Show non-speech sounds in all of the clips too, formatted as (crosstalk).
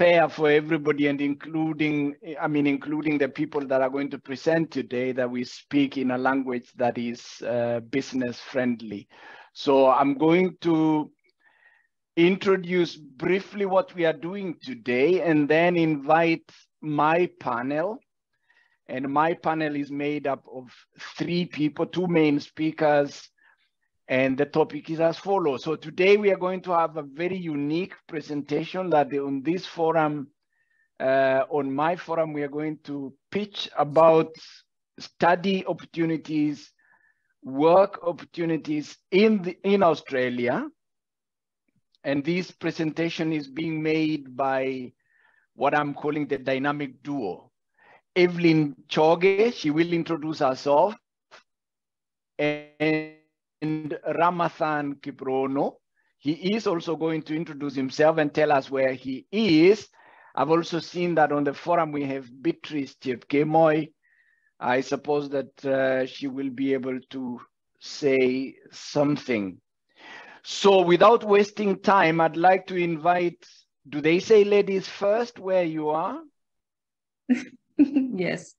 fair for everybody and including, I mean, including the people that are going to present today that we speak in a language that is uh, business friendly. So I'm going to introduce briefly what we are doing today and then invite my panel. And my panel is made up of three people, two main speakers, and the topic is as follows. So today we are going to have a very unique presentation that on this forum, uh, on my forum, we are going to pitch about study opportunities, work opportunities in, the, in Australia. And this presentation is being made by what I'm calling the dynamic duo. Evelyne Choge, she will introduce herself. And Ramadhan Kiprono. He is also going to introduce himself and tell us where he is. I've also seen that on the forum we have Beatrice Chepkemoy. I suppose that uh, she will be able to say something. So without wasting time, I'd like to invite, do they say ladies first where you are? (laughs) yes.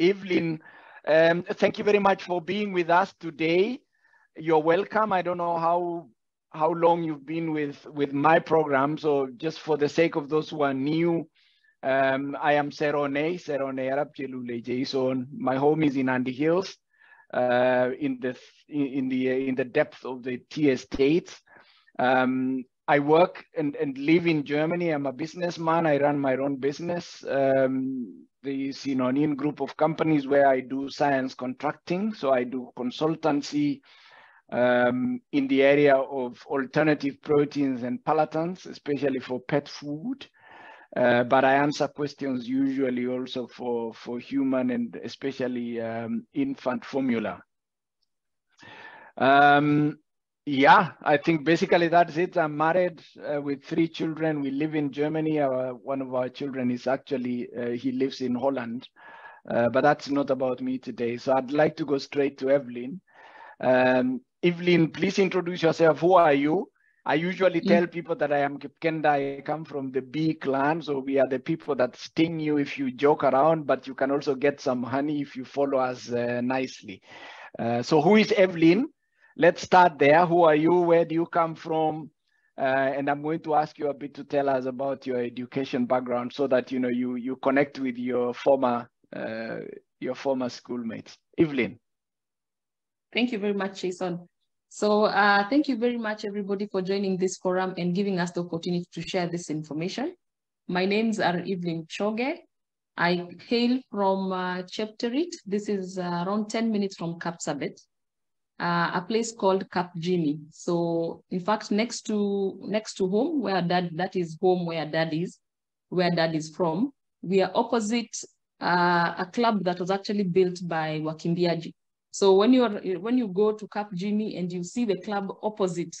Evelyne, um, thank you very much for being with us today you're welcome. I don't know how how long you've been with with my program. So just for the sake of those who are new, um, I am Seronei, Seronei arap Chelulei Cheison. My home is in Nandi Hills, uh, in the in the in the depth of the T estates. Um, I work and, and live in Germany. I'm a businessman. I run my own business. Um, the Synonym group of companies where I do science contracting. So I do consultancy, um, in the area of alternative proteins and palatants, especially for pet food. Uh, but I answer questions usually also for, for human and especially um, infant formula. Um, yeah, I think basically that's it. I'm married uh, with three children. We live in Germany. Our, one of our children is actually, uh, he lives in Holland. Uh, but that's not about me today. So I'd like to go straight to Evelyne. Um, Evelyne, please introduce yourself. Who are you? I usually mm. tell people that I am Kipkenda. I come from the bee clan. So we are the people that sting you if you joke around, but you can also get some honey if you follow us uh, nicely. Uh, so who is Evelyne? Let's start there. Who are you? Where do you come from? Uh, and I'm going to ask you a bit to tell us about your education background so that you know you you connect with your former uh, your former schoolmates. Evelyne. Thank you very much, Cheison. So uh, thank you very much, everybody, for joining this forum and giving us the opportunity to share this information. My names are Evelyne Choge. I hail from uh, Chepterit. This is uh, around 10 minutes from Kapsabet, uh, a place called Kapjimi. So in fact, next to next to home, where dad, that is home where dad is, where dad is from, we are opposite uh, a club that was actually built by Wakimbiaji. So when you're when you go to Kapjimi and you see the club opposite,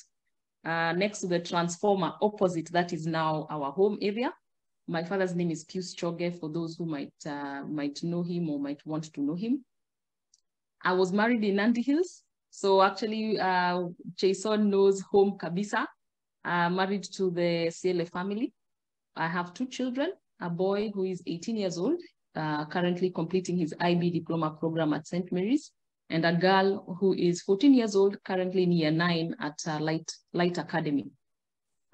uh, next to the transformer opposite, that is now our home area. My father's name is Pius Choge, for those who might uh, might know him or might want to know him. I was married in Nandi Hills. So actually, uh, Cheison knows home Kabisa, uh, married to the CLA family. I have two children, a boy who is 18 years old, uh, currently completing his IB diploma program at St. Mary's, and a girl who is 14 years old, currently in year nine at uh, Light, Light Academy.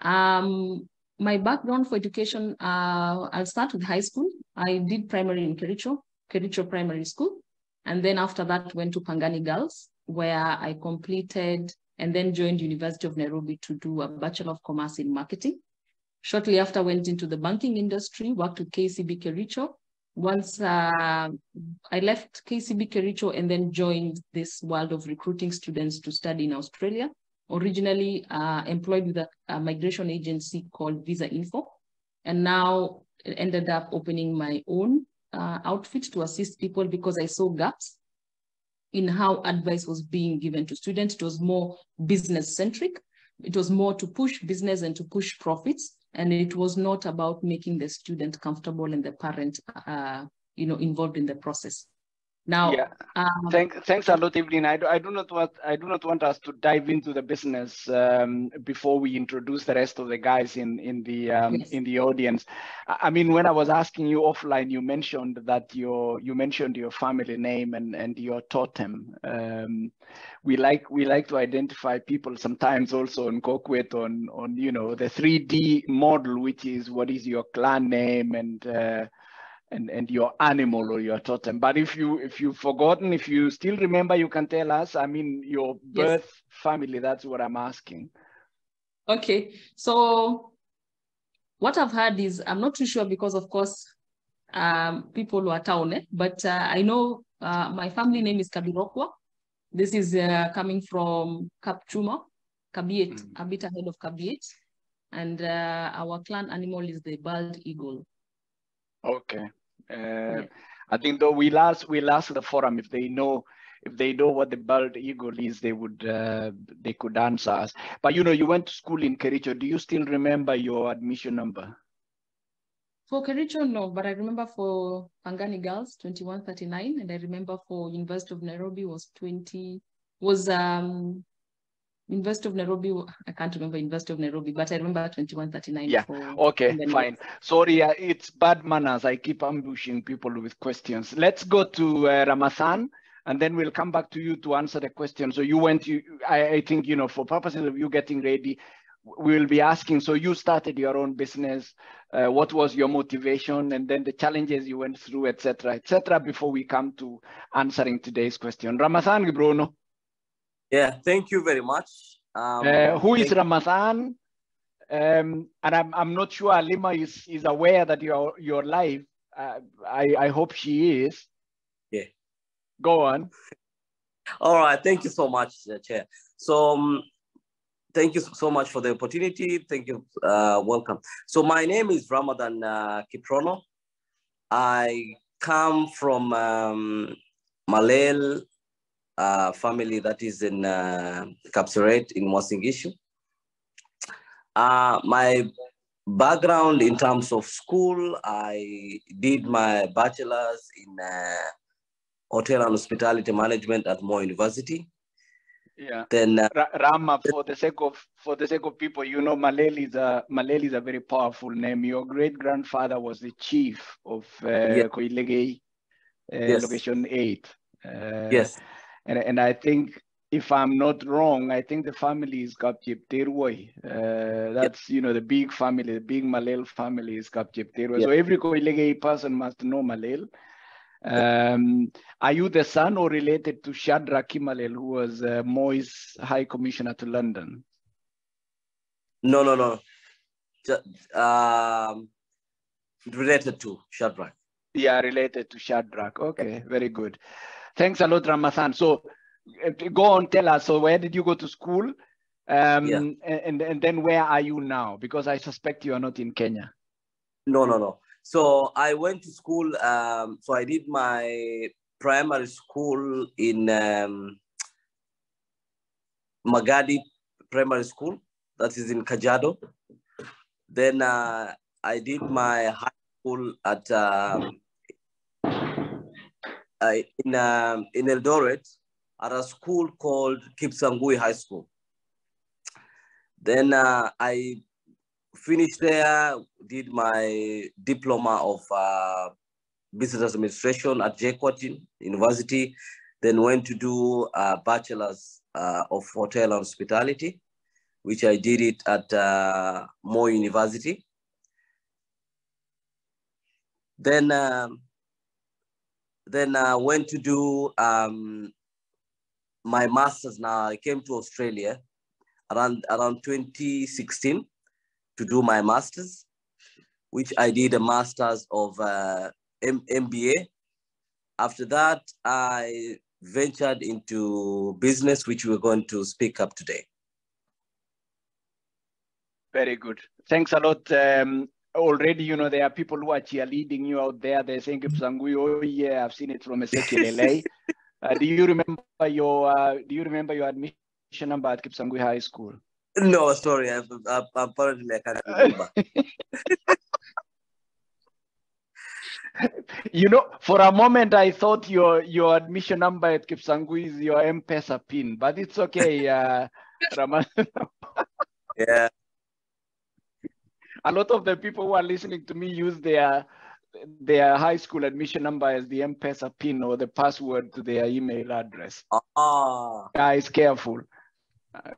Um, my background for education, uh, I'll start with high school. I did primary in Kericho, Kericho Primary School. And then after that, went to Pangani Girls, where I completed and then joined University of Nairobi to do a Bachelor of Commerce in Marketing. Shortly after, went into the banking industry, worked with KCB Kericho, once uh, I left KCB Kericho and then joined this world of recruiting students to study in Australia, originally uh, employed with a, a, migration agency called Visa Info, and now ended up opening my own uh, outfit to assist people because I saw gaps in how advice was being given to students. It was more business centric. It was more to push business and to push profits and it was not about making the student comfortable and the parent uh, you know involved in the process Now, yeah. Um, Thank, thanks a lot, Evelyne. I do, I do not want I do not want us to dive into the business um, before we introduce the rest of the guys in in the um, yes. in the audience. I mean, when I was asking you offline, you mentioned that your you mentioned your family name and and your totem. Um, we like we like to identify people sometimes also on Kokwet on on you know the 3D model, which is what is your clan name and uh, and and your animal or your totem but if you if you've forgotten if you still remember you can tell us i mean your birth yes. family that's what i'm asking okay so what i've heard is i'm not too sure because of course um, people who are town eh? but uh, i know uh, my family name is kabirokwa this is uh, coming from kapchuma kabiet mm. a bit ahead of kabiet and uh, our clan animal is the bald eagle okay uh, I think though we'll ask we'll ask the forum if they know if they know what the bald eagle is, they would uh, they could answer us. But you know, you went to school in Kericho. Do you still remember your admission number? For Kericho, no, but I remember for Pangani Girls, 2139, and I remember for University of Nairobi was 20 was um University of Nairobi, I can't remember University of Nairobi, but I remember 2139. Yeah, okay, fine. Sorry, uh, it's bad manners. I keep ambushing people with questions. Let's go to uh, Ramadhan, and then we'll come back to you to answer the question. So you went, you, I, I think, you know, for purposes of you getting ready, we'll be asking, so you started your own business. Uh, what was your motivation? And then the challenges you went through, etc., etc. before we come to answering today's question. Ramadhan Bruno. Yeah, thank you very much. Um, uh, who is Ramadhan? Um, and I'm, I'm not sure Alima is, is aware that you're, you're live. Uh, I, I hope she is. Yeah. Go on. All right. Thank you so much, uh, Chair. So um, thank you so much for the opportunity. Thank you. Uh, welcome. So my name is Ramadhan uh, Kiprono. I come from um, Malel uh, family that is in uh, Kapseret in Uasin Gishu. Uh, my background in terms of school, I did my bachelor's in uh, hotel and hospitality management at Moi University. Yeah. Then uh, Rama, for the sake of for the sake of people, you know, Maleli is a Maleli is a very powerful name. Your great grandfather was the chief of uh, yeah. Koilegei, uh, yes. location eight. Uh, yes and, and I think if I'm not wrong, I think the family is Kapchip Terwoi. Uh, that's, you know, the big family, the big Malel family is Kapchip Terwoi. So every Koilege person must know Malel. Um, are you the son or related to Shadrach Kimalel, who was uh, Moi's High Commissioner to London? No, no, no. um, related to Shadrach. Yeah, related to Shadrach. Okay, very good. Thanks a lot, Ramadhan. So uh, go on, tell us. So where did you go to school? Um, yeah. and, and then where are you now? Because I suspect you are not in Kenya. No, no, no. So I went to school. Um, so I did my primary school in um, Magadi Primary School. That is in Kajiado. Then uh, I did my high school at um, uh, in, um, in Eldoret at a school called Kipsangui High School. Then uh, I finished there, did my diploma of uh, business administration at JKUAT University, then went to do a bachelor's uh, of hotel and hospitality, which I did it at uh, Moi University. Then um, then I went to do um, my master's now. I came to Australia around, around 2016 to do my master's, which I did a master's of uh, M MBA. After that, I ventured into business, which we're going to speak up today. Very good. Thanks a lot. Um, already, you know, there are people who are cheerleading you out there. They're saying, Sangui, oh yeah, I've seen it from Ezekiel LA. (laughs) Uh, do you remember your uh, Do you remember your admission number at Kipsangui High School? No, sorry. I, I, apparently, I can't remember. (laughs) You know, for a moment I thought your your admission number at Kipsangui is your M-Pesa pin, but it's okay, uh, (laughs) Raman. Yeah. A lot of the people who are listening to me use their their high school admission number as the M-Pesa pin or the password to their email address. Ah. Guys, careful. Uh,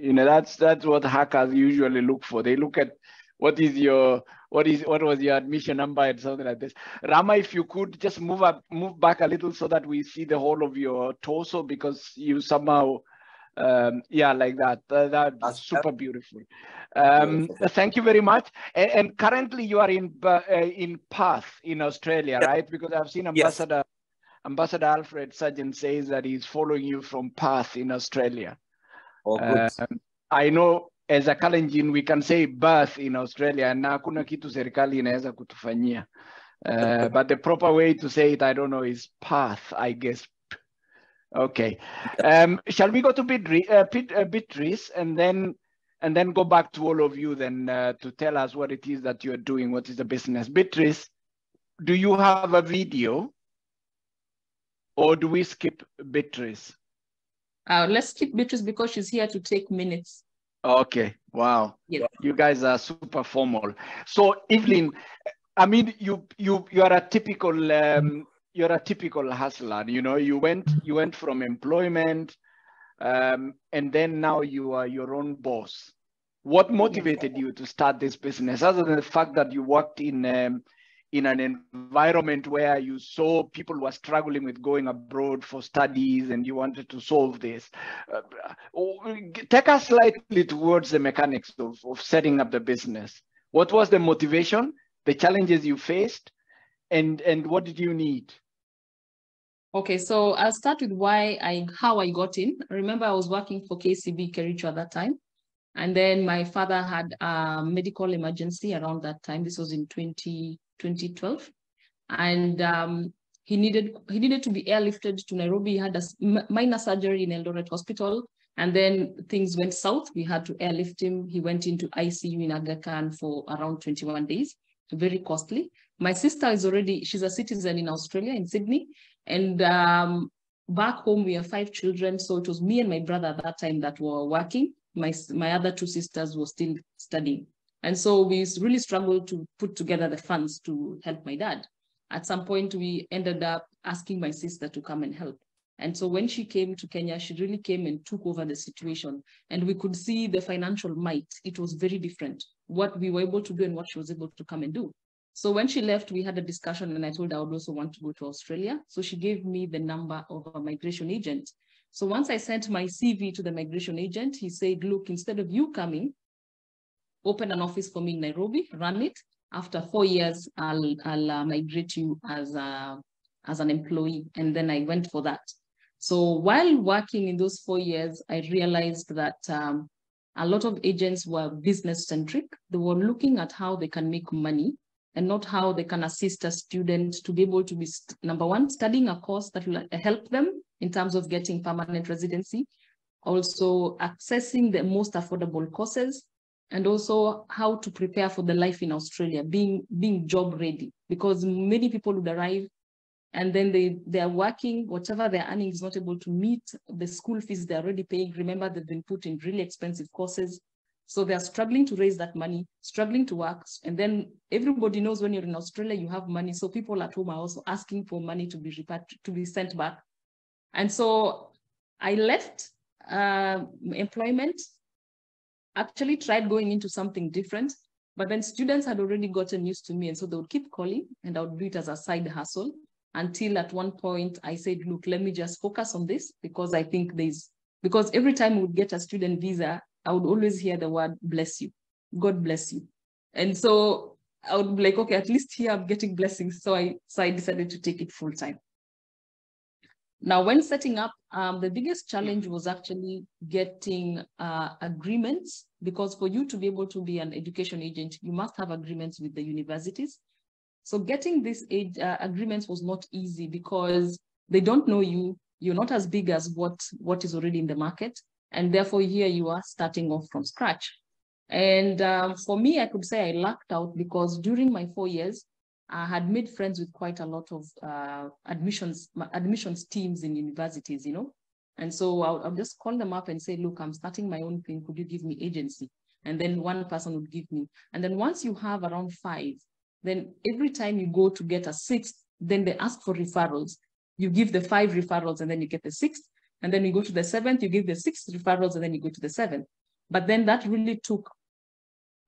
you know, that's that's what hackers usually look for. They look at what is your what is what was your admission number and something like this. Rama, if you could just move up, move back a little so that we see the whole of your torso because you somehow um, yeah, like that. Uh, that's That's super beautiful. Um, Beautiful. thank you very much. And, and currently you are in uh, in Perth in Australia, Yeah. right? Because I've seen Yes. Ambassador Ambassador Alfred Sargent says that he's following you from Perth in Australia. Oh, good. Um, I know as a Kalenjin we can say birth in Australia na hakuna kitu serikali inaweza kutufanyia. Uh, (laughs) but the proper way to say it, I don't know, is path, I guess. Okay. Um, shall we go to Beatrice, uh, uh, Beatrice and then and then go back to all of you then uh, to tell us what it is that you're doing, what is the business. Beatrice, do you have a video or do we skip Beatrice? Uh, let's keep Beatrice because she's here to take minutes. Okay. Wow. Yes. You guys are super formal. So Evelyn, I mean, you you you are a typical um, you're a typical hustler. You know, you went you went from employment, um, and then now you are your own boss. What motivated you to start this business, other than the fact that you worked in um, in an environment where you saw people were struggling with going abroad for studies, and you wanted to solve this? Uh, oh, take us slightly towards the mechanics of, of setting up the business. What was the motivation, the challenges you faced, and and what did you need? Okay, so I'll start with why I how I got in. Remember, I was working for KCB Kericho at that time. And then my father had a medical emergency around that time. This was in 20, 2012. And um, he needed he needed to be airlifted to Nairobi. He had a minor surgery in Eldoret Hospital. And then things went south. We had to airlift him. He went into ICU in Aga Khan for around 21 days. Very costly. My sister is already, she's a citizen in Australia, in Sydney. And um, back home, we have five children. So it was me and my brother at that time that were working. My, my other two sisters were still studying. And so we really struggled to put together the funds to help my dad. At some point, we ended up asking my sister to come and help. And so when she came to Kenya, she really came and took over the situation. And we could see the financial might. It was very different, what we were able to do and what she was able to come and do. So when she left, we had a discussion and I told her I would also want to go to Australia. So she gave me the number of a migration agent. So once I sent my CV to the migration agent, he said, look, instead of you coming, open an office for me in Nairobi, run it. After four years, I'll, I'll uh, migrate you as, a, as an employee. And then I went for that. So while working in those four years, I realized that um, a lot of agents were business centric. They were looking at how they can make money and not how they can assist a student to be able to be, number one, studying a course that will help them in terms of getting permanent residency, also accessing the most affordable courses, and also how to prepare for the life in Australia, being, being job ready, because many people would arrive and then they, they are working, whatever they're earning is not able to meet the school fees they're already paying. Remember, they've been put in really expensive courses. So they're struggling to raise that money, struggling to work. And then everybody knows when you're in Australia, you have money. So people at home are also asking for money to be repatri- to be sent back. And so I left uh, employment, actually tried going into something different, but then students had already gotten used to me. And so they would keep calling and I would do it as a side hustle until at one point I said, look, let me just focus on this because I think there's, because every time we would get a student visa, I would always hear the word bless you, God bless you. And so I would be like, okay, at least here I'm getting blessings. So I, so I decided to take it full time. Now, when setting up, um, the biggest challenge was actually getting uh, agreements because for you to be able to be an education agent, you must have agreements with the universities. So getting these uh, agreements was not easy because they don't know you. You're not as big as what, what is already in the market. And therefore here you are starting off from scratch. And um, for me, I could say I lucked out because during my four years, I had made friends with quite a lot of uh, admissions admissions teams in universities, you know. And so I'll, I'll just call them up and say, look, I'm starting my own thing. Could you give me agency? And then one person would give me. And then once you have around five, then every time you go to get a sixth, then they ask for referrals. You give the five referrals and then you get the sixth. And then you go to the seventh, you give the six referrals and then you go to the seventh. But then that really took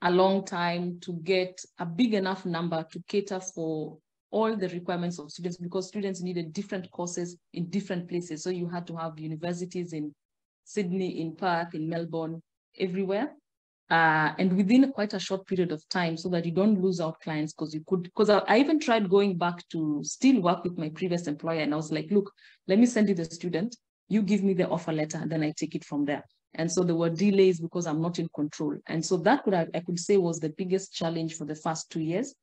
a long time to get a big enough number to cater for all the requirements of students because students needed different courses in different places. So you had to have universities in Sydney, in Perth, in Melbourne, everywhere. Uh, and within quite a short period of time so that you don't lose out clients because you could, because I, I, even tried going back to still work with my previous employer and I was like, look, let me send you the student, you give me the offer letter and then I take it from there. And so there were delays because I'm not in control. And so that could I, I could say was the biggest challenge for the first two years.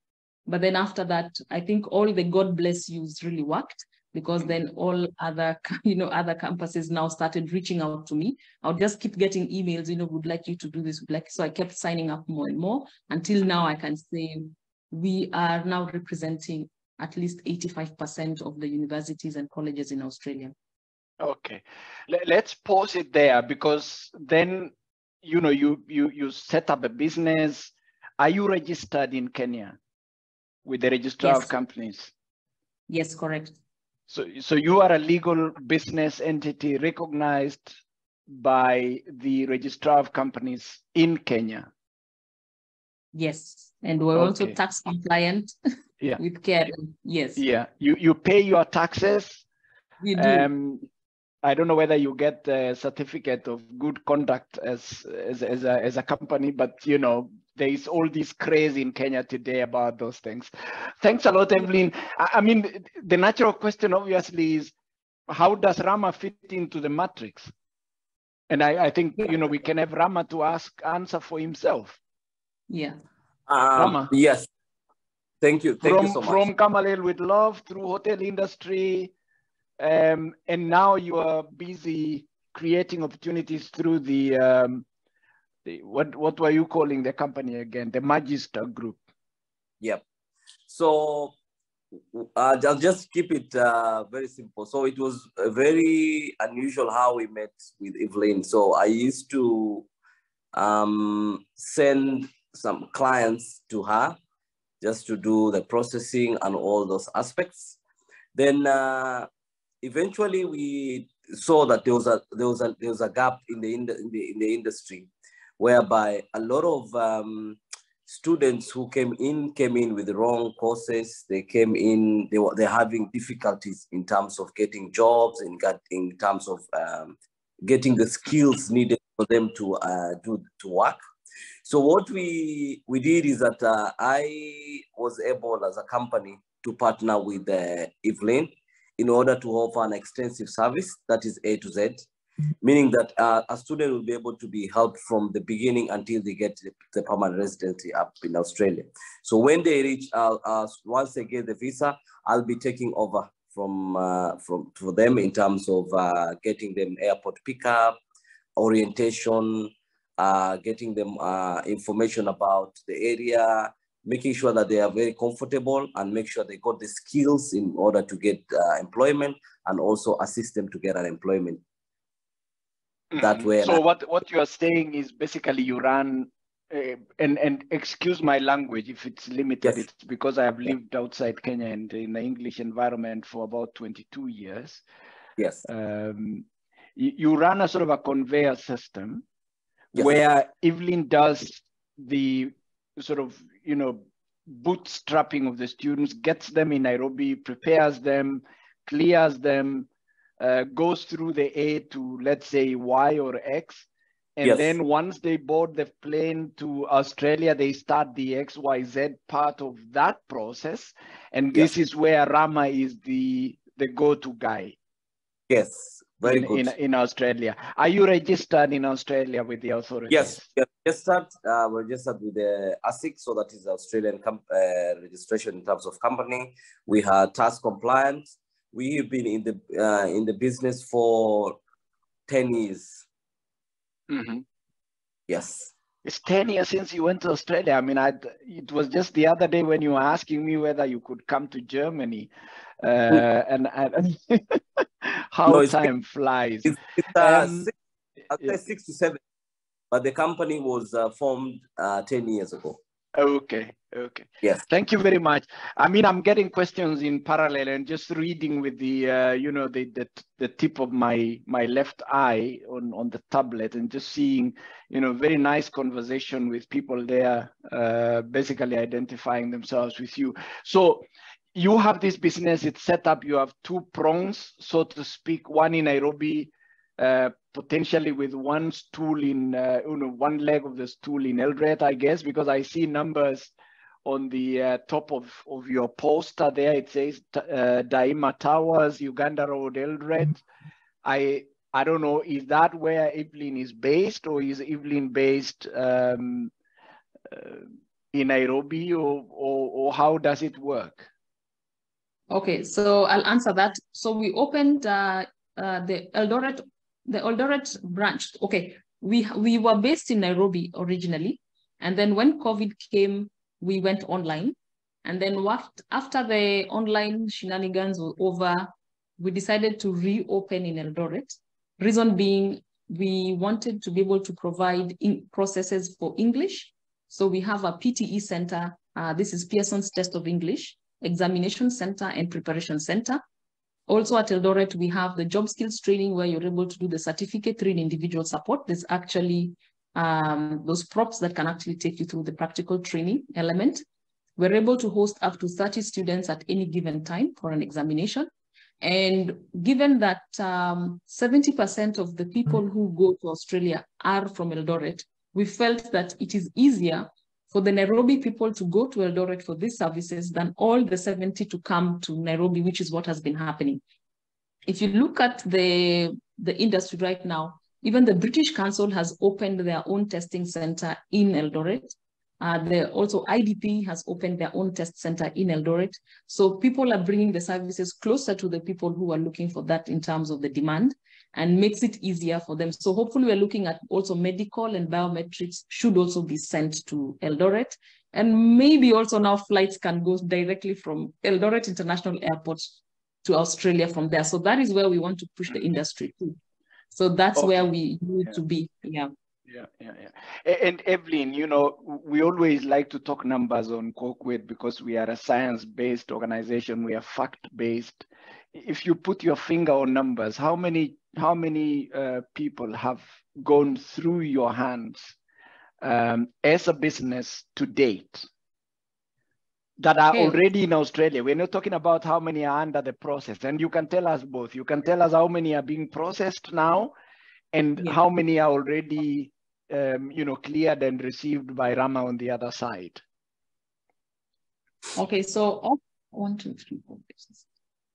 But then after that, I think all the God bless yous really worked because then all other, (laughs) you know, other campuses now started reaching out to me. I'll just keep getting emails, you know, would like you to do this, like, so I kept signing up more and more until now I can say we are now representing at least 85% of the universities and colleges in Australia. Okay, let's pause it there because then you know you you you set up a business. Are you registered in Kenya with the registrar yes. of companies? Yes, correct. So so you are a legal business entity recognized by the registrar of companies in Kenya. Yes, and we're okay. also tax compliant yeah. (laughs) with KRA. Yes. Yeah, you you pay your taxes. We do. Um, I don't know whether you get a certificate of good conduct as as as a, as a company, but you know there is all this craze in Kenya today about those things. Thanks a lot, Evelyne. I, I mean, the natural question obviously is, how does Rama fit into the matrix? And I, I think you know we can have Rama to ask answer for himself. Yeah. Um, Rama. Yes. Thank you. Thank from, you so much. From Kamalel with love through hotel industry, um, and now you are busy creating opportunities through the, um, the, what what were you calling the company again? The Magister Group. Yep. So uh, I'll just keep it uh, very simple. So it was very unusual how we met with Evelyne. So I used to um, send some clients to her just to do the processing and all those aspects. Then uh, eventually we saw that there was a there was a there was a gap in the in the, in the, in the industry whereby a lot of um, students who came in came in with the wrong courses. They came in they were they're having difficulties in terms of getting jobs and got in terms of um, getting the skills needed for them to uh, do to work. So what we we did is that uh, i was able as a company to partner with uh, evelyne in order to offer an extensive service that is A to Z, meaning that uh, a student will be able to be helped from the beginning until they get the permanent residency up in Australia. So when they reach, uh, uh, once they get the visa, I'll be taking over from uh, from for them in terms of uh, getting them airport pickup, orientation, uh, getting them information about the area, making sure that they are very comfortable and make sure they got the skills in order to get uh, employment and also assist them to get an employment. That mm-hmm. way. So what, what you are saying is basically you run, uh, and, and excuse my language if it's limited, yes. it's because I have lived outside Kenya and in the English environment for about 22 years. Yes. Um, you, you run a sort of a conveyor system yes. where Evelyne does the sort of you know bootstrapping of the students gets them in nairobi prepares them clears them uh, goes through the a to let's say y or x and yes. then once they board the plane to australia they start the xyz part of that process and this yes. is where rama is the the go-to guy yes very in, good. In, in Australia. Are you registered in Australia with the authorities? Yes, yes. Registered, uh, we're registered with the ASIC, so that is Australian uh, registration in terms of company. We are tax compliant. We've been in the uh, in the business for 10 years. Mm-hmm. Yes. it's 10 years since you went to Australia. I mean, I it was just the other day when you were asking me whether you could come to Germany. Uh, and, and (laughs) how no, time flies. It's, it's uh, um, six, I'd say six to seven, but the company was uh, formed uh, 10 years ago. Okay, okay. Yes. Thank you very much. I mean, I'm getting questions in parallel and just reading with the, uh, you know, the, the the tip of my my left eye on on the tablet and just seeing, you know, very nice conversation with people there, uh, basically identifying themselves with you. So you have this business. It's set up. You have two prongs, so to speak. One in Nairobi, uh, potentially with one stool in, uh, you know, one leg of the stool in Eldoret, I guess, because I see numbers on the uh, top of, of your poster there. It says uh, Daima Towers, Uganda Road, Eldoret. I I don't know, is that where Evelyne is based or is Evelyne based um, uh, in Nairobi or, or, or how does it work? Okay, so I'll answer that. So we opened uh, uh, the Eldoret the Eldoret branch, okay, we, we were based in Nairobi originally. And then when COVID came, we went online. And then after the online shenanigans were over, we decided to reopen in Eldoret. Reason being, we wanted to be able to provide processes for English. So we have a PTE center. Uh, this is Pearson's Test of English, Examination Center and Preparation Center. Also at Eldoret, we have the job skills training where you're able to do the certificate in individual support. There's actually um, those props that can actually take you through the practical training element. We're able to host up to 30 students at any given time for an examination. And given that 70% um, of the people who go to Australia are from Eldoret, we felt that it is easier for the Nairobi people to go to Eldoret for these services than all the 70 to come to Nairobi, which is what has been happening. If you look at the, the industry right now, even the British Council has opened their own testing center in Eldoret. Uh, the, also IDP has opened their own test center in Eldoret. So people are bringing the services closer to the people who are looking for that in terms of the demand and makes it easier for them. So hopefully we're looking at also medical and biometrics should also be sent to Eldoret. And maybe also now flights can go directly from Eldoret International Airport to Australia from there. So that is where we want to push the industry to. So that's okay. where we need yeah. to be. Yeah. Yeah, yeah, yeah. And Evelyne, you know, we always like to talk numbers on Kokwet because we are a science-based organization. We are fact-based. If you put your finger on numbers, how many how many uh, people have gone through your hands um, as a business to date that are okay. already in Australia? We're not talking about how many are under the process. And you can tell us both. You can tell us how many are being processed now and yeah. how many are already um, you know, cleared and received by Rama on the other side. Okay, so one, two, three, four, six,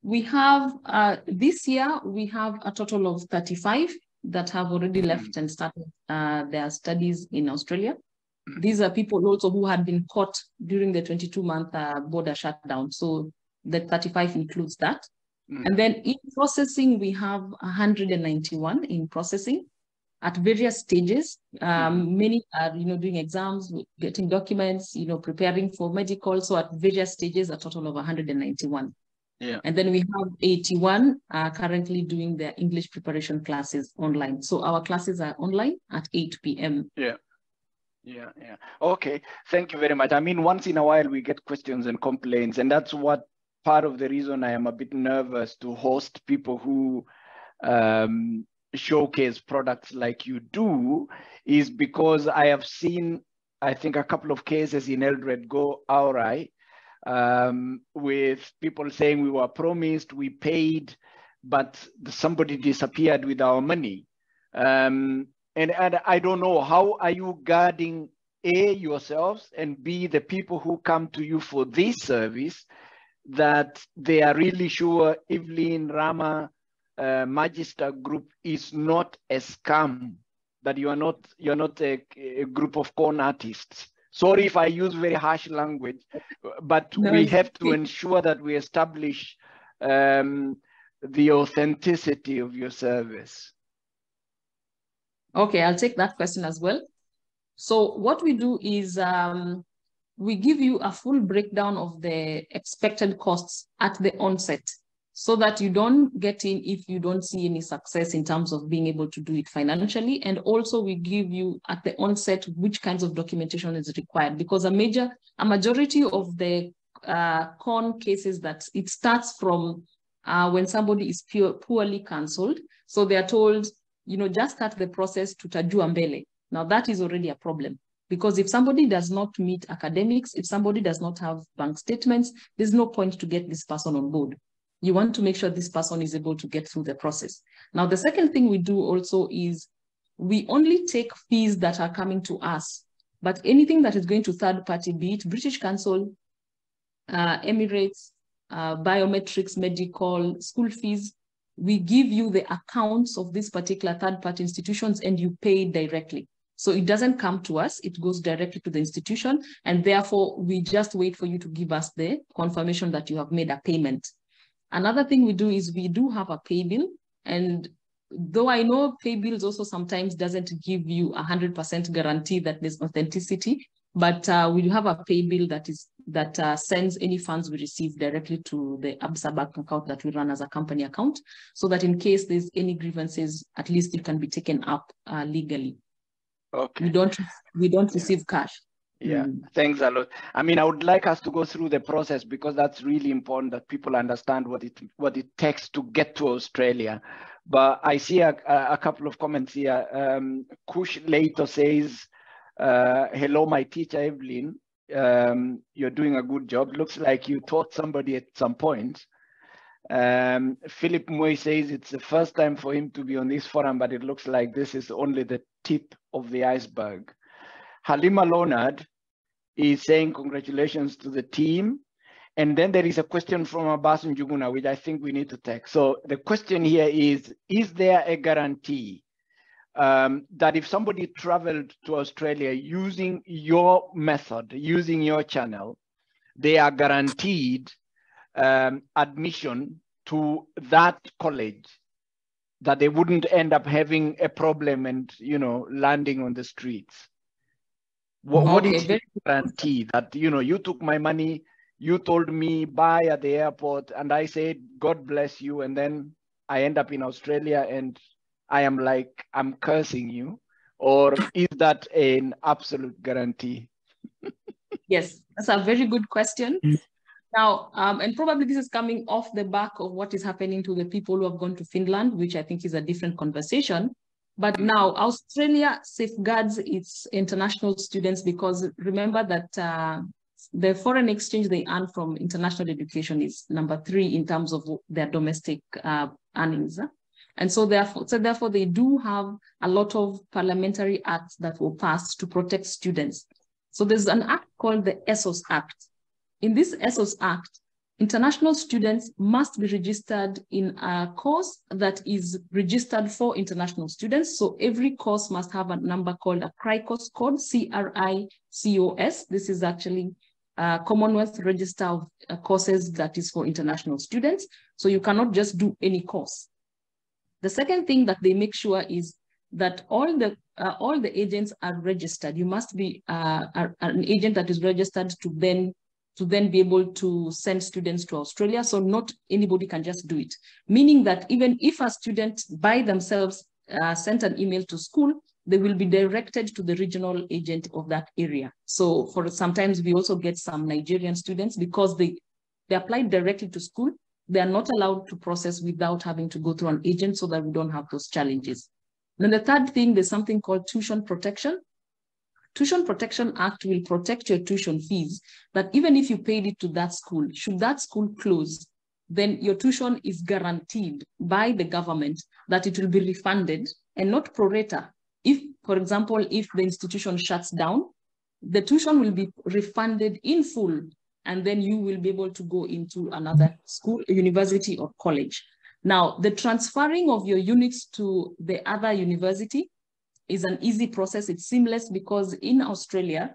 we have, uh, this year, we have a total of 35 that have already mm-hmm. left and started uh, their studies in Australia. Mm-hmm. These are people also who had been caught during the 22 month uh, border shutdown. So the 35 includes that. Mm. And then in processing, we have 191 in processing at various stages. Um. Many are, you know, doing exams, getting documents, you know, preparing for medical. So at various stages, a total of 191. Yeah. And then we have 81 uh, currently doing their English preparation classes online. So our classes are online at 8 p.m. Yeah. Yeah, yeah. Okay. Thank you very much. I mean, once in a while we get questions and complaints, and that's what part of the reason I am a bit nervous to host people who um, showcase products like you do is because I have seen, I think, a couple of cases in Eldoret go right um, with people saying we were promised, we paid, but somebody disappeared with our money. Um, and, and I don't know, how are you guarding A, yourselves, and B, the people who come to you for this service, that they are really sure Evelyne Rama uh, Magister Group is not a scam, that you are not, you're not a, a group of con artists Sorry if I use very harsh language, but no, we have to ensure that we establish um, the authenticity of your service. Okay, I'll take that question as well. So what we do is um, we give you a full breakdown of the expected costs at the onset so that you don't get in if you don't see any success in terms of being able to do it financially. And also we give you at the onset which kinds of documentation is required because a major, a majority of the uh, con cases that it starts from uh, when somebody is pure, poorly cancelled. So they are told, you know, just start the process to tajua mbele. Now that is already a problem because if somebody does not meet academics, if somebody does not have bank statements, there's no point to get this person on board you want to make sure this person is able to get through the process. Now, the second thing we do also is we only take fees that are coming to us, but anything that is going to third party, be it British Council, uh, Emirates, uh, biometrics, medical, school fees, we give you the accounts of these particular third party institutions and you pay directly. So it doesn't come to us, it goes directly to the institution. And therefore, we just wait for you to give us the confirmation that you have made a payment. Another thing we do is we do have a pay bill. And though I know pay bills also sometimes doesn't give you a 100% guarantee that there's authenticity, but uh, we do have a pay bill that is that uh, sends any funds we receive directly to the ABSA bank account that we run as a company account, so that in case there's any grievances, at least it can be taken up uh, legally. Okay. We don't we don't receive cash. Yeah, mm. thanks a lot. I mean, I would like us to go through the process because that's really important that people understand what it what it takes to get to Australia. But I see a, a couple of comments here. Um, Kush later says, uh, "Hello, my teacher Evelyne. Um, you're doing a good job. Looks like you taught somebody at some point." Um, Philip Moy says it's the first time for him to be on this forum, but it looks like this is only the tip of the iceberg. Halima Leonard is saying congratulations to the team. And then there is a question from Abbas Njuguna, which I think we need to take. So the question here is, is there a guarantee um, that if somebody traveled to Australia using your method, using your channel, they are guaranteed um, admission to that college that they wouldn't end up having a problem and you know landing on the streets what, okay, what is the guarantee that you know you took my money, you told me buy at the airport, and I said God bless you, and then I end up in Australia and I am like I'm cursing you, or is that an absolute guarantee? yes, that's a very good question. Now, um, and probably this is coming off the back of what is happening to the people who have gone to Finland, which I think is a different conversation. But now Australia safeguards its international students because remember that uh, the foreign exchange they earn from international education is number three in terms of their domestic uh, earnings. And so therefore, so therefore, they do have a lot of parliamentary acts that were passed to protect students. So there's an act called the ESOS Act. In this ESOS Act, International students must be registered in a course that is registered for international students. So every course must have a number called a CRICOS code, C-R-I-C-O-S. This is actually Commonwealth Register of uh, courses that is for international students. So you cannot just do any course. The second thing that they make sure is that all the uh, all the agents are registered. You must be uh, an agent that is registered to then to then be able to send students to Australia. So not anybody can just do it. Meaning that even if a student by themselves uh, sent an email to school, they will be directed to the regional agent of that area. So for sometimes we also get some Nigerian students because they, they applied directly to school. They are not allowed to process without having to go through an agent so that we don't have those challenges. Then the third thing, there's something called tuition protection. Tuition Protection Act will protect your tuition fees, but even if you paid it to that school, should that school close, then your tuition is guaranteed by the government that it will be refunded and not pro rata. If, for example, if the institution shuts down, the tuition will be refunded in full, and then you will be able to go into another school, university, or college. Now, the transferring of your units to the other university is an easy process. It's seamless because in Australia,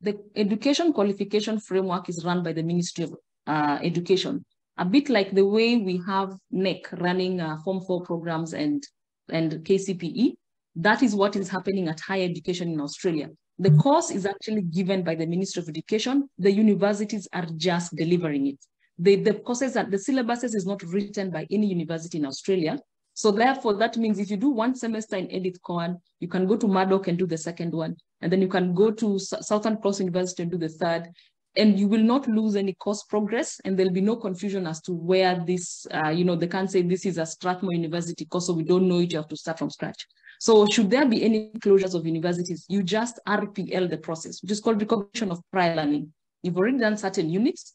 the education qualification framework is run by the Ministry of uh, Education, a bit like the way we have NEC running uh, Form 4 programs and, and KCPE. That is what is happening at higher education in Australia. The course is actually given by the Ministry of Education. The universities are just delivering it. The, the courses and the syllabuses is not written by any university in Australia. So therefore, that means if you do one semester in Edith Cowan, you can go to Murdoch and do the second one. And then you can go to Southern Cross University and do the third. And you will not lose any course progress. And there'll be no confusion as to where this, uh, you know, they can't say this is a Strathmore University course, so we don't know it, you have to start from scratch. So should there be any closures of universities, you just RPL the process, which is called recognition of prior learning. You've already done certain units,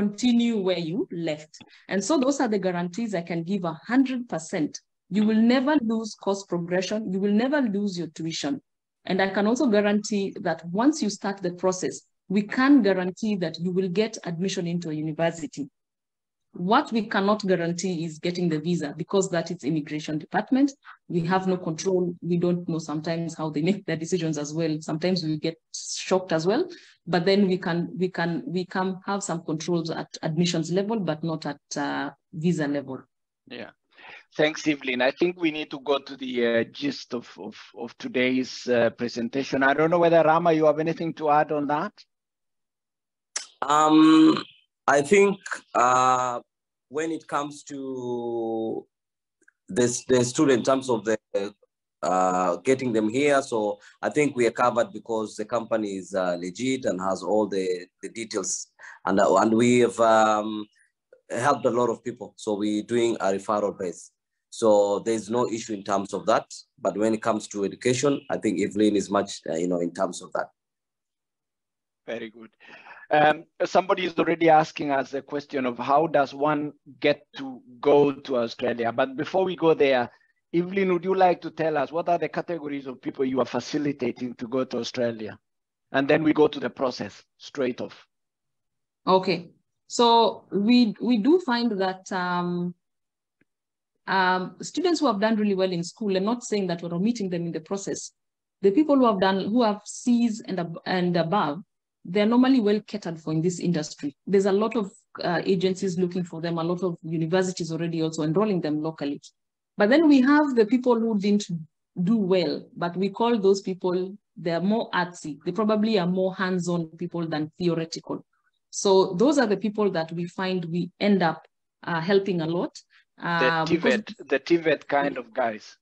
continue where you left. And so those are the guarantees I can give 100%. You will never lose course progression. You will never lose your tuition. And I can also guarantee that once you start the process, we can guarantee that you will get admission into a university. What we cannot guarantee is getting the visa because that is immigration department. We have no control. We don't know sometimes how they make their decisions as well. Sometimes we get shocked as well, but then we can we can we can have some controls at admissions level, but not at uh, visa level. Yeah. Thanks, Evelyne. I think we need to go to the uh, gist of, of, of today's uh, presentation. I don't know whether Rama, you have anything to add on that? Um, I think uh, when it comes to this, the student in terms of the uh, getting them here, so I think we are covered because the company is uh, legit and has all the, the details, and uh, and we have um, helped a lot of people. So we're doing a referral base. So there's no issue in terms of that. But when it comes to education, I think Evelyne is much, uh, you know, in terms of that. Very good. Um, somebody is already asking us the question of how does one get to go to Australia? But before we go there, Evelyne, would you like to tell us what are the categories of people you are facilitating to go to Australia? And then we go to the process straight off. Okay. So we we do find that um, um, students who have done really well in school, and not saying that we're omitting them in the process, the people who have done who have C's and and above, they're normally well catered for in this industry. There's a lot of uh, agencies looking for them, a lot of universities already also enrolling them locally. But then we have the people who didn't do well, but we call those people, they're more artsy. They probably are more hands-on people than theoretical. So those are the people that we find we end up uh, helping a lot. Uh, the TVET, the TVET kind of guys.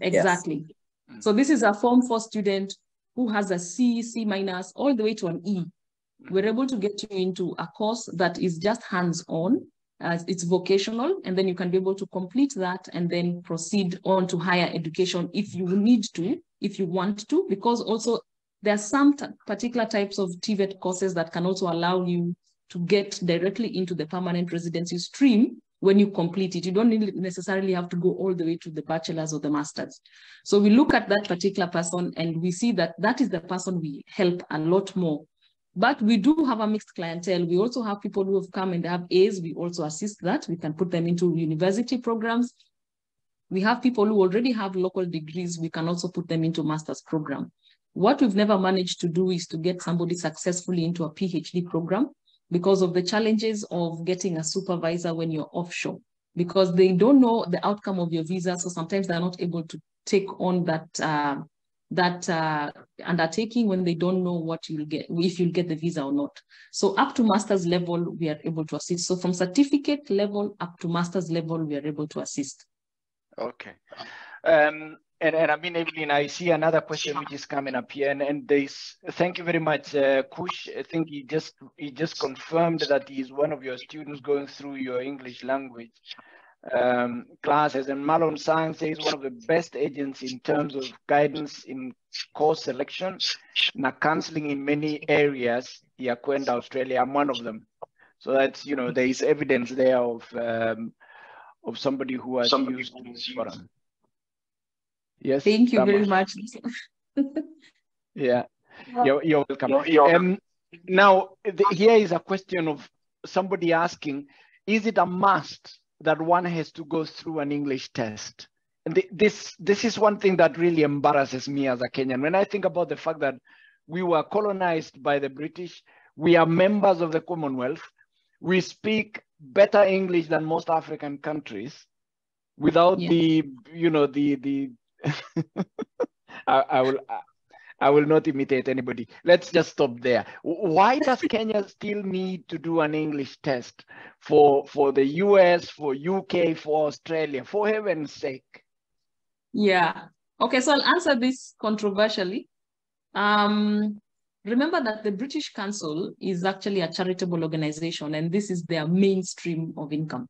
Exactly. Yes. So this is a Form 4 student who has a C, C minus, all the way to an E, we're able to get you into a course that is just hands-on, uh, it's vocational, and then you can be able to complete that and then proceed on to higher education if you need to, if you want to, because also there are some particular types of TVET courses that can also allow you to get directly into the permanent residency stream when you complete it. You don't necessarily have to go all the way to the bachelor's or the master's. So we look at that particular person and we see that that is the person we help a lot more. But we do have a mixed clientele. We also have people who have come and have A's. We also assist that. We can put them into university programs. We have people who already have local degrees. We can also put them into master's program. What we've never managed to do is to get somebody successfully into a PhD program because of the challenges of getting a supervisor when you're offshore because they don't know the outcome of your visa. So sometimes they're not able to take on that uh, that uh, undertaking when they don't know what you'll get, if you'll get the visa or not. So up to master's level, we are able to assist. So from certificate level up to master's level, we are able to assist. Okay. Um, and, and I mean, Evelyne, I see another question which is coming up here, and, and this. Thank you very much, uh, Kush. I think he just he just confirmed that he's one of your students going through your English language um, classes. And Malon Sang says one of the best agents in terms of guidance in course selection, and counseling in many areas. Yakwenda, Australia. I'm one of them. So that's you know there is evidence there of um, of somebody who has somebody used this forum. Yes. Thank you very much. (laughs) yeah, you're, you're welcome. You're, um, now, the, here is a question of somebody asking, is it a must that one has to go through an English test? And the, this, this is one thing that really embarrasses me as a Kenyan. When I think about the fact that we were colonized by the British, we are members of the Commonwealth, we speak better English than most African countries without yeah. the, you know, the, the I, I will. I will not imitate anybody. Let's just stop there. Why does Kenya still need to do an English test for for the US, for UK, for Australia? For heaven's sake. Yeah. Okay, so I'll answer this controversially. Um, remember that the British Council is actually a charitable organization, and this is their mainstream of income.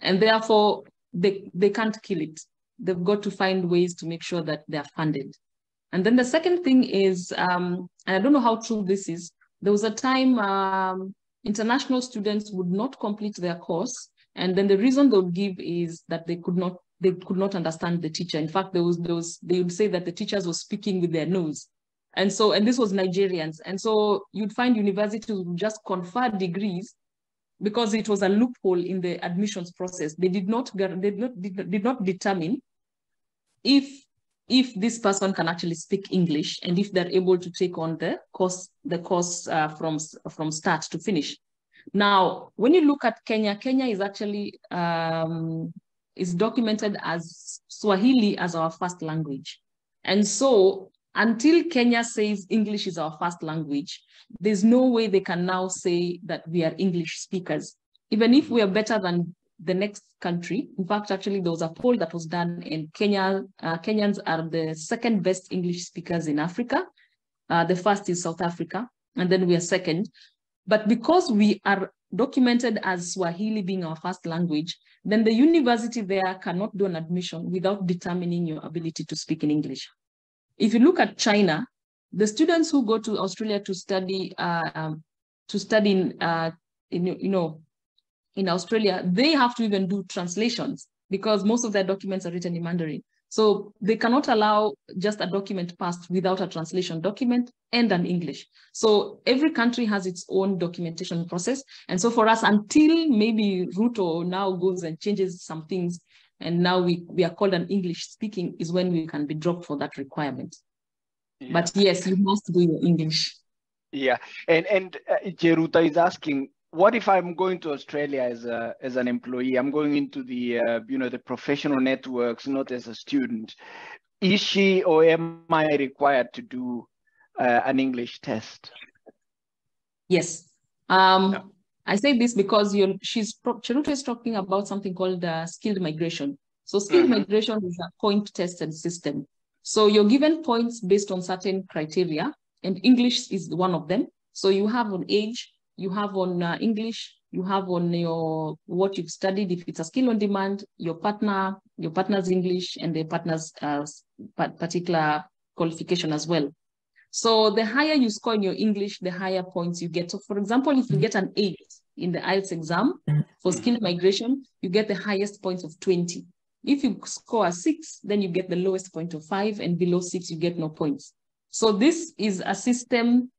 And therefore, they, they can't kill it. They've got to find ways to make sure that they're funded. And then the second thing is, um, and I don't know how true this is, there was a time um, international students would not complete their course. And then the reason they would give is that they could not they could not understand the teacher. In fact, there was those they would say that the teachers were speaking with their nose. And so, and this was Nigerians. And so you'd find universities would just confer degrees because it was a loophole in the admissions process. They did not, they did not, did not determine if if this person can actually speak English and if they're able to take on the course, the course uh, from, from start to finish. Now, when you look at Kenya, Kenya is actually um, is documented as Swahili as our first language. And so until Kenya says English is our first language, there's no way they can now say that we are English speakers. Even if we are better than the next country. In fact, actually, there was a poll that was done, in Kenya uh, Kenyans are the second best English speakers in Africa. Uh, the first is South Africa, and then we are second. But because we are documented as Swahili being our first language, then the university there cannot do an admission without determining your ability to speak in English. If you look at China, the students who go to Australia to study uh, um, to study in, uh, in you know in Australia, they have to even do translations because most of their documents are written in Mandarin. So they cannot allow just a document passed without a translation document and an English. So every country has its own documentation process. And so for us, until maybe Ruto now goes and changes some things, and now we, we are called an English speaking, is when we can be dropped for that requirement. Yeah. But yes, you must do your English. Yeah, and and uh, Cheruto is asking, what if I'm going to Australia as a as an employee? I'm going into the uh, you know the professional networks, not as a student. Is she or am I required to do uh, an English test? Yes. Um, yeah. I say this because you're, she's Cheruto is talking about something called uh, skilled migration. So skilled mm -hmm. migration is a point tested system. So you're given points based on certain criteria, and English is one of them. So you have an age, you have on uh, English, you have on your what you've studied. If it's a skill on demand, your partner, your partner's English, and the partner's uh, particular qualification as well. So the higher you score in your English, the higher points you get. So for example, if you get an eight in the IELTS exam for skill migration, you get the highest points of 20. If you score a six, then you get the lowest point of five, and below six, you get no points. So this is a system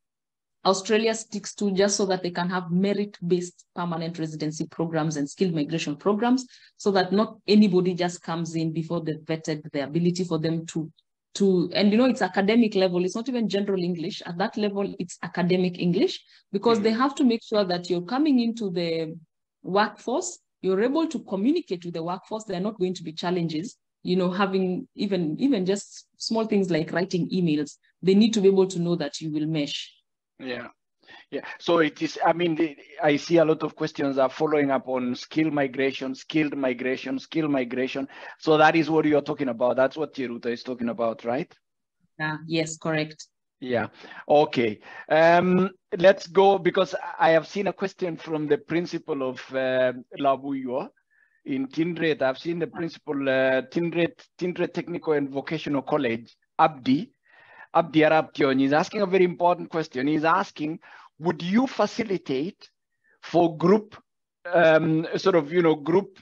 Australia sticks to just so that they can have merit-based permanent residency programs and skilled migration programs so that not anybody just comes in before they've vetted the ability for them to to and you know it's academic level. It's not even general english. At that level it's academic english because mm -hmm. they have to make sure that you're coming into the workforce you're able to communicate with the workforce. There are not going to be challenges. You know having even even just small things like writing emails they need to be able to know that you will mesh yeah. Yeah, so it is, I mean, I see a lot of questions are following up on skill migration, skilled migration, skill migration. So that is what you're talking about. That's what Cheruto is talking about, right? Yeah, yes, correct. Yeah, okay. Um, let's go because I have seen a question from the principal of uh, Labuyo in Tinderet. I've seen the principal, uh, Tinderet, Tinderet Technical and Vocational College, Abdi. Abdi Araption is asking a very important question. He's asking, would you facilitate for group um, sort of, you know, group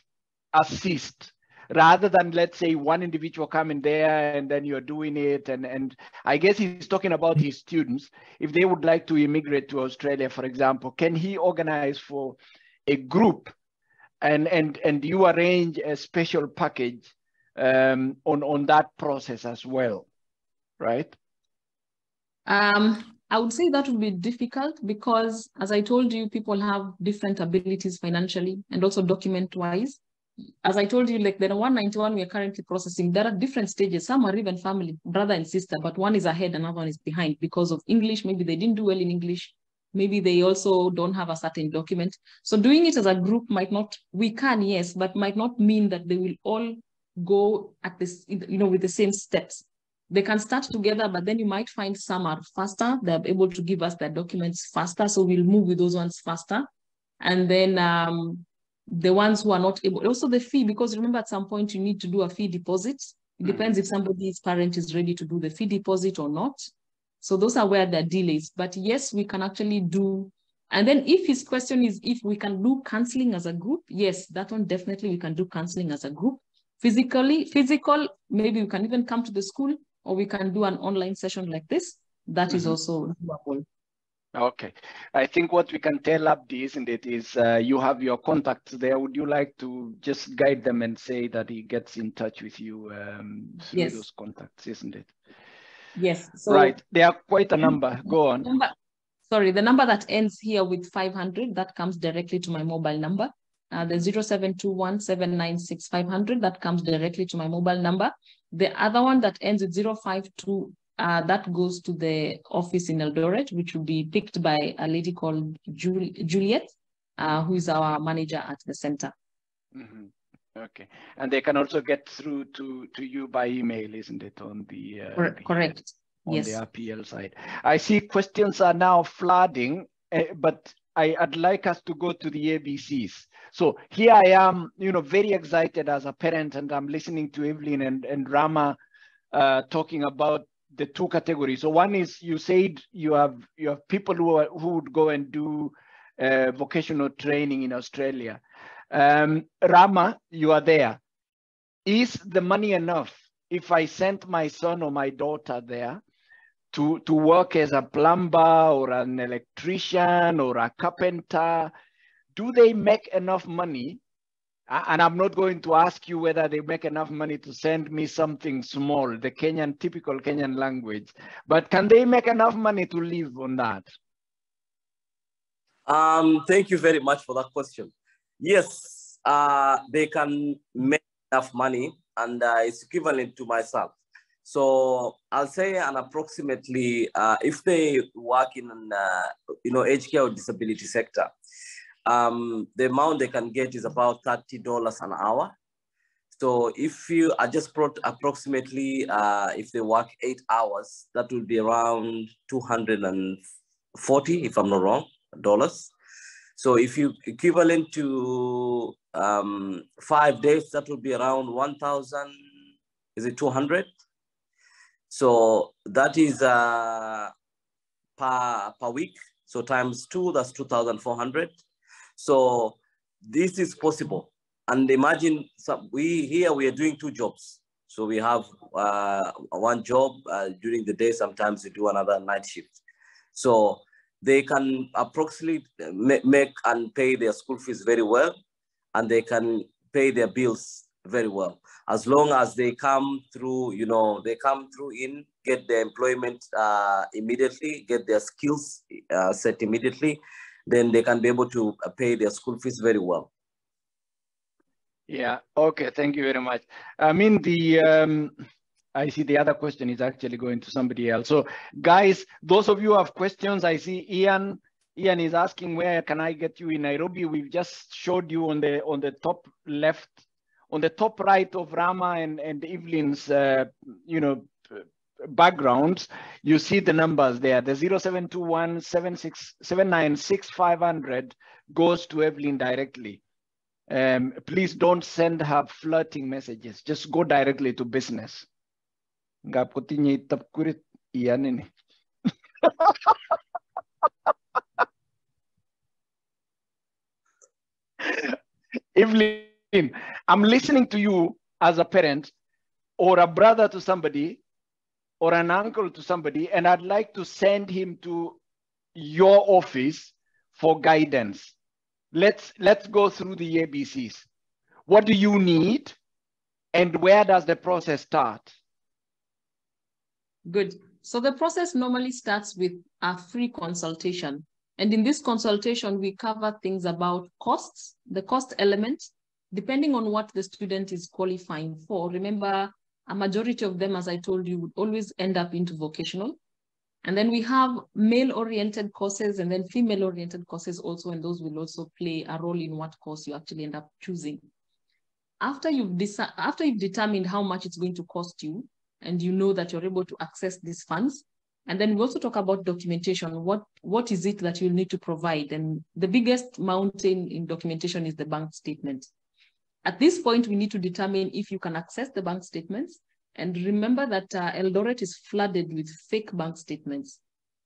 assist rather than let's say one individual coming there and then you're doing it? And and i guess he's talking about his students. If they would like to immigrate to australia for example can he organize for a group and and and you arrange a special package um, on on that process as well right um, I would say that would be difficult because, as I told you, people have different abilities financially and also document wise. as I told you, like the 191 we are currently processing, there are different stages. Some are even family, brother and sister, but one is ahead, another one is behind because of English. Maybe they didn't do well in English. Maybe they also don't have a certain document. So doing it as a group might not, we can, yes, but might not mean that they will all go at this, you know, with the same steps. They can start together, but then you might find some are faster. They're able to give us their documents faster. So we'll move with those ones faster. And then um, the ones who are not able, also the fee, because remember at some point you need to do a fee deposit. It mm. depends if somebody's parent is ready to do the fee deposit or not. So those are where the delays. But yes, we can actually do. And then if his question is if we can do counseling as a group, yes, that one definitely we can do counseling as a group. Physically, physical, maybe we can even come to the school or we can do an online session like this. That mm -hmm. is mm-hmm. also doable. Okay. I think what we can tell Abdi, isn't it, is uh, you have your contacts there. Would you like to just guide them and say that he gets in touch with you um, through yes. those contacts, isn't it? Yes. So right. There are quite a number. Go on. Number, sorry, the number that ends here with 500, that comes directly to my mobile number. Uh, the 0721 that comes directly to my mobile number. The other one that ends with 052 uh, that goes to the office in Eldoret, which will be picked by a lady called Jul Juliet, uh, who is our manager at the center. Mm -hmm. Okay, and they can also get through to to you by email, isn't it? On the, uh, correct. The, on yes. the RPL side, I see questions are now flooding, uh, but I, would like us to go to the ABCs. So here I am, you know, very excited as a parent, and I'm listening to Evelyne and and Rama uh, talking about the two categories. So one is you said you have you have people who are, who would go and do uh, vocational training in Australia. Um, Rama, you are there. Is the money enough if I sent my son or my daughter there to to work as a plumber or an electrician or a carpenter? Do they make enough money and I'm not going to ask you whether they make enough money to send me something small, the Kenyan, typical Kenyan language, but can they make enough money to live on that? Um, thank you very much for that question. Yes, uh, they can make enough money and uh, it's equivalent to myself. So I'll say an approximately, uh, if they work in, uh, you know, aged care or disability sector, um, the amount they can get is about $30 an hour. So if you are just brought approximately, uh, if they work eight hours, that would be around 240, if I'm not wrong, dollars. So if you equivalent to um, five days, that would be around 1,000, is it 200? So that is uh, per, per week. So times two, that's 2,400. So this is possible. And imagine some, we here, we are doing two jobs. So we have uh, one job uh, during the day, sometimes we do another night shift. So they can approximately make and pay their school fees very well, and they can pay their bills very well. As long as they come through, you know, they come through in, get their employment uh, immediately, get their skills uh, set immediately, then they can be able to uh, pay their school fees very well. Yeah, okay, thank you very much. I mean, the, um, I see the other question is actually going to somebody else. So guys, those of you have questions, I see Ian, Ian is asking where can I get you in Nairobi? We've just showed you on the on the top left, on the top right of Rama and, and Evelyne's, uh, you know, backgrounds, you see the numbers there. The 0721 796 500 goes to Evelyne directly. Um, please don't send her flirting messages. Just go directly to business. (laughs) Evelyne, I'm listening to you as a parent or a brother to somebody or an uncle to somebody, and I'd like to send him to your office for guidance. Let's, let's go through the ABCs. What do you need? And where does the process start? Good. So the process normally starts with a free consultation. And in this consultation, we cover things about costs, the cost element, depending on what the student is qualifying for, remember a majority of them, as I told you, would always end up into vocational. And then we have male-oriented courses and then female-oriented courses also, and those will also play a role in what course you actually end up choosing. After you've, after you've determined how much it's going to cost you, and you know that you're able to access these funds, and then we also talk about documentation. What, what is it that you'll need to provide? And the biggest mountain in documentation is the bank statement. At this point, we need to determine if you can access the bank statements. And remember that uh, Eldoret is flooded with fake bank statements.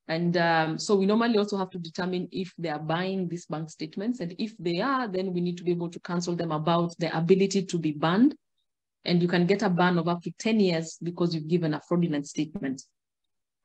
And um, so we normally also have to determine if they are buying these bank statements. And if they are, then we need to be able to counsel them about the ability to be banned. And you can get a ban of up to 10 years because you've given a fraudulent statement.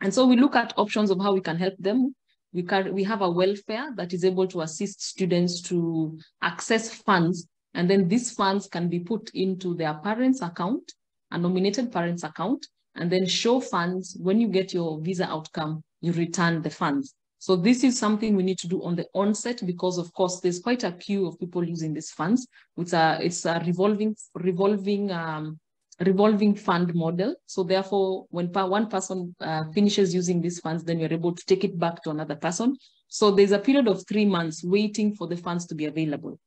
And so we look at options of how we can help them. We, can, we have a welfare that is able to assist students to access funds. And then these funds can be put into their parents' account, a nominated parents' account, and then show funds. When you get your visa outcome, you return the funds. So this is something we need to do on the onset because, of course, there's quite a queue of people using these funds. It's a, it's a revolving, revolving um, revolving fund model. So therefore, when one person uh, finishes using these funds, then you're able to take it back to another person. So there's a period of three months waiting for the funds to be available.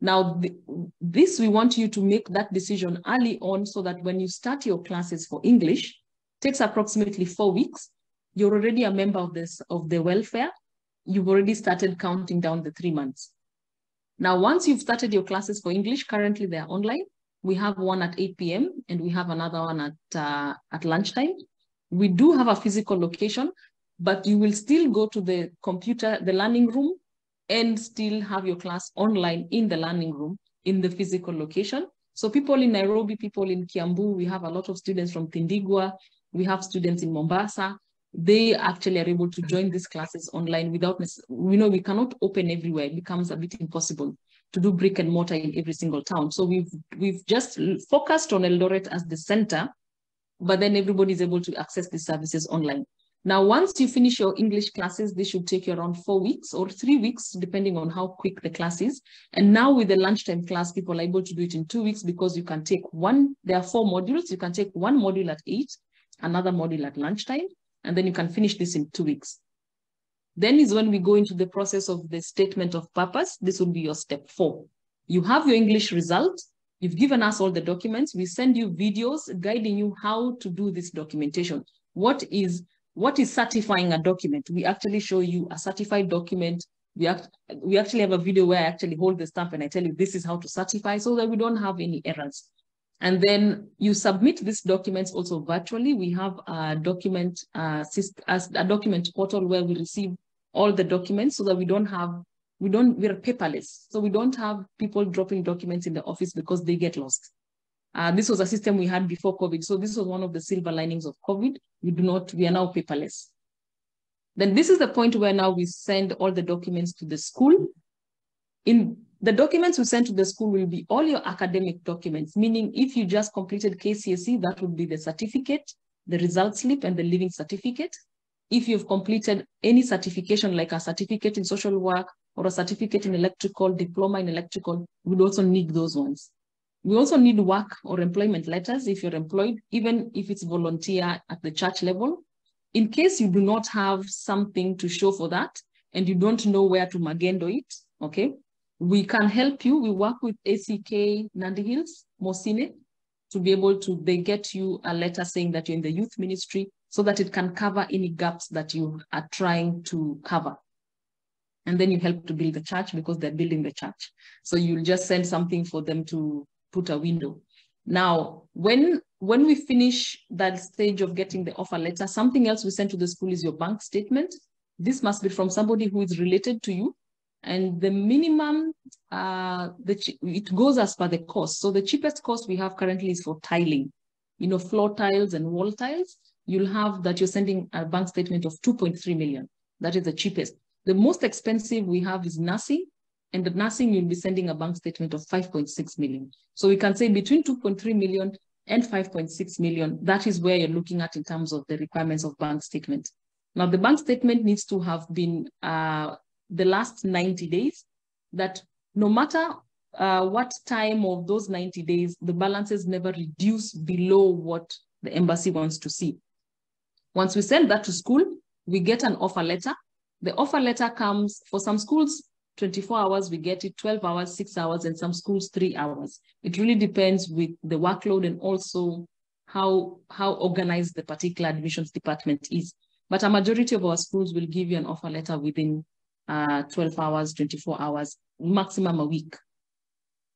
Now, this, we want you to make that decision early on so that when you start your classes for English, takes approximately four weeks. You're already a member of this of the welfare. You've already started counting down the three months. Now, once you've started your classes for English, currently they're online, we have one at 8 p.m. and we have another one at, uh, at lunchtime. We do have a physical location, but you will still go to the computer, the learning room, and still have your class online in the learning room in the physical location. So people in Nairobi, people in Kiambu, we have a lot of students from Tindigwa, we have students in Mombasa. They actually are able to join these classes online without, we know we cannot open everywhere. It becomes a bit impossible to do brick and mortar in every single town. So we've we've just focused on Eldoret as the center, but then everybody is able to access these services online. Now, once you finish your English classes, this should take you around four weeks or three weeks, depending on how quick the class is. And now with the lunchtime class, people are able to do it in two weeks because you can take one, there are four modules. You can take one module at eight, another module at lunchtime, and then you can finish this in two weeks. Then is when we go into the process of the statement of purpose. This will be your step four. You have your English result. You've given us all the documents. We send you videos guiding you how to do this documentation. What is what is certifying a document? We actually show you a certified document. We, act, we actually have a video where I actually hold the stamp and I tell you this is how to certify so that we don't have any errors. And then you submit these documents also virtually. We have a document, uh, a document portal where we receive all the documents so that we don't have, we don't, we're paperless. So we don't have people dropping documents in the office because they get lost. Uh, this was a system we had before COVID. So this was one of the silver linings of COVID. We do not, we are now paperless. Then this is the point where now we send all the documents to the school. In the documents we send to the school will be all your academic documents, meaning if you just completed KCSE, that would be the certificate, the result slip, and the living certificate if you've completed any certification like a certificate in social work or a certificate in electrical, diploma in electrical, we'd also need those ones. We also need work or employment letters if you're employed, even if it's volunteer at the church level. In case you do not have something to show for that and you don't know where to magendo it, okay, we can help you. We work with ACK Nandi Hills, Mosine, to be able to, they get you a letter saying that you're in the youth ministry so that it can cover any gaps that you are trying to cover. And then you help to build the church because they're building the church. So you'll just send something for them to put a window. Now, when when we finish that stage of getting the offer letter, something else we send to the school is your bank statement. This must be from somebody who is related to you. And the minimum, uh, the it goes as per the cost. So the cheapest cost we have currently is for tiling, you know, floor tiles and wall tiles you'll have that you're sending a bank statement of 2.3 million. That is the cheapest. The most expensive we have is nursing, and the nursing you'll be sending a bank statement of 5.6 million. So we can say between 2.3 million and 5.6 million, that is where you're looking at in terms of the requirements of bank statement. Now the bank statement needs to have been uh, the last 90 days that no matter uh, what time of those 90 days, the balances never reduce below what the embassy wants to see. Once we send that to school, we get an offer letter. The offer letter comes for some schools, 24 hours, we get it 12 hours, six hours, and some schools three hours. It really depends with the workload and also how, how organized the particular admissions department is. But a majority of our schools will give you an offer letter within uh, 12 hours, 24 hours, maximum a week.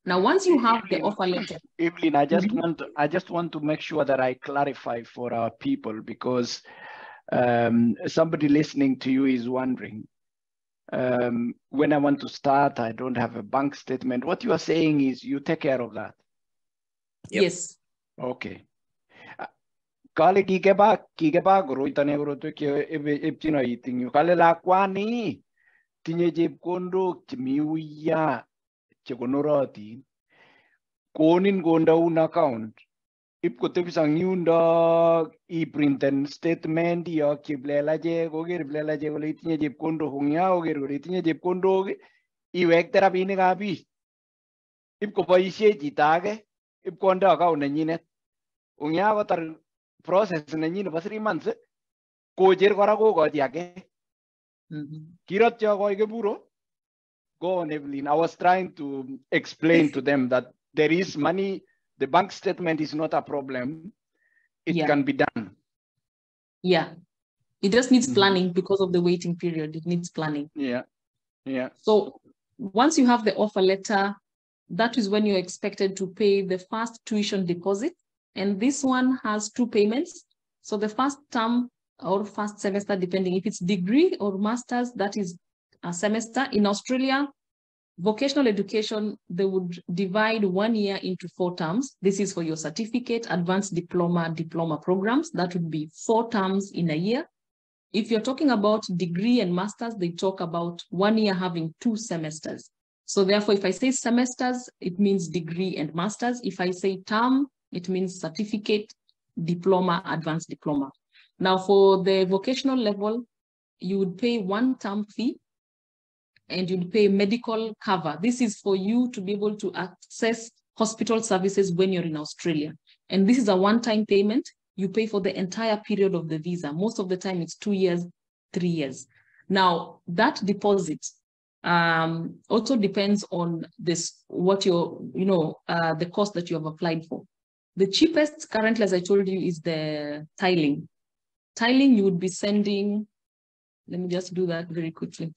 Now, once you have the offer letter. Evelyne, I just Mhm. want to, I just want to make sure that I clarify for our people because um, somebody listening to you is wondering. Um, when I want to start, I don't have a bank statement. What you are saying is you take care of that. Yep. Yes. Okay. Kale kikeba kikeba koroito ne korotwek ipchino iting yu. Kale lakwani tinye chepkondok chemi uya chekonorotin. Konin kondoun account. Ip kotebis ang yundo iprinten statement iyok kiplelachek koker kiplelachek kole itinye chepkondok eng yo koker kole itinye chepkondok iwekte rabinikab biik. Ip koboisie chito age ip konde account nenyinet. Eng yo kotar process nenyin nebo three months kocher kora kokochi age. Mm-hmm. Kirotyi akoi keburo. Go on, Evelyne. I was trying to explain to them that there is money. The bank statement is not a problem. It Yeah. can be done. Yeah. It just needs Mhm. planning because of the waiting period. It needs planning. Yeah. Yeah. So once you have the offer letter, that is when you're expected to pay the first tuition deposit. And this one has two payments. So the first term or first semester, depending if it's degree or master's, that is a semester. In Australia, vocational education, they would divide one year into four terms. This is for your certificate, advanced diploma, diploma programs. That would be four terms in a year. If you're talking about degree and masters, they talk about one year having two semesters. So therefore, if I say semesters, it means degree and masters. If I say term, it means certificate, diploma, advanced diploma. Now for the vocational level, you would pay one term fee and you'd pay medical cover. This is for you to be able to access hospital services when you're in Australia. And this is a one-time payment. You pay for the entire period of the visa. Most of the time it's two years, three years. Now that deposit um, also depends on this, what you're, you know, uh, the cost that you have applied for. The cheapest currently, as I told you, is the tiling. Tiling, you would be sending, let me just do that very quickly.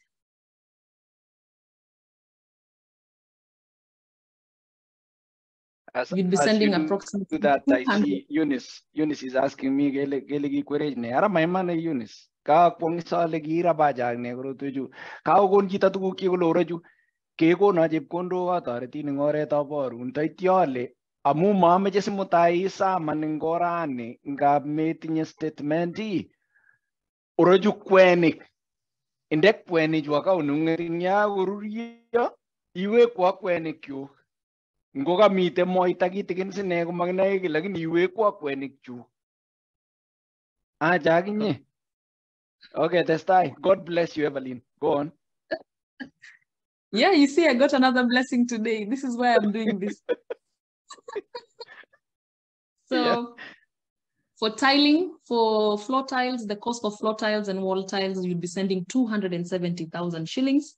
As, You'd be sending you approximately that, I see Eunice. Eunice is asking me, gele gele ki kwerech ne. Ara maimane Eunice. Ka kwong sale kira bajag ne korotwechu. Ka kokon chito tuguk chik kole orechu. Kekono chepkondok atoretin eng oretab borun. Taityo ale amu mameche simutai isaman eng orani ngap metinye statement ii. Orechu kwenik. Inde kwenichu account ng'ung eng yo koruryo iwekwo kwenikyuk. Ngo kamite moita kitikin sine komakinoe ki lakini iwekwo kwenikchuk. Acha akinye. Okay, testai. God bless you, Evelyne. Go on. (laughs) Yeah, you see, I got another blessing today. This is why I'm doing this. (laughs) so Yeah. for tiling, for floor tiles, the cost for floor tiles and wall tiles, you'd be sending 270,000 shillings.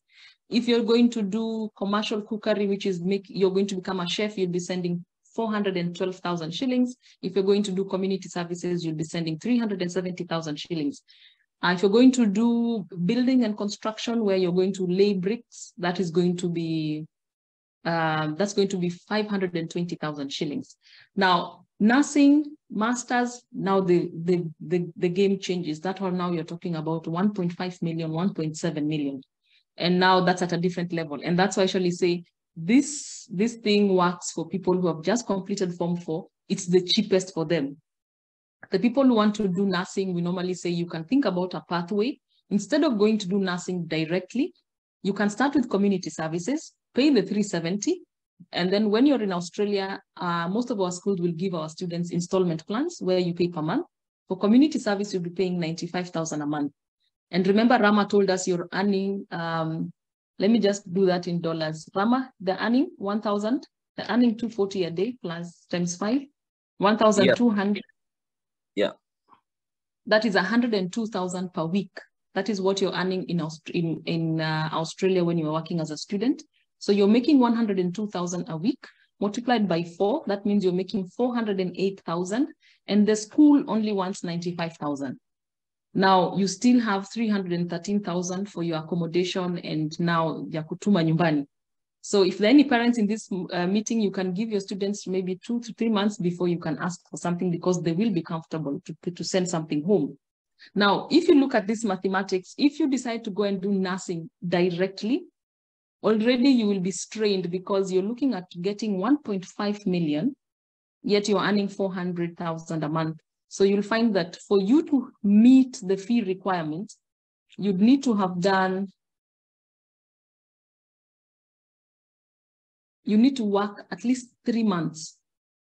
If you're going to do commercial cookery, which is make, you're going to become a chef, you'll be sending 412,000 shillings. If you're going to do community services, you'll be sending 370,000 shillings. Uh, if you're going to do building and construction where you're going to lay bricks, that is going to be um, that's going to be 520,000 shillings. Now, nursing masters, now the, the, the, the game changes. That one now you're talking about 1.5 million, 1.7 million. And now that's at a different level. And that's why I actually say this, this thing works for people who have just completed Form 4. It's the cheapest for them. The people who want to do nursing, we normally say you can think about a pathway. Instead of going to do nursing directly, you can start with community services, pay the 370. And then when you're in Australia, uh, most of our schools will give our students installment plans where you pay per month. For community service, you'll be paying 95,000 a month. And remember, Rama told us you're earning um, Let me just do that in dollars. Rama, the earning 1,000, the earning 240 a day plus times five, 1,200. Yeah. That is 102,000 per week. That is what you're earning in, Aust in, in uh, Australia when you're working as a student. So you're making 102,000 a week multiplied by four. That means you're making 408,000 and the school only wants 95,000. Now you still have 313,000 for your accommodation and now ya kutuma nyumbani. So if there are any parents in this uh, meeting, you can give your students maybe two to three months before you can ask for something because they will be comfortable to, to send something home. Now, if you look at this mathematics, if you decide to go and do nursing directly, already you will be strained because you're looking at getting 1.5 million, yet you're earning 400,000 a month. So you'll find that for you to meet the fee requirement, you'd need to have done, you need to work at least three months,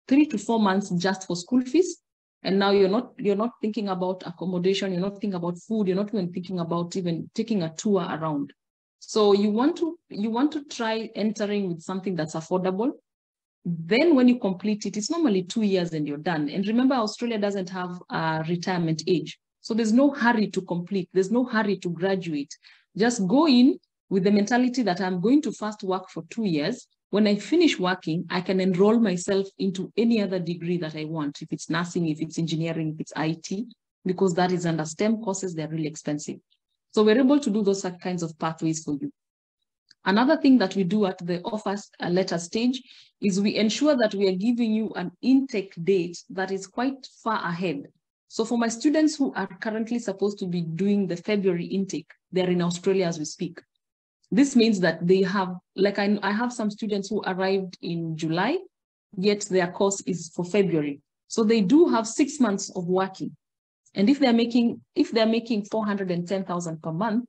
three to four months just for school fees. And now you're not you're not thinking about accommodation, you're not thinking about food, you're not even thinking about even taking a tour around. So you want to you want to try entering with something that's affordable. Then when you complete it, it's normally two years and you're done. And remember, Australia doesn't have a retirement age. So there's no hurry to complete. There's no hurry to graduate. Just go in with the mentality that I'm going to first work for two years. When I finish working, I can enroll myself into any other degree that I want. If it's nursing, if it's engineering, if it's IT, because that is under STEM courses, they're really expensive. So we're able to do those kinds of pathways for you. Another thing that we do at the offer uh, letter stage is we ensure that we are giving you an intake date that is quite far ahead. So for my students who are currently supposed to be doing the February intake, they're in Australia as we speak. This means that they have, like I, I have some students who arrived in July, yet their course is for February. So they do have six months of working. And if they're making, if they're making 410,000 per month,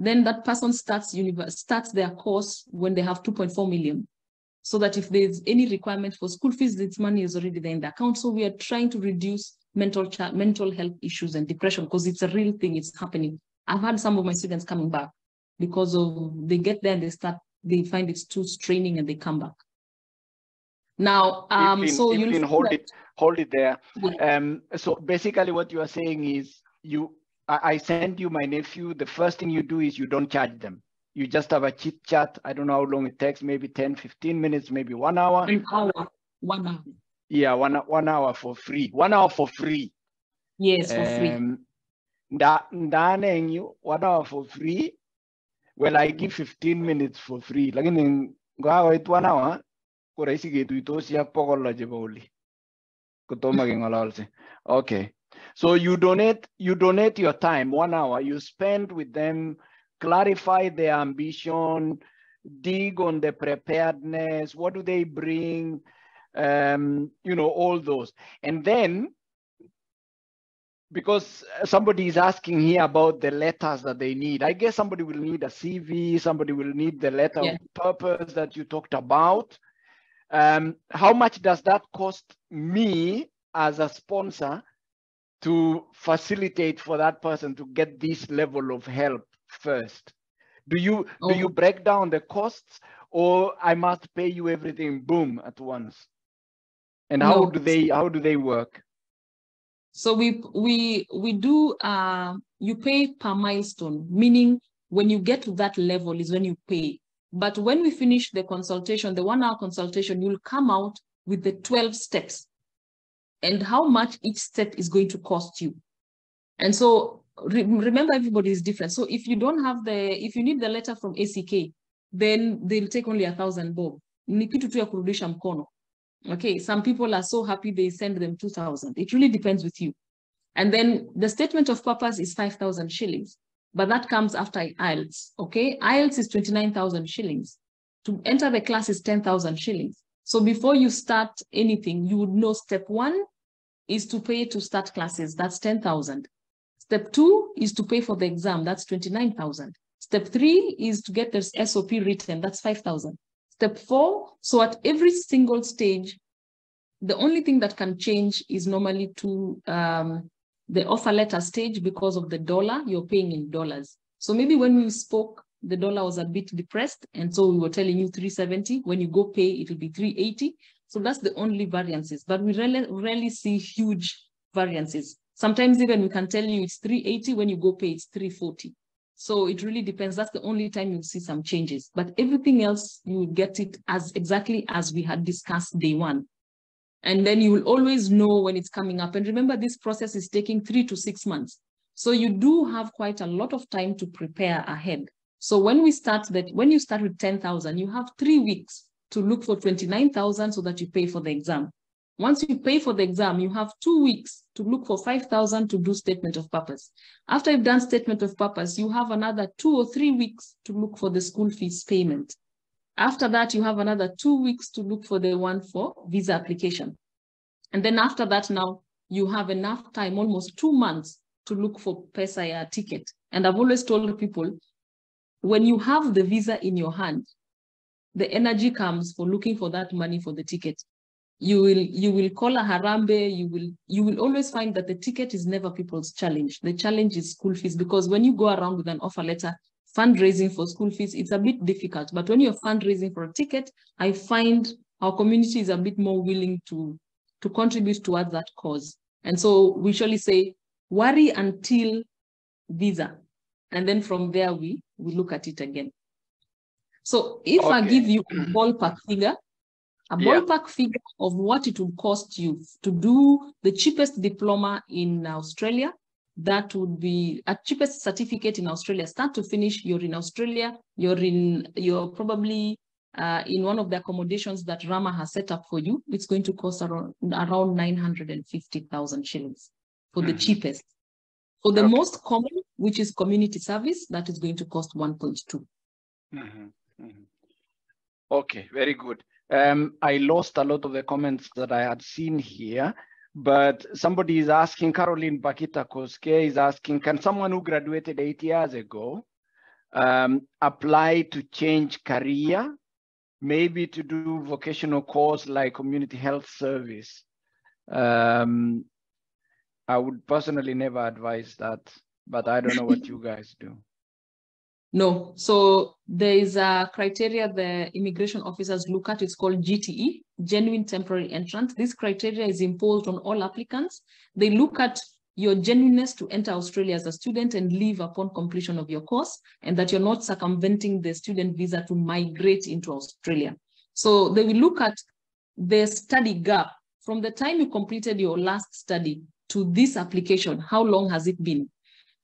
then that person starts starts their course when they have 2.4 million. So that if there's any requirement for school fees, this money is already there in the account. So we are trying to reduce mental mental health issues and depression because it's a real thing, it's happening. I've had some of my students coming back because of they get there and they start, they find it's too straining and they come back. Now, um, Evelyne, so you'll hold it, hold it there. Um, so basically, what you are saying is you. I, send you my nephew. The first thing you do is you don't charge them. You just have a chit chat. I don't know how long it takes. Maybe 10, 15 minutes, maybe one hour. an hour, one hour. Yeah, one one hour for free. One hour for free. Yes, for free. Um, nda ndaneng you one hour for free. Well, I give 15 minutes for free. Lakini ngakoit one hour, ko rahisi ketuitosi ak bokol lo chebo oli. Kotomo keng'ololse. Okay. So you donate you donate your time, one hour. You spend with them, clarify their ambition, dig on the preparedness. What do they bring? Um, you know, all those. And then because somebody is asking here about the letters that they need. I guess somebody will need a CV, somebody will need the letter Yeah. of purpose that you talked about. Um, how much does that cost me as a sponsor to facilitate for that person to get this level of help first? Do you do you Oh. break down the costs or I must pay you everything boom at once? And how No. do they how do they work? So we we we do uh you pay per milestone, meaning when you get to that level is when you pay. But when we finish the consultation, the one hour consultation, you'll come out with the 12 steps and how much each step is going to cost you. And so re- remember everybody is different. So if you don't have the if you need the letter from ACK, then they'll take only a thousand bob. Tu mkono. Okay, some people are so happy they send them 2,000. It really depends with you. And then the statement of purpose is 5,000 shillings, but that comes after IELTS. Okay, IELTS is 29,000 shillings. To enter the class is 10,000 shillings. So before you start anything, you would know step one is to pay to start classes. That's 10,000. Step two is to pay for the exam. That's 29,000. Step three is to get the SOP written. That's 5,000. Step four, so at every single stage, the only thing that can change is normally to um, the offer letter stage because of the dollar, you're paying in dollars. So maybe when we spoke, the dollar was a bit depressed. And so we were telling you 370. When you go pay, it will be 380. So that's the only variances, but we rarely, rarely see huge variances. Sometimes even we can tell you it's 380, when you go pay, it's 340. So it really depends. That's the only time you'll see some changes. But everything else, you get it as exactly as we had discussed day one. And then you will always know when it's coming up. And remember, this process is taking three to six months. So you do have quite a lot of time to prepare ahead. So when we start that, when you start with 10,000, you have three weeks to look for 29,000 so that you pay for the exam. Once you pay for the exam, you have two weeks to look for 5,000 to do statement of purpose. After you've done statement of purpose, you have another two or three weeks to look for the school fees payment. After that, you have another two weeks to look for the one for visa application. And then after that, now you have enough time, almost two months to look for PESA ticket. And I've always told people, when you have the visa in your hand, the energy comes for looking for that money for the ticket. You will you will call a harambee, you will you will always find that the ticket is never people's challenge. The challenge is school fees because when you go around with an offer letter, fundraising for school fees, it's a bit difficult. But when you're fundraising for a ticket, I find our community is a bit more willing to, to contribute towards that cause. And so we usually say, worry until visa. And then from there, we, we look at it again. So if okay. I give you a ballpark figure, a ballpark yeah. figure of what it would cost you to do the cheapest diploma in Australia, that would be a cheapest certificate in Australia, start to finish, you're in Australia, you're in, you're probably uh, in one of the accommodations that Rama has set up for you, it's going to cost around, around 950,000 shillings for the mm -hmm. cheapest. For the okay. most common, which is community service, that is going to cost 1.2. Mm -hmm. Mm-hmm. Okay, very good. Um, I lost a lot of the comments that I had seen here, but somebody is asking, Caroline Bakita Koske is asking, can someone who graduated eight years ago um, apply to change career, maybe to do vocational course like community health service? Um, I would personally never advise that, but I don't know what you guys do. No. So there is a criteria the immigration officers look at. It's called GTE, genuine temporary entrant. This criteria is imposed on all applicants. They look at your genuineness to enter Australia as a student and leave upon completion of your course, and that you're not circumventing the student visa to migrate into Australia. So they will look at the study gap from the time you completed your last study to this application. How long has it been?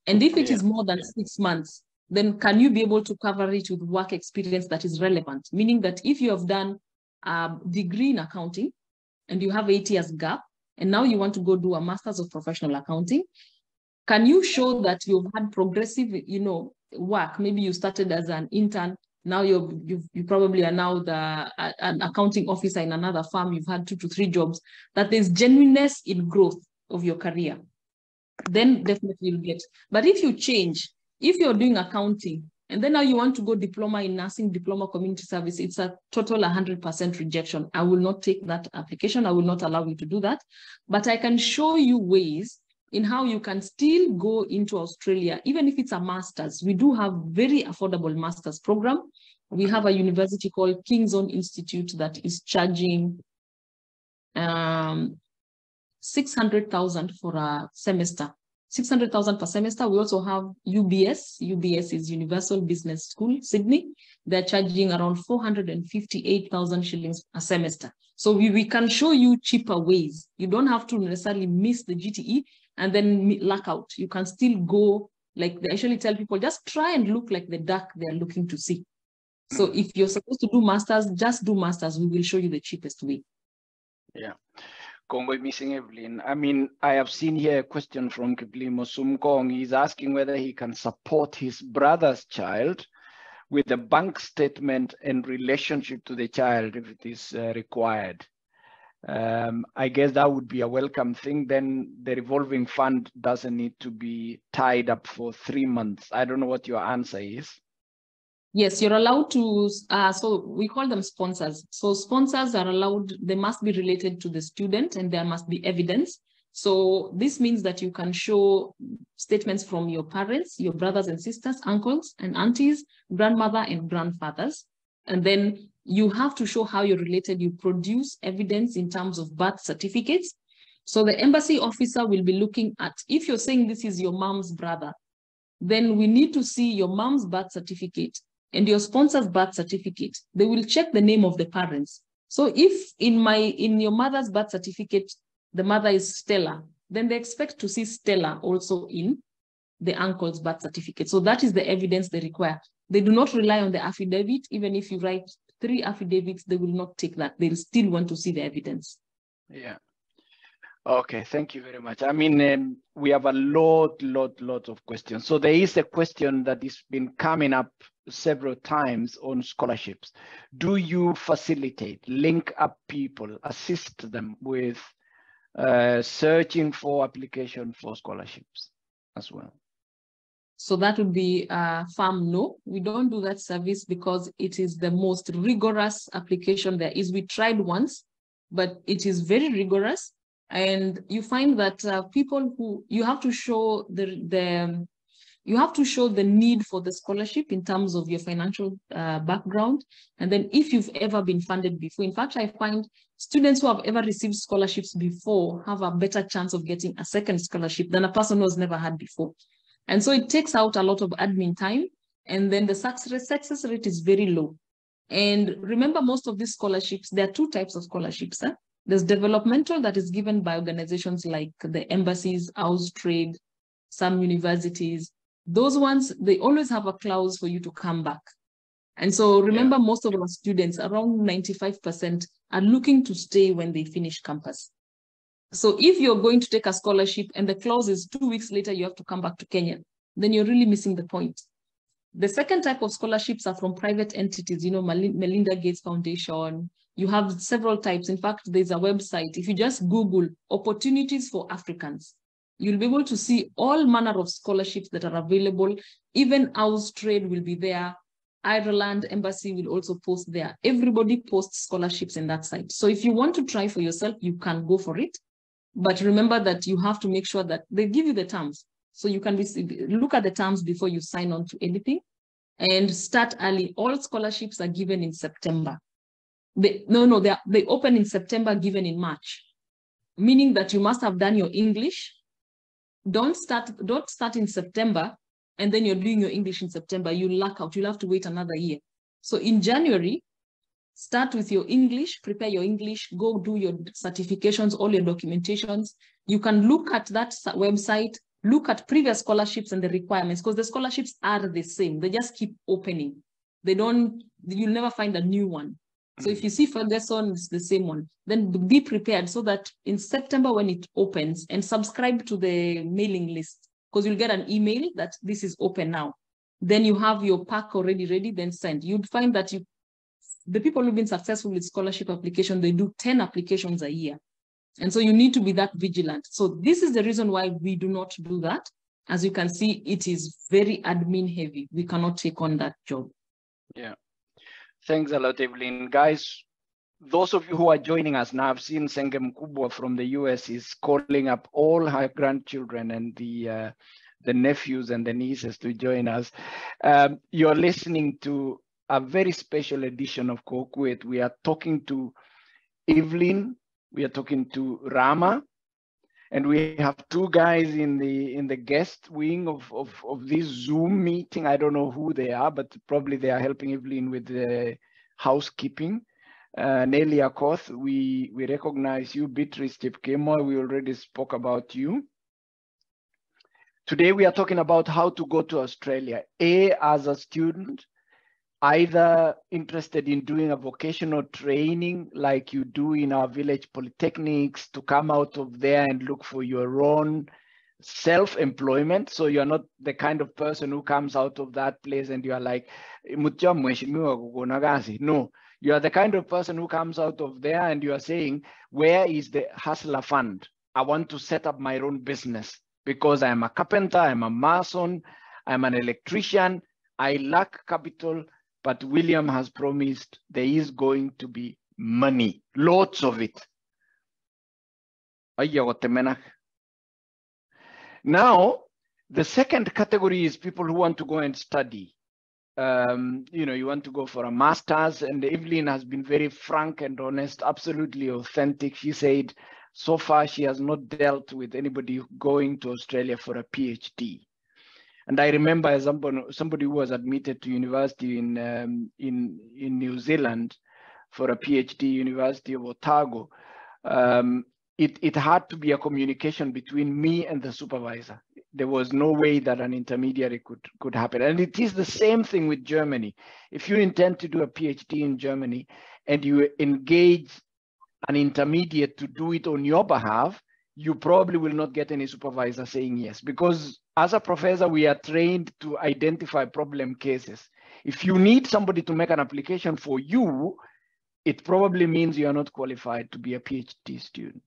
And if it yeah. is more than six months, then can you be able to cover it with work experience that is relevant? Meaning that if you have done a degree in accounting and you have eight years gap, and now you want to go do a master's of professional accounting, can you show that you've had progressive, you know, work? Maybe you started as an intern, now you're, you you probably are now the uh, an accounting officer in another firm, you've had two to three jobs, that there's genuineness in growth of your career, then definitely you'll get. But if you change, if you're doing accounting and then now you want to go diploma in nursing, diploma community service, it's a total 100% rejection. I will not take that application. I will not allow you to do that. But I can show you ways in how you can still go into Australia, even if it's a master's. We do have very affordable master's program. We have a university called King's Own Institute that is charging um, 600,000 for a semester 600,000 per semester. We also have UBS. UBS is Universal Business School, Sydney. They're charging around 458,000 shillings a semester. So we, we can show you cheaper ways. You don't have to necessarily miss the GTE and then luck out. You can still go, like they actually tell people, just try and look like the duck they're looking to see. So if you're supposed to do masters, just do masters. We will show you the cheapest way. Yeah. Convoy missing Evelyne. I mean, I have seen here a question from Kiplimo Sumkong. He's asking whether he can support his brother's child with a bank statement and relationship to the child if it is uh, required. Um, I guess that would be a welcome thing. Then the revolving fund doesn't need to be tied up for three months. I don't know what your answer is. Yes, you're allowed to, uh, so we call them sponsors. So sponsors are allowed, they must be related to the student and there must be evidence. So this means that you can show statements from your parents, your brothers and sisters, uncles and aunties, grandmother and grandfathers. And then you have to show how you're related. You produce evidence in terms of birth certificates. So the embassy officer will be looking at, if you're saying this is your mom's brother, then we need to see your mom's birth certificate and your sponsor's birth certificate. They will check the name of the parents. So if in my in your mother's birth certificate, the mother is Stella, then they expect to see Stella also in the uncle's birth certificate. So that is the evidence they require. They do not rely on the affidavit. Even if you write three affidavits, they will not take that. They'll still want to see the evidence. Yeah. Okay, thank you very much. I mean, um, we have a lot, lot, lot of questions. So there is a question that has been coming up several times on scholarships. Do you facilitate, link up people, assist them with uh, searching for application for scholarships as well? So that would be uh, farm no. We don't do that service because it is the most rigorous application there is. We tried once, but it is very rigorous. And you find that uh, people who, you have to show the, the you have to show the need for the scholarship in terms of your financial uh, background. And then if you've ever been funded before, in fact, I find students who have ever received scholarships before have a better chance of getting a second scholarship than a person who has never had before. And so it takes out a lot of admin time. And then the success, rate is very low. And remember, most of these scholarships, there are two types of scholarships. Huh? There's developmental that is given by organizations like the embassies, Austrade, some universities, those ones, they always have a clause for you to come back. And so remember, yeah. most of our students, around 95%, are looking to stay when they finish campus. So if you're going to take a scholarship and the clause is two weeks later, you have to come back to Kenya, then you're really missing the point. The second type of scholarships are from private entities, you know, Melinda Gates Foundation. You have several types. In fact, there's a website. If you just Google opportunities for Africans, you'll be able to see all manner of scholarships that are available. Even Austrade will be there. Ireland Embassy will also post there. Everybody posts scholarships in that site. So if you want to try for yourself, you can go for it. But remember that you have to make sure that they give you the terms. So you can look at the terms before you sign on to anything and start early. All scholarships are given in September. They, no, no, they, they open in September, given in March, meaning that you must have done your English don't start don't start in September and then you're doing your English in September. You lack out. You'll have to wait another year. So in January, start with your English, prepare your English, go do your certifications, all your documentations. You can look at that website, look at previous scholarships and the requirements because the scholarships are the same. They just keep opening. They don't, you'll never find a new one. So if you see Ferguson, it's the same one. Then be prepared so that in September when it opens and subscribe to the mailing list because you'll get an email that this is open now. Then you have your pack already ready, then send. You'd find that you, the people who've been successful with scholarship application, they do 10 applications a year. And so you need to be that vigilant. So this is the reason why we do not do that. As you can see, it is very admin heavy. We cannot take on that job. Yeah. Thanks a lot, Evelyne. Guys, those of you who are joining us now, I've seen Sengem Kubwa from the US is calling up all her grandchildren and the uh, the nephews and the nieces to join us. Um, you're listening to a very special edition of Kokwet. We are talking to Evelyne, we are talking to Rama, and we have two guys in the in the guest wing of, of, of this Zoom meeting. I don't know who they are, but probably they are helping Evelyne with the housekeeping. Uh, Nelly Akoth, we, we recognize you. Beatrice Chepkemo, we already spoke about you. Today we are talking about how to go to Australia. A, as a student, either interested in doing a vocational training like you do in our village polytechnics to come out of there and look for your own self-employment. So you're not the kind of person who comes out of that place and you are like no you are the kind of person who comes out of there and you are saying where is the hustler fund? I want to set up my own business because i'm a carpenter i'm a mason i'm an electrician. I lack capital but William has promised there is going to be money, lots of it. Now, the second category is people who want to go and study. Um, you know, you want to go for a master's, and Evelyne has been very frank and honest, absolutely authentic. She said, so far she has not dealt with anybody going to Australia for a PhD. And I remember somebody, somebody who was admitted to university in um, in in New Zealand for a PhD, University of Otago. Um, it, it had to be a communication between me and the supervisor. There was no way that an intermediary could, could happen. And it is the same thing with Germany. If you intend to do a PhD in Germany and you engage an intermediate to do it on your behalf, you probably will not get any supervisor saying yes. Because as a professor, we are trained to identify problem cases. If you need somebody to make an application for you, it probably means you are not qualified to be a PhD student.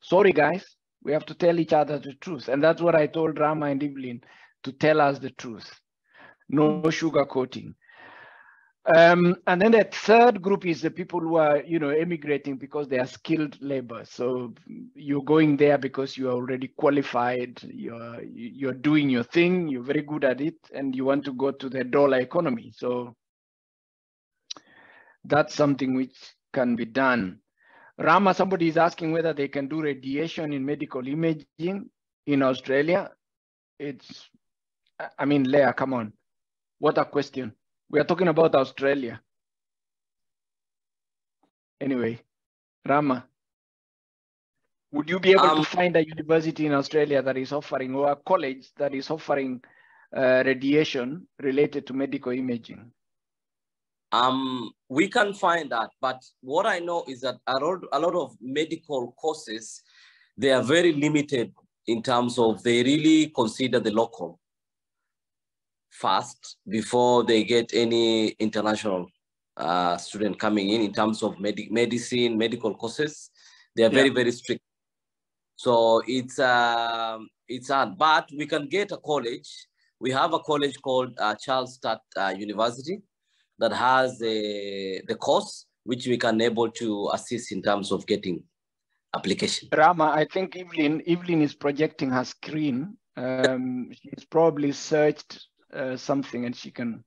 Sorry, guys, we have to tell each other the truth. And that's what I told Rama and Evelyne to tell us the truth. No sugarcoating. Um, and then the third group is the people who are, you know, emigrating because they are skilled labor. So you're going there because you are already qualified. You're you're doing your thing. You're very good at it, and you want to go to the dollar economy. So that's something which can be done. Rama, somebody is asking whether they can do radiation in medical imaging in Australia. It's, I mean, Leah, come on. What a question. We are talking about Australia. Anyway, Rama, would you be able um, to find a university in Australia that is offering or a college that is offering uh, radiation related to medical imaging? Um, we can find that, but what I know is that a lot, a lot of medical courses, they are very limited in terms of they really consider the local first before they get any international uh, student coming in in terms of med medicine, medical courses. They are very, yeah. very strict. So it's um, it's hard, but we can get a college. We have a college called uh, Charles Sturt uh, University that has the, the course which we can able to assist in terms of getting application. Rama, I think Evelyne, Evelyne is projecting her screen. (laughs) Um, she's probably searched uh, something and she can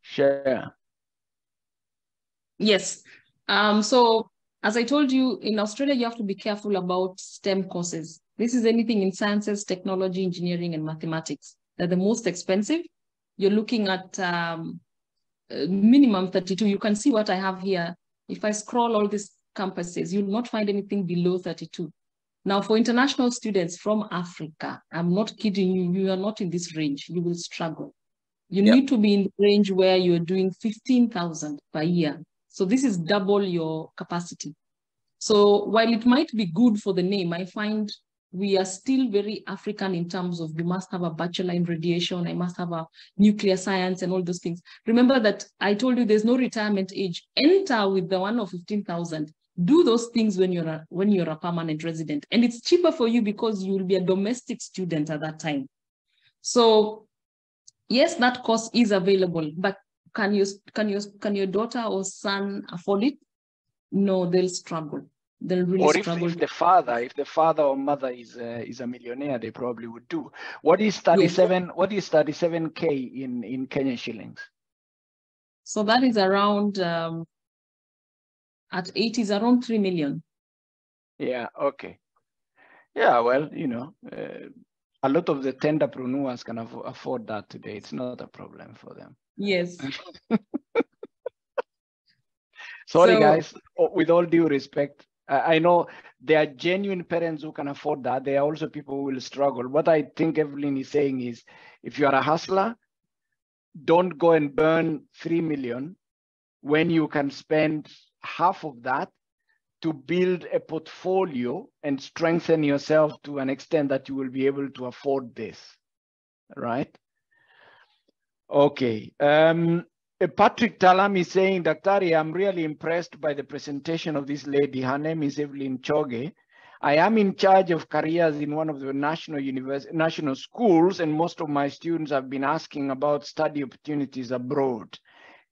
share. Yes. Um, so as I told you, in Australia, you have to be careful about STEM courses. This is anything in sciences, technology, engineering, and mathematics. They're the most expensive. You're looking at um, minimum 32. You can see what I have here. If I scroll all these campuses, you'll not find anything below 32. Now, for international students from Africa, I'm not kidding you, you are not in this range. You will struggle. You yep. need to be in the range where you're doing 15,000 per year. So this is double your capacity. So while it might be good for the name, I find we are still very African in terms of you must have a bachelor in radiation, I must have a nuclear science and all those things. Remember that I told you there's no retirement age. Enter with the one of 15,000. Do those things when you're a, when you're a permanent resident. And it's cheaper for you because you will be a domestic student at that time. So yes, that course is available, but can you can you can your daughter or son afford it? No, they'll struggle they'll really or if, if, the father if the father or mother is a, is a millionaire they probably would do what is 37 yes. what is 37k in in kenyan shillings so that is around um, at 80 is around 3 million. Yeah okay. Yeah well you know uh, a lot of the tenderpreneurs can af afford that today. It's not a problem for them. Yes. (laughs) Sorry so, guys. With all due respect I know there are genuine parents who can afford that. There are also people who will struggle. What I think Evelyne is saying is if you are a hustler, don't go and burn 3 million when you can spend half of that to build a portfolio and strengthen yourself to an extent that you will be able to afford this, right? Okay. Um, uh, Patrick Talam is saying, Daktari, I'm really impressed by the presentation of this lady. Her name is Evelyne Choge. I am in charge of careers in one of the national national schools, and most of my students have been asking about study opportunities abroad.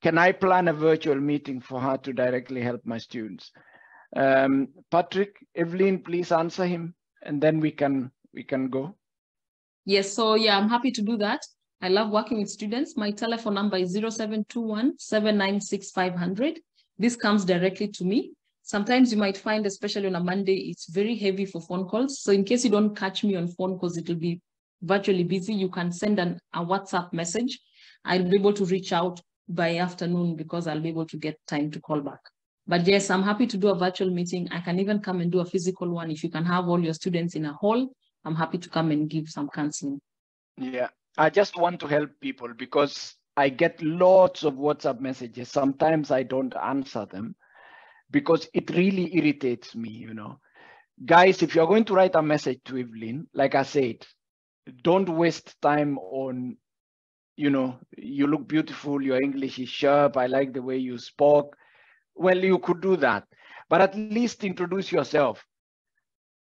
Can I plan a virtual meeting for her to directly help my students? Um, Patrick, Evelyne, please answer him, and then we can we can go. Yes, so yeah, I'm happy to do that. I love working with students. My telephone number is 0721 796 500. This comes directly to me. Sometimes you might find, especially on a Monday, it's very heavy for phone calls. So in case you don't catch me on phone calls, it will be virtually busy. You can send an, a WhatsApp message. I'll be able to reach out by afternoon because I'll be able to get time to call back. But yes, I'm happy to do a virtual meeting. I can even come and do a physical one. If you can have all your students in a hall, I'm happy to come and give some counseling. Yeah, I just want to help people because I get lots of WhatsApp messages. Sometimes I don't answer them because it really irritates me, you know. Guys, if you're going to write a message to Evelyne, like I said, don't waste time on, you know, you look beautiful, your English is sharp, I like the way you spoke. Well, you could do that, but at least introduce yourself.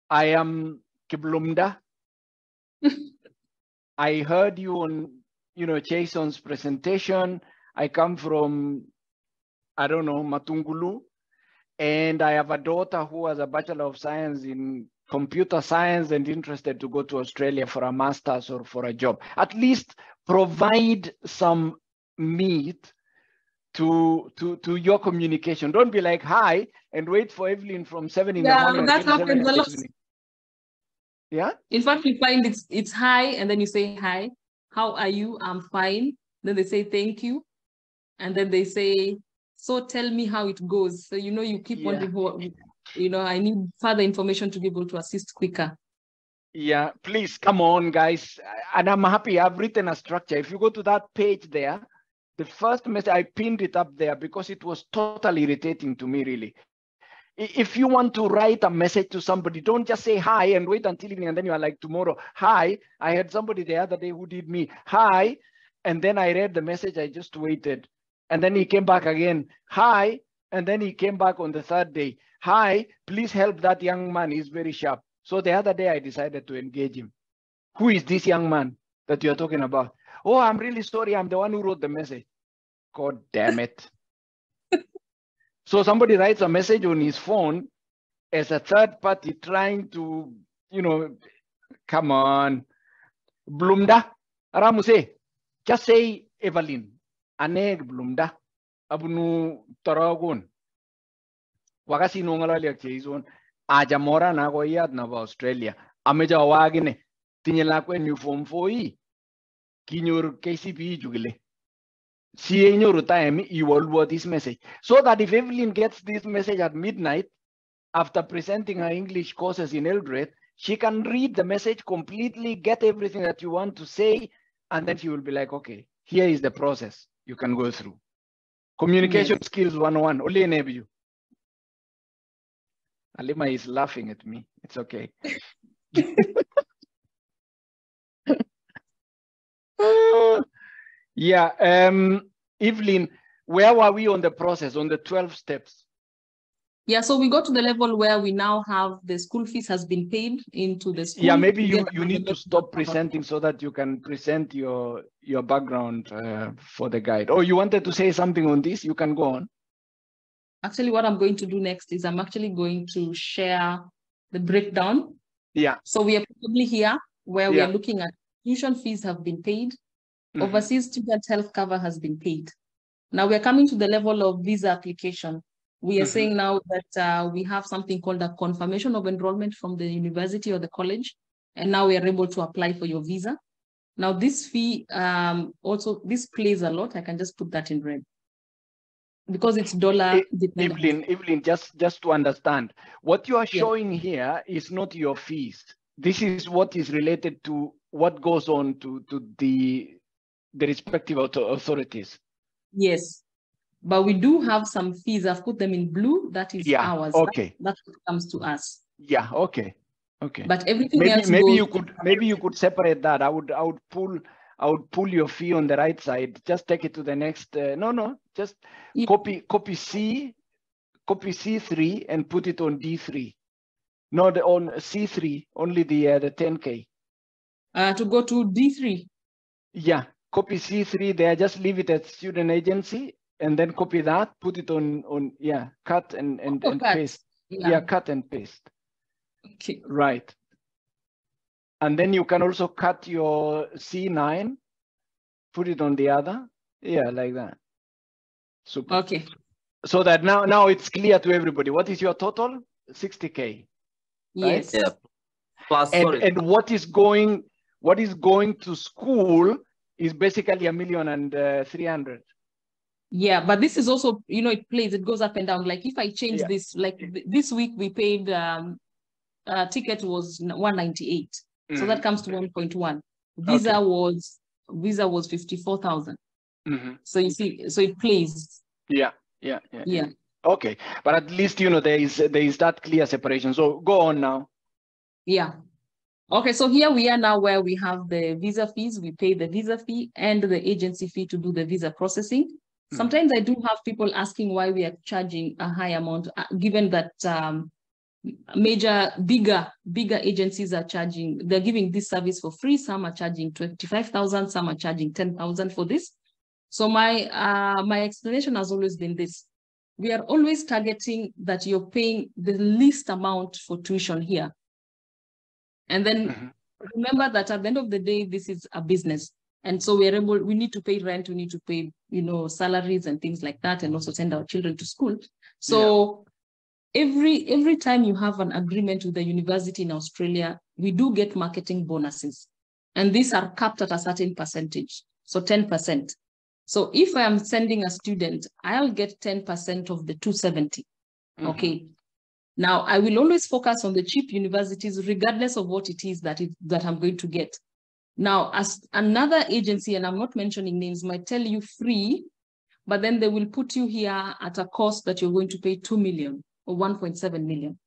I am Kiblumda. (laughs) I heard you on, you know, Cheison's presentation. I come from, I don't know, Matungulu. And I have a daughter who has a Bachelor of Science in computer science and interested to go to Australia for a master's or for a job. At least provide some meat to to to your communication. Don't be like hi and wait for Evelyne from seven in Yeah, the morning. Yeah, that happens a lot. Yeah. In fact, we find it's it's hi, and then you say hi. How are you? I'm fine. Then they say thank you, and then they say, so tell me how it goes. So you know you keep Yeah. what you know. I need further information to be able to assist quicker. Yeah, please come on, guys. And I'm happy I've written a structure. If you go to that page there, the first message I pinned it up there because it was totally irritating to me, really. If you want to write a message to somebody, don't just say hi and wait until evening and then you are like tomorrow. Hi. I had somebody the other day who did me hi, and then I read the message. I just waited, and then he came back again. Hi, and then he came back on the third day. Hi, please help that young man. He's very sharp. So the other day I decided to engage him. Who is this young man that you're talking about? Oh, I'm really sorry. I'm the one who wrote the message. God damn it. (laughs) so somebody writes a message on his phone as a third party trying to, you know, come on. Blumda. Aramuse. Just say Evelyne. Aneg Blumda. Abunu Taragon. Wakasi nongalali akcheizon. aja mora na ko yat na ba Australia. Ameja wagine. Tinye lakwe new form 4 kinyor KCPE jugile. Si enyoru time iwolwo this message. So that if Evelyne gets this message at midnight after presenting her English courses in Eldoret, she can read the message completely, get everything that you want to say, and then she will be like, okay, here is the process you can go through. Communication skills 101. Only enable you. Alima is laughing at me. It's okay. (laughs) (laughs) yeah. Um, Evelyne, where were we on the process, on the 12 steps? Yeah, so we got to the level where we now have the school fees has been paid into the school. Yeah, maybe you, you need to stop presenting so that you can present your your background uh, for the guide. Oh, you wanted to say something on this? You can go on. Actually, what I'm going to do next is I'm actually going to share the breakdown. Yeah. So we are probably here where we are looking at tuition fees have been paid, Mhm. overseas student health cover has been paid. Now we are coming to the level of visa application. We are Mhm. saying now that uh, we have something called a confirmation of enrollment from the university or the college, and now we are able to apply for your visa. Now this fee um, also this plays a lot. I can just put that in red because it's dollar dependent. Evelyne, Evelyne, just just to understand, what you are showing here is not your fees. This is what is related to what goes on to to the the respective authorities. Yes. But we do have some fees. I've put them in blue. That is Yeah. ours. That- Okay. That's what comes to us. Yeah. Okay. Okay. But everything maybe else maybe you could maybe you could separate that. I would I would pull I would pull your fee on the right side. Just take it to the next. Uh, no, no. Just Yeah. copy copy C, copy C three and put it on D three. Not on C three. Only the uh, the 10k. uh, to go to D3. Yeah, copy C3 there, just leave it at student agency and then copy that, put it on, on yeah, cut and, and, Oh, and cut. paste. Yeah. Yeah, cut and paste. Okay. Right. And then you can also cut your C9, put it on the other. Yeah, like that. Super. Okay. So that now, now it's clear to everybody. What is your total? 60K. Yes. Yeah. Plus, And, sorry. and what is going, what is going to school is basically a million and uh, 300. Yeah, but this is also, you know, it plays, it goes up and down. Like if I change Yeah. this, like th- this week we paid, um, uh, ticket was n- 198. So that comes to 1.1. Visa was, Visa was 54,000. Mhm. So you see, so it plays. Yeah, yeah, yeah. Yeah. Okay, but at least you know there is there is that clear separation. So go on now. Yeah. Okay, so here we are now where we have the visa fees. We pay the visa fee and the agency fee to do the visa processing. Sometimes I do have people asking why we are charging a high amount, uh, given that um, major, bigger, bigger agencies are charging, they're giving this service for free. Some are charging 25,000, some are charging 10,000 for this. So my, uh, my explanation has always been this. We are always targeting that you're paying the least amount for tuition here. And then Mhm. remember that at the end of the day, this is a business. And so we're able, we need to pay rent, we need to pay, you know, salaries and things like that, and also send our children to school. So every every time you have an agreement with the university in Australia, we do get marketing bonuses. And these are capped at a certain percentage. So 10%. So if I am sending a student, I'll get 10% of the 270. Mhm. Okay. Now I will always focus on the cheap universities, regardless of what it is that it that I'm going to get. Now, as another agency, and I'm not mentioning names, might tell you free, but then they will put you here at a cost that you're going to pay 2 million or 1.7 million.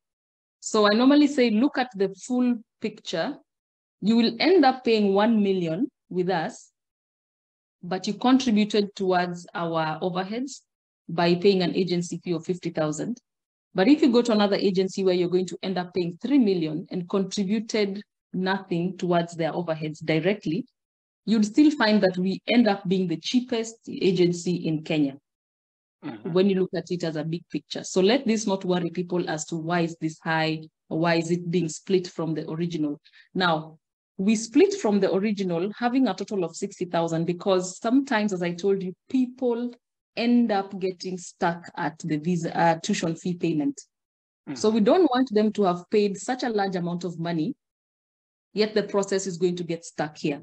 So I normally say, look at the full picture. You will end up paying 1 million with us, but you contributed towards our overheads by paying an agency fee of 50,000. But if you go to another agency where you're going to end up paying 3 million and contributed nothing towards their overheads directly, you'd still find that we end up being the cheapest agency in Kenya Mhm. when you look at it as a big picture. So let this not worry people as to why is this high or why is it being split from the original. Now, we split from the original having a total of 60,000 because sometimes, as I told you, people end up getting stuck at the visa uh, tuition fee payment. So we don't want them to have paid such a large amount of money, yet the process is going to get stuck here.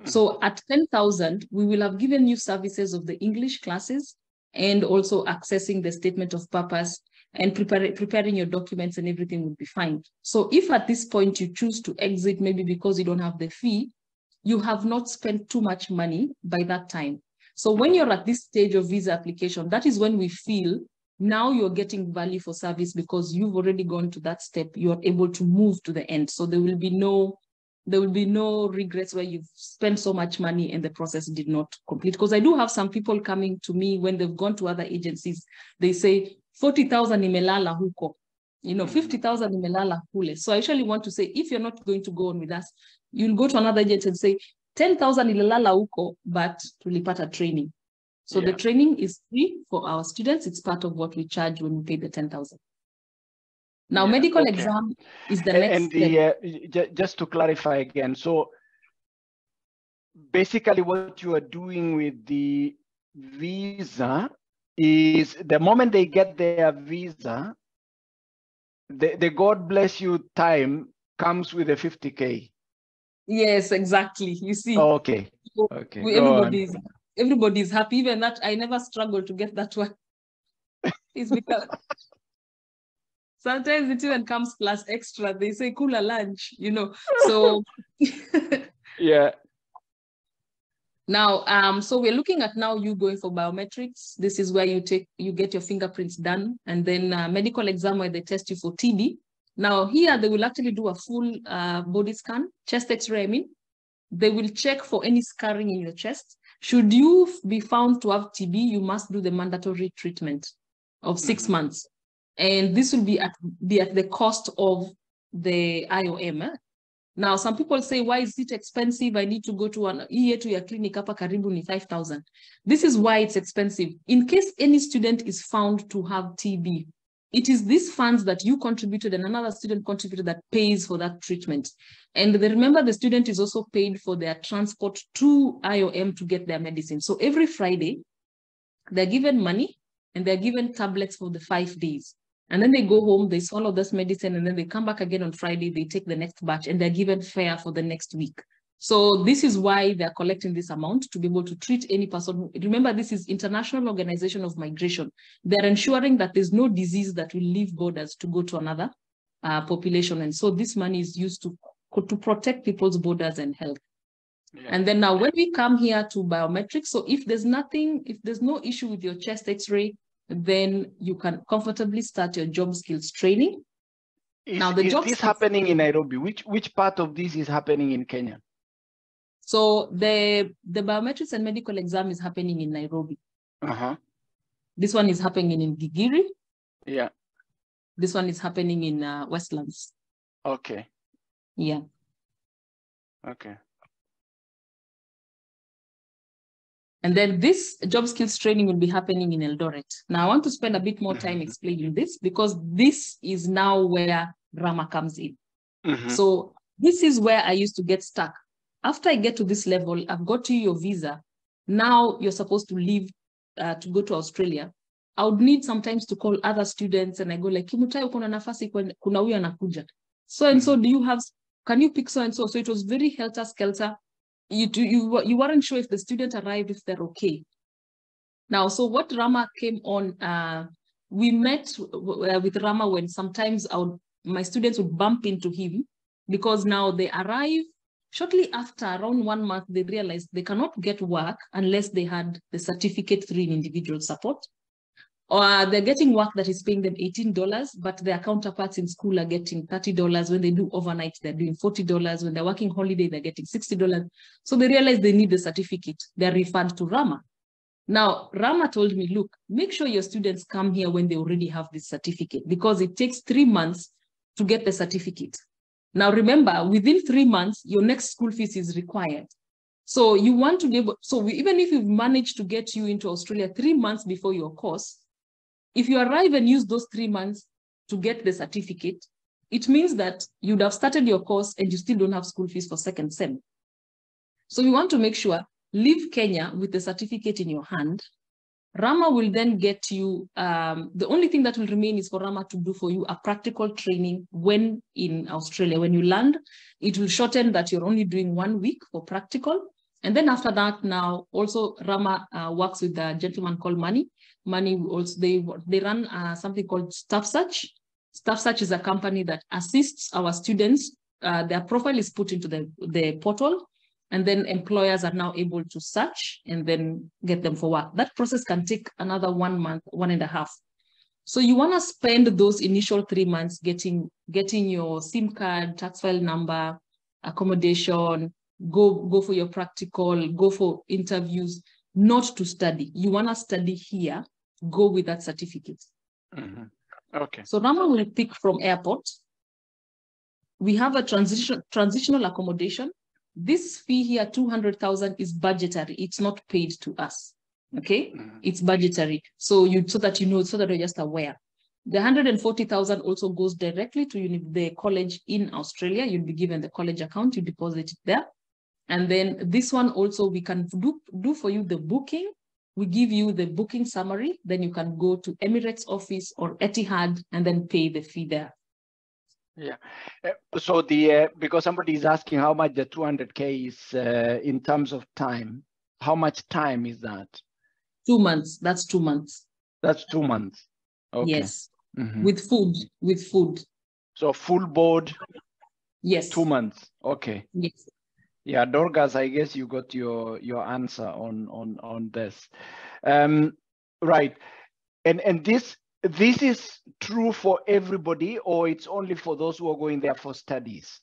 Hmm. So at 10,000, we will have given you services of the English classes and also accessing the statement of purpose and prepare, preparing your documents and everything will be fine. So if at this point you choose to exit, maybe because you don't have the fee, you have not spent too much money by that time. So when you're at this stage of visa application, that is when we feel now you're getting value for service because you've already gone to that step. You're able to move to the end. So there will be no there will be no regrets where you've spent so much money and the process did not complete. Because I do have some people coming to me when they've gone to other agencies, they say 40,000 imelala huko, you know, mm-hmm. 50,000 imelala kule. So I actually want to say, if you're not going to go on with us, you'll go to another agent and say 10,000 ililala huko, but tulipata training. So the training is free for our students. It's part of what we charge when we pay the 10,000. Now, Yeah, medical okay. exam is the next and the, uh, ju- just to clarify again, so basically what you are doing with the visa is the moment they get their visa, the, the God bless you time comes with a 50K. Yes, exactly. You see, Okay, So okay. we, on. Everybody's happy. Even that I never struggle to get that one. it's because (laughs) sometimes it even comes plus extra. They say cooler lunch, you know. So (laughs) Yeah, now, um, so we're looking at now you going for biometrics. This is where you take you get your fingerprints done, and then uh, medical exam where they test you for TB. Now here they will actually do a full uh, body scan, chest X-ray. I mean, they will check for any scarring in your chest. Should you be found to have TB, you must do the mandatory treatment of 6 Mhm. months, and this will be at be at the cost of the IOM. eh? Now, some people say, why is it expensive? I need to go to an EA to your clinic hapa karibu ni 5,000. This is why it's expensive. In case any student is found to have TB, it is these funds that you contributed and another student contributed that pays for that treatment. And remember the student is also paid for their transport to IOM to get their medicine. So every Friday, they're given money and they're given tablets for the five days. And then they go home, they swallow this medicine, and then they come back again on Friday, they take the next batch and they're given fare for the next week. So this is why they're collecting this amount to be able to treat any person. Who, remember, this is International Organization of Migration. They're ensuring that there's no disease that will leave borders to go to another uh, population. And so this money is used to, to protect people's borders and health. Yeah. And then now when we come here to biometrics, so if there's nothing, if there's no issue with your chest x-ray, then you can comfortably start your job skills training. Is, now the is job this happening in Nairobi? Which which part of this is happening in Kenya? So the the biometrics and medical exam is happening in Nairobi. Uh-huh. This one is happening in Gigiri. Yeah. This one is happening in uh, Westlands. Okay. Yeah. Okay. And then this job skills training will be happening in Eldoret. Now, I want to spend a bit more time mm-hmm. explaining this because this is now where Rama comes in. Mm-hmm. So this is where I used to get stuck after I get to this level, I've got you your visa. Now you're supposed to leave uh, to go to Australia. I would need sometimes to call other students and I go like, Kimutai, kuna nafasi kuna huyu anakuja. So and so, do you have, can you pick so and so? So it was very helter-skelter. You, you, you weren't sure if the student arrived, if they're okay. Now, so what Rama came on, uh, we met uh, with Rama when sometimes would, my students would bump into him because now they arrive Shortly after, around one month, they realized they cannot get work unless they had the certificate three in individual support. Or they're getting work that is paying them $18, but their counterparts in school are getting $30. When they do overnight, they're doing $40. When they're working holiday, they're getting $60. So they realize they need the certificate. They're referred to Rama. Now, Rama told me, look, make sure your students come here when they already have this certificate because it takes three months to get the certificate. Now, remember, within three months, your next school fees is required. So you want to be able, so we, even if we've managed to get you into Australia three months before your course, if you arrive and use those three months to get the certificate, it means that you'd have started your course and you still don't have school fees for second sem. So we want to make sure, leave Kenya with the certificate in your hand Rama will then get you, um, the only thing that will remain is for Rama to do for you a practical training when in Australia. When you land, it will shorten that you're only doing one week for practical. And then after that, now also Rama uh, works with a gentleman called Money. Money also, they, they run uh, something called Staff Search. Staff Search is a company that assists our students. Uh, their profile is put into the, the portal and then employers are now able to search and then get them for work. That process can take another one month, one and a half. So you want to spend those initial three months getting getting your SIM card, tax file number, accommodation, go go for your practical, go for interviews, not to study. You want to study here, go with that certificate. Mm-hmm. Okay. So Rama will pick from airport. We have a transition transitional accommodation this fee here, 200,000 is budgetary. It's not paid to us. Okay. Mm-hmm. It's budgetary. So you, so that you know, so that you're just aware. The 140,000 also goes directly to the college in Australia. You'll be given the college account, you deposit it there. And then this one also, we can do, do for you the booking. We give you the booking summary. Then you can go to Emirates office or Etihad and then pay the fee there. Yeah. Uh, so the uh, because somebody is asking how much the 200k is uh, in terms of time. How much time is that? Two months. That's two months. That's two months. Okay. Yes. Mm-hmm. With food. With food. So full board. Yes. Two months. Okay. Yes. Yeah, Dorcas, I guess you got your your answer on on on this. Um, right. And and this this is true for everybody or it's only for those who are going there for studies?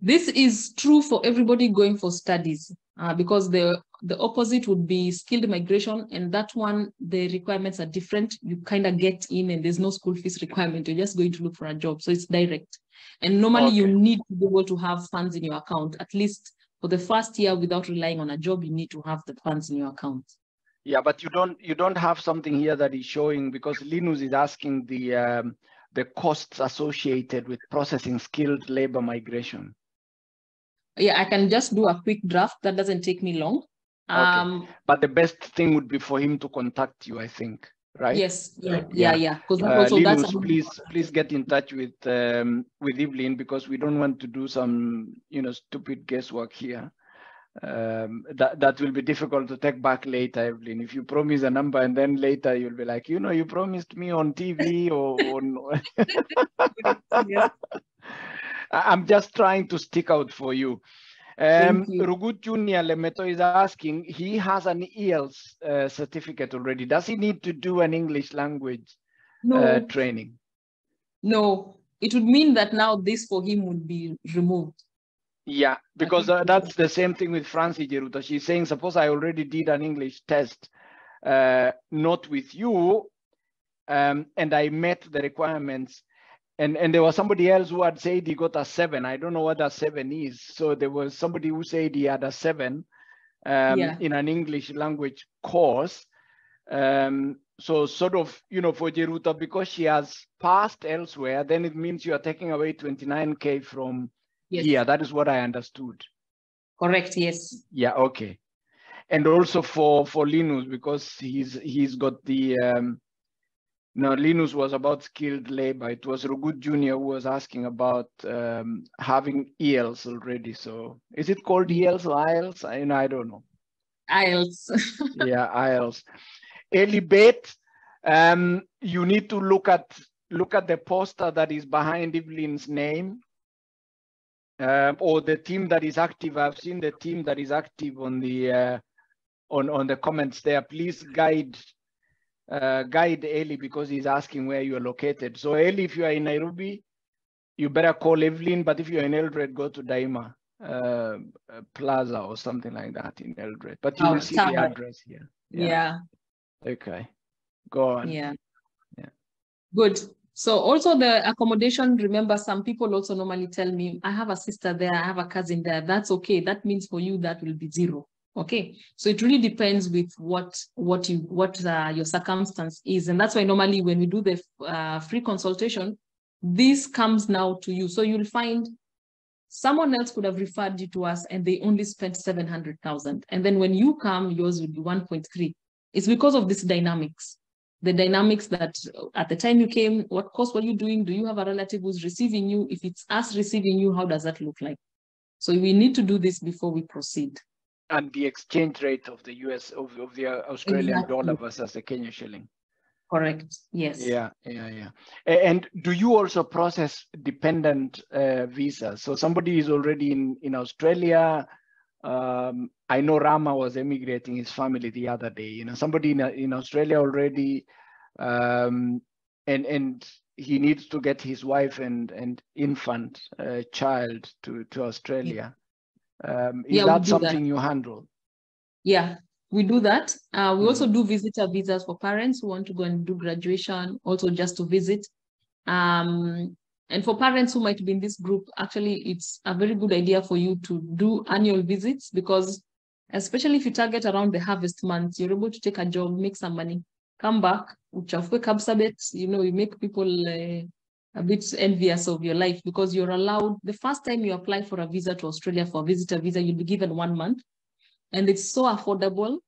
This is true for everybody going for studies uh, because the, the opposite would be skilled migration and that one, the requirements are different. You kind of get in and there's no school fees requirement. You're just going to look for a job. So it's direct. And normally okay. you need to be able to have funds in your account, at least for the first year without relying on a job, you need to have the funds in your account. Yeah, but you don't you don't have something here that is showing because Linus is asking the um, the costs associated with processing skilled labor migration. Yeah, I can just do a quick draft. That doesn't take me long. Okay. Um, But the best thing would be for him to contact you, I think, right? Yes, yeah, Yeah. yeah, yeah. Because Uh, Linus, please please get in touch with um, with Evelyne because we don't want to do some you know stupid guesswork here. Um, that that will be difficult to take back later, Evelyne. If you promise a number and then later you'll be like, you know, you promised me on TV (laughs) or on. (laughs) Yeah. I'm just trying to stick out for you. Um, you. Rugut Junior Lemeto is asking, he has an ELS uh, certificate already. Does he need to do an English language no, uh, training? no. It would mean that now this for him would be removed. Yeah, because uh, that's the same thing with Francie Cheruto. She's saying, suppose I already did an English test, uh, not with you, um, and I met the requirements, and, and there was somebody else who had said he got a seven. I don't know what a seven is. So there was somebody who said he had a seven um, Yeah. in an English language course. Um, so sort of, you know, for Cheruto, because she has passed elsewhere, then it means you are taking away 29K from Yes, yeah, that is what I understood. correct. Yes, Yeah, okay. And also for for Linus because he's he's got the um no Linus was about skilled labor. It was Rugut Junior who was asking about um having ELs already. So is it called ELs or IELTS? I, I don't know. IELTS. (laughs) Yeah, IELTS. Elibet, um, you need to look at look at the poster that is behind Evelyne's name. Um, or the team that is active. I've seen the team that is active on the uh, on on the comments there. Please guide uh, guide Eli because he's asking where you are located. So Eli, if you are in Nairobi, you better call Evelyne. But if you're in Eldoret, go to Daima uh, Plaza or something like that in Eldoret. But you Oh, will see the address here. yeah. Okay. Go on. Yeah. Yeah. Good. So also the accommodation, remember some people also normally tell me, I have a sister there, I have a cousin there. That's okay. That means for you that will be zero. Okay. So it really depends with what what you what uh, your circumstance is. And that's why normally when we do the uh, free consultation, this comes now to you. So you'll find someone else could have referred you to us and they only spent 700,000. And then when you come, yours will be 1.3. It's because of this dynamics the dynamics that at the time you came, what course were you doing? Do you have a relative who's receiving you? If it's us receiving you, how does that look like? So we need to do this before we proceed. And the exchange rate of the US of, of the Australian Exactly. dollar versus the Kenya shilling. Correct. Yes. Yeah, yeah, yeah. And do you also process dependent uh, visas? So somebody is already in, in Australia. Um, I know Rama was emigrating his family the other day. You know, somebody in, in Australia already, um, and and he needs to get his wife and and infant uh, child to to Australia. Um, is Yeah, that do that. something you handle? Yeah, we do that. Uh, we Mhm. also do visitor visas for parents who want to go and do graduation, also just to visit. Um, and for parents who might be in this group, actually, it's a very good idea for you to do annual visits because, especially if you target around the harvest months, you're able to take a job, make some money, come back, uchafue Kapsabet, you know, you make people uh, a bit envious of your life because you're allowed, the first time you apply for a visa to Australia for a visitor visa, you'll be given one month and it's so affordable.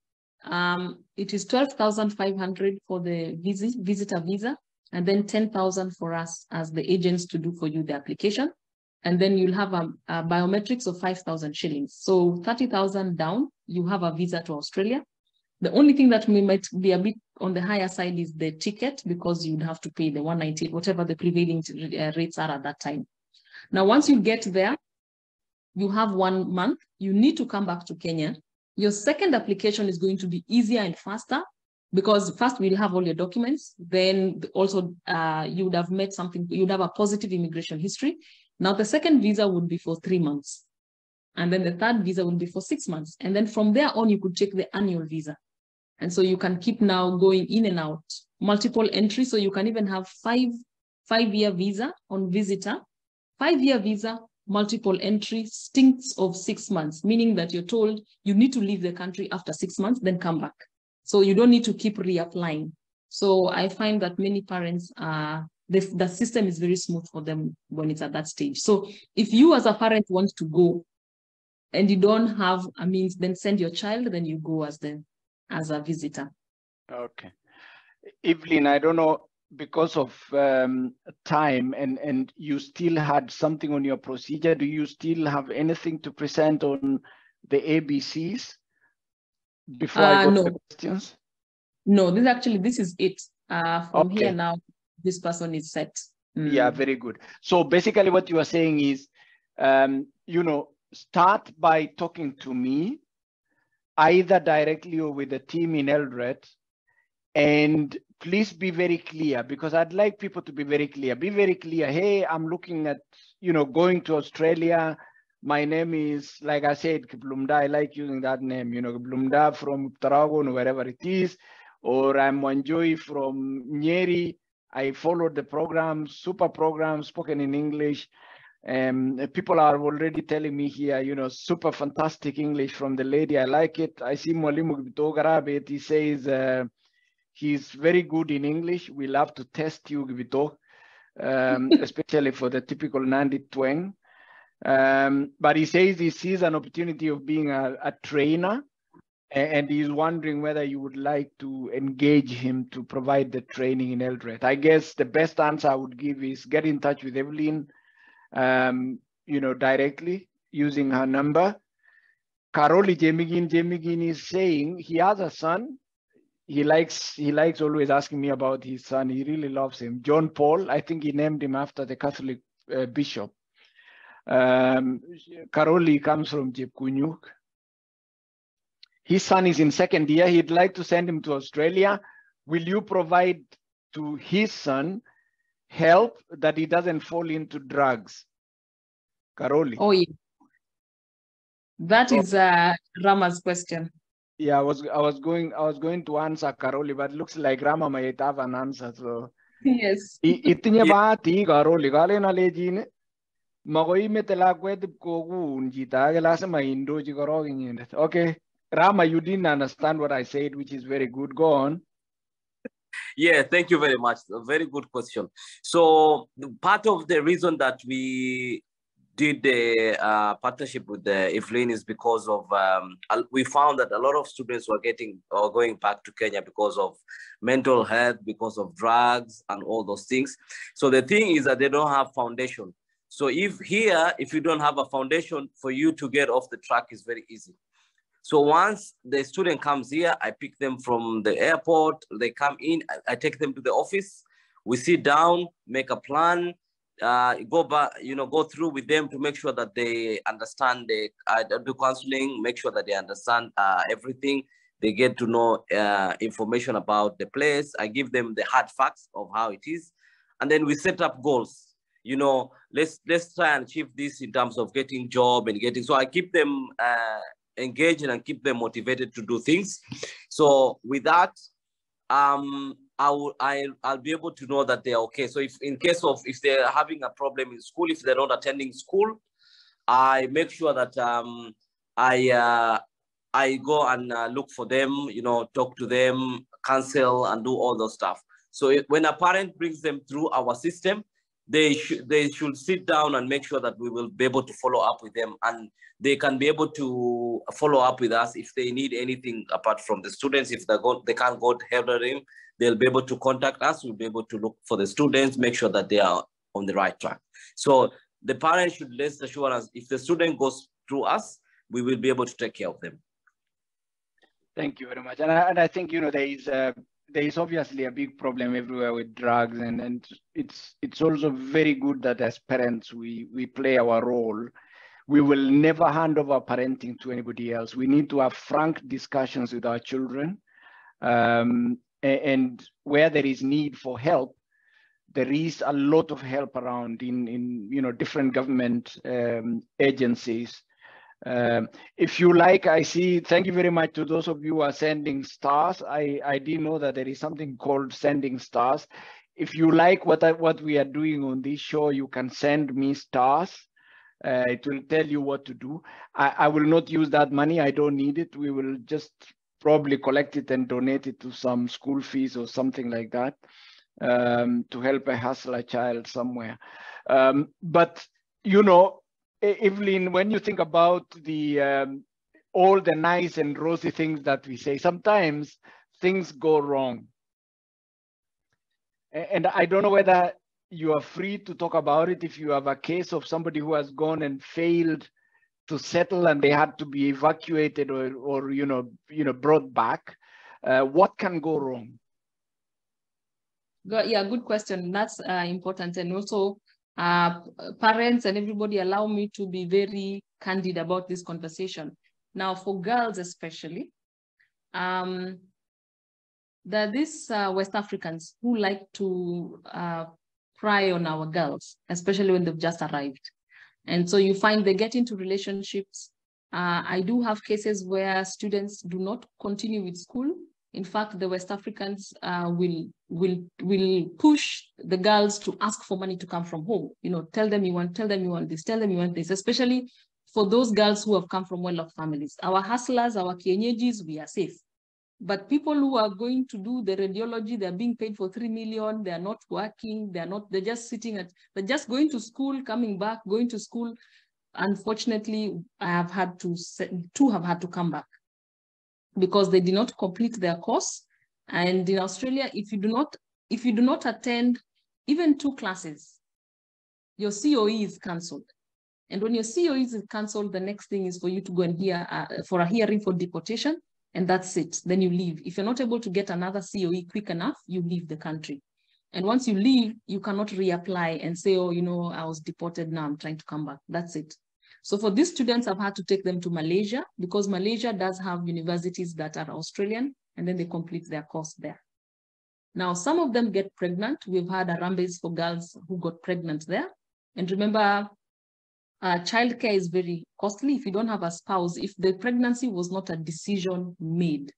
Um, it is 12,500 for the visit, visitor visa, and then 10,000 for us as the agents to do for you the application. And then you'll have a, a biometrics of 5,000 shillings. So 30,000 down, you have a visa to Australia. The only thing that we might be a bit on the higher side is the ticket because you'd have to pay the 190, whatever the prevailing uh, rates are at that time. Now, once you get there, you have one month, you need to come back to Kenya. Your second application is going to be easier and faster because first we'll have all your documents. Then also uh, you would have met something, you'd have a positive immigration history. Now the second visa would be for three months. And then the third visa will be for six months. And then from there on, you could take the annual visa. And so you can keep now going in and out, multiple entries. So you can even have five, five-year visa on visitor, five-year visa, multiple entry stints of six months, meaning that you're told you need to leave the country after six months, then come back. So you don't need to keep reapplying. So I find that many parents are the, the system is very smooth for them when it's at that stage. So if you as a parent want to go and you don't have a means, then send your child, then you go as the as a visitor. Okay. Evelyne, I don't know because of um, time and and you still had something on your procedure. Do you still have anything to present on the ABCs before uh, I go no. to the questions? No, this actually this is it. Uh, from okay. here now, this person is set. Mm. Yeah, very good. So basically, what you are saying is, um, you know, start by talking to me, either directly or with the team in Eldoret, and please be very clear because I'd like people to be very clear. Be very clear. Hey, I'm looking at, you know, going to Australia. My name is, like I said, Kiplumda. I like using that name, you know, Kiplumda from Taragon, wherever it is. Or I'm Wanjoy from Nyeri. I followed the program, super program, spoken in English. Um, people are already telling me here, you know, super fantastic English from the lady. I like it. I see Mwalimu Gibitogarabet. He says, uh, He's very good in English. We love to test you, Gvito, um, (laughs) especially for the typical Nandi twang. Um, but he says he sees an opportunity of being a, a trainer and he's wondering whether you would like to engage him to provide the training in Eldoret. I guess the best answer I would give is get in touch with Evelyne, um, you know, directly using her number. Karoli Jemigin Jemigin is saying he has a son he likes he likes always asking me about his son. He really loves him. John Paul, I think he named him after the Catholic uh, bishop. Um, Karoli comes from Jepkunyuk. His son is in second year. He'd like to send him to Australia. Will you provide to his son help that he doesn't fall into drugs? Karoli. Oh, yeah. That oh. is uh, Rama's question. Yeah, I was I was going I was going to answer Karoli, but looks like Rama might have an answer. So (laughs) yes. Itinye bahati Karoli kalen alejin Okay. Rama, you didn't understand what I said, which is very good. Go on. Yeah, thank you very much. A very good question. So part of the reason that we did the uh, partnership with the Evelyne is because of um, we found that a lot of students were getting or going back to Kenya because of mental health, because of drugs and all those things. So the thing is that they don't have foundation. So if here, if you don't have a foundation for you to get off the track is very easy. So once the student comes here, I pick them from the airport, they come in, I take them to the office, we sit down, make a plan, uh, go back, you know, go through with them to make sure that they understand the uh, do counseling, make sure that they understand uh, everything. They get to know uh, information about the place. I give them the hard facts of how it is, and then we set up goals. You know, let's let's try and achieve this in terms of getting job and getting. So I keep them uh, engaged and keep them motivated to do things. So with that, um, I will I I'll be able to know that they're okay. So if in case of if they're having a problem in school, if they're not attending school, I make sure that um I uh, I go and uh, look for them, you know, talk to them, cancel and do all those stuff. So when a parent brings them through our system, they should they should sit down and make sure that we will be able to follow up with them. And they can be able to follow up with us if they need anything apart from the students. If they go they can't go to Helderim, they'll be able to contact us. We'll be able to look for the students make sure that they are on the right track. So the parents should rest assure us if the student goes through us we will be able to take care of them. Thank you very much. And i, and I think you know there is a there is obviously a big problem everywhere with drugs and, and it's it's also very good that as parents we we play our role. We will never hand over parenting to anybody else. We need to have frank discussions with our children um, and where there is need for help there is a lot of help around in in you know different government um, agencies um, if you like, I see, thank you very much to those of you who are sending stars. I, I didn't know that there is something called sending stars. If you like what, I, what we are doing on this show, you can send me stars. Uh, it will tell you what to do. I, I will not use that money. I don't need it. We will just probably collect it and donate it to some school fees or something like that um, to help a hustler child somewhere. Um, but you know, Evelyne, when you think about the um, all the nice and rosy things that we say, sometimes things go wrong. And I don't know whether you are free to talk about it if you have a case of somebody who has gone and failed to settle and they had to be evacuated or, or you know, you know, brought back. Uh, what can go wrong? Yeah, good question. That's uh, important. And also, uh, parents and everybody allow me to be very candid about this conversation. Now, for girls especially, um, there are these uh, West Africans who like to uh, pry on our girls, especially when they've just arrived. And so you find they get into relationships. Uh, I do have cases where students do not continue with school. In fact, the West Africans uh, will will will push the girls to ask for money to come from home. You know, tell them you want, tell them you want this, tell them you want this, especially for those girls who have come from well-off families. Our hustlers, our kienyeji's, we are safe. But people who are going to do the radiology, they're being paid for 3 million, they're not working, they're not, they're just sitting at, they're just going to school, coming back, going to school. Unfortunately, I have had to, two have had to come back because they did not complete their course. And in Australia, if you do not, if you do not attend even two classes, your COE is cancelled. And when your COE is cancelled, the next thing is for you to go and hear uh, for a hearing for deportation, and that's it. Then you leave. If you're not able to get another COE quick enough, you leave the country. And once you leave, you cannot reapply and say, oh, you know, I was deported, now I'm trying to come back. That's it. So for these students, I've had to take them to Malaysia because Malaysia does have universities that are Australian, and then they complete their course there. Now, some of them get pregnant. We've had Harambees for girls who got pregnant there. And remember, uh, childcare is very costly if you don't have a spouse. If the pregnancy was not a decision made,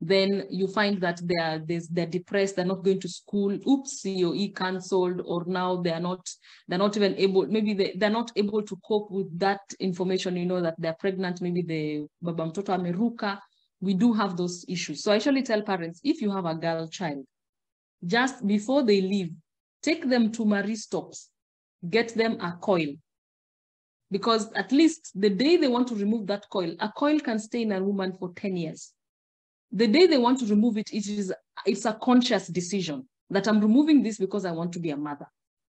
then you find that they are they're depressed, they're not going to school, oops, COE cancelled, or now they're not, they're not even able, maybe they, they're not able to cope with that information, you know, that they're pregnant, maybe the baba mtoto ameruka. We do have those issues. So I usually tell parents, if you have a girl child, just before they leave, take them to Marie Stopes get them a coil, because at least the day they want to remove that coil, a coil can stay in a woman for 10 years. The day they want to remove it, it is it's a conscious decision that I'm removing this because I want to be a mother.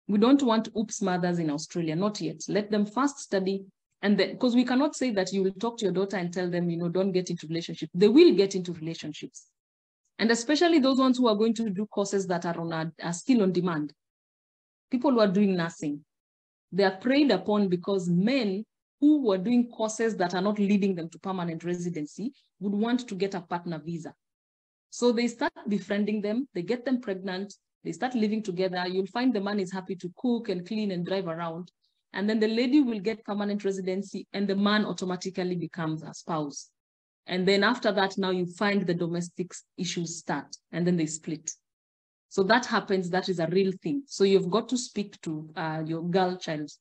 We don't want oops mothers in Australia, not yet. Let them first study. And then, because we cannot say that you will talk to your daughter and tell them, you know, don't get into relationships. They will get into relationships. And especially those ones who are going to do courses that are on a, a skill on demand. People who are doing nursing, they are preyed upon because men who were doing courses that are not leading them to permanent residency would want to get a partner visa. So they start befriending them, they get them pregnant, they start living together. You'll find the man is happy to cook and clean and drive around. And then the lady will get permanent residency and the man automatically becomes a spouse. And then after that, now you find the domestic issues start and then they split. So that happens, that is a real thing. So you've got to speak to uh, your girl child.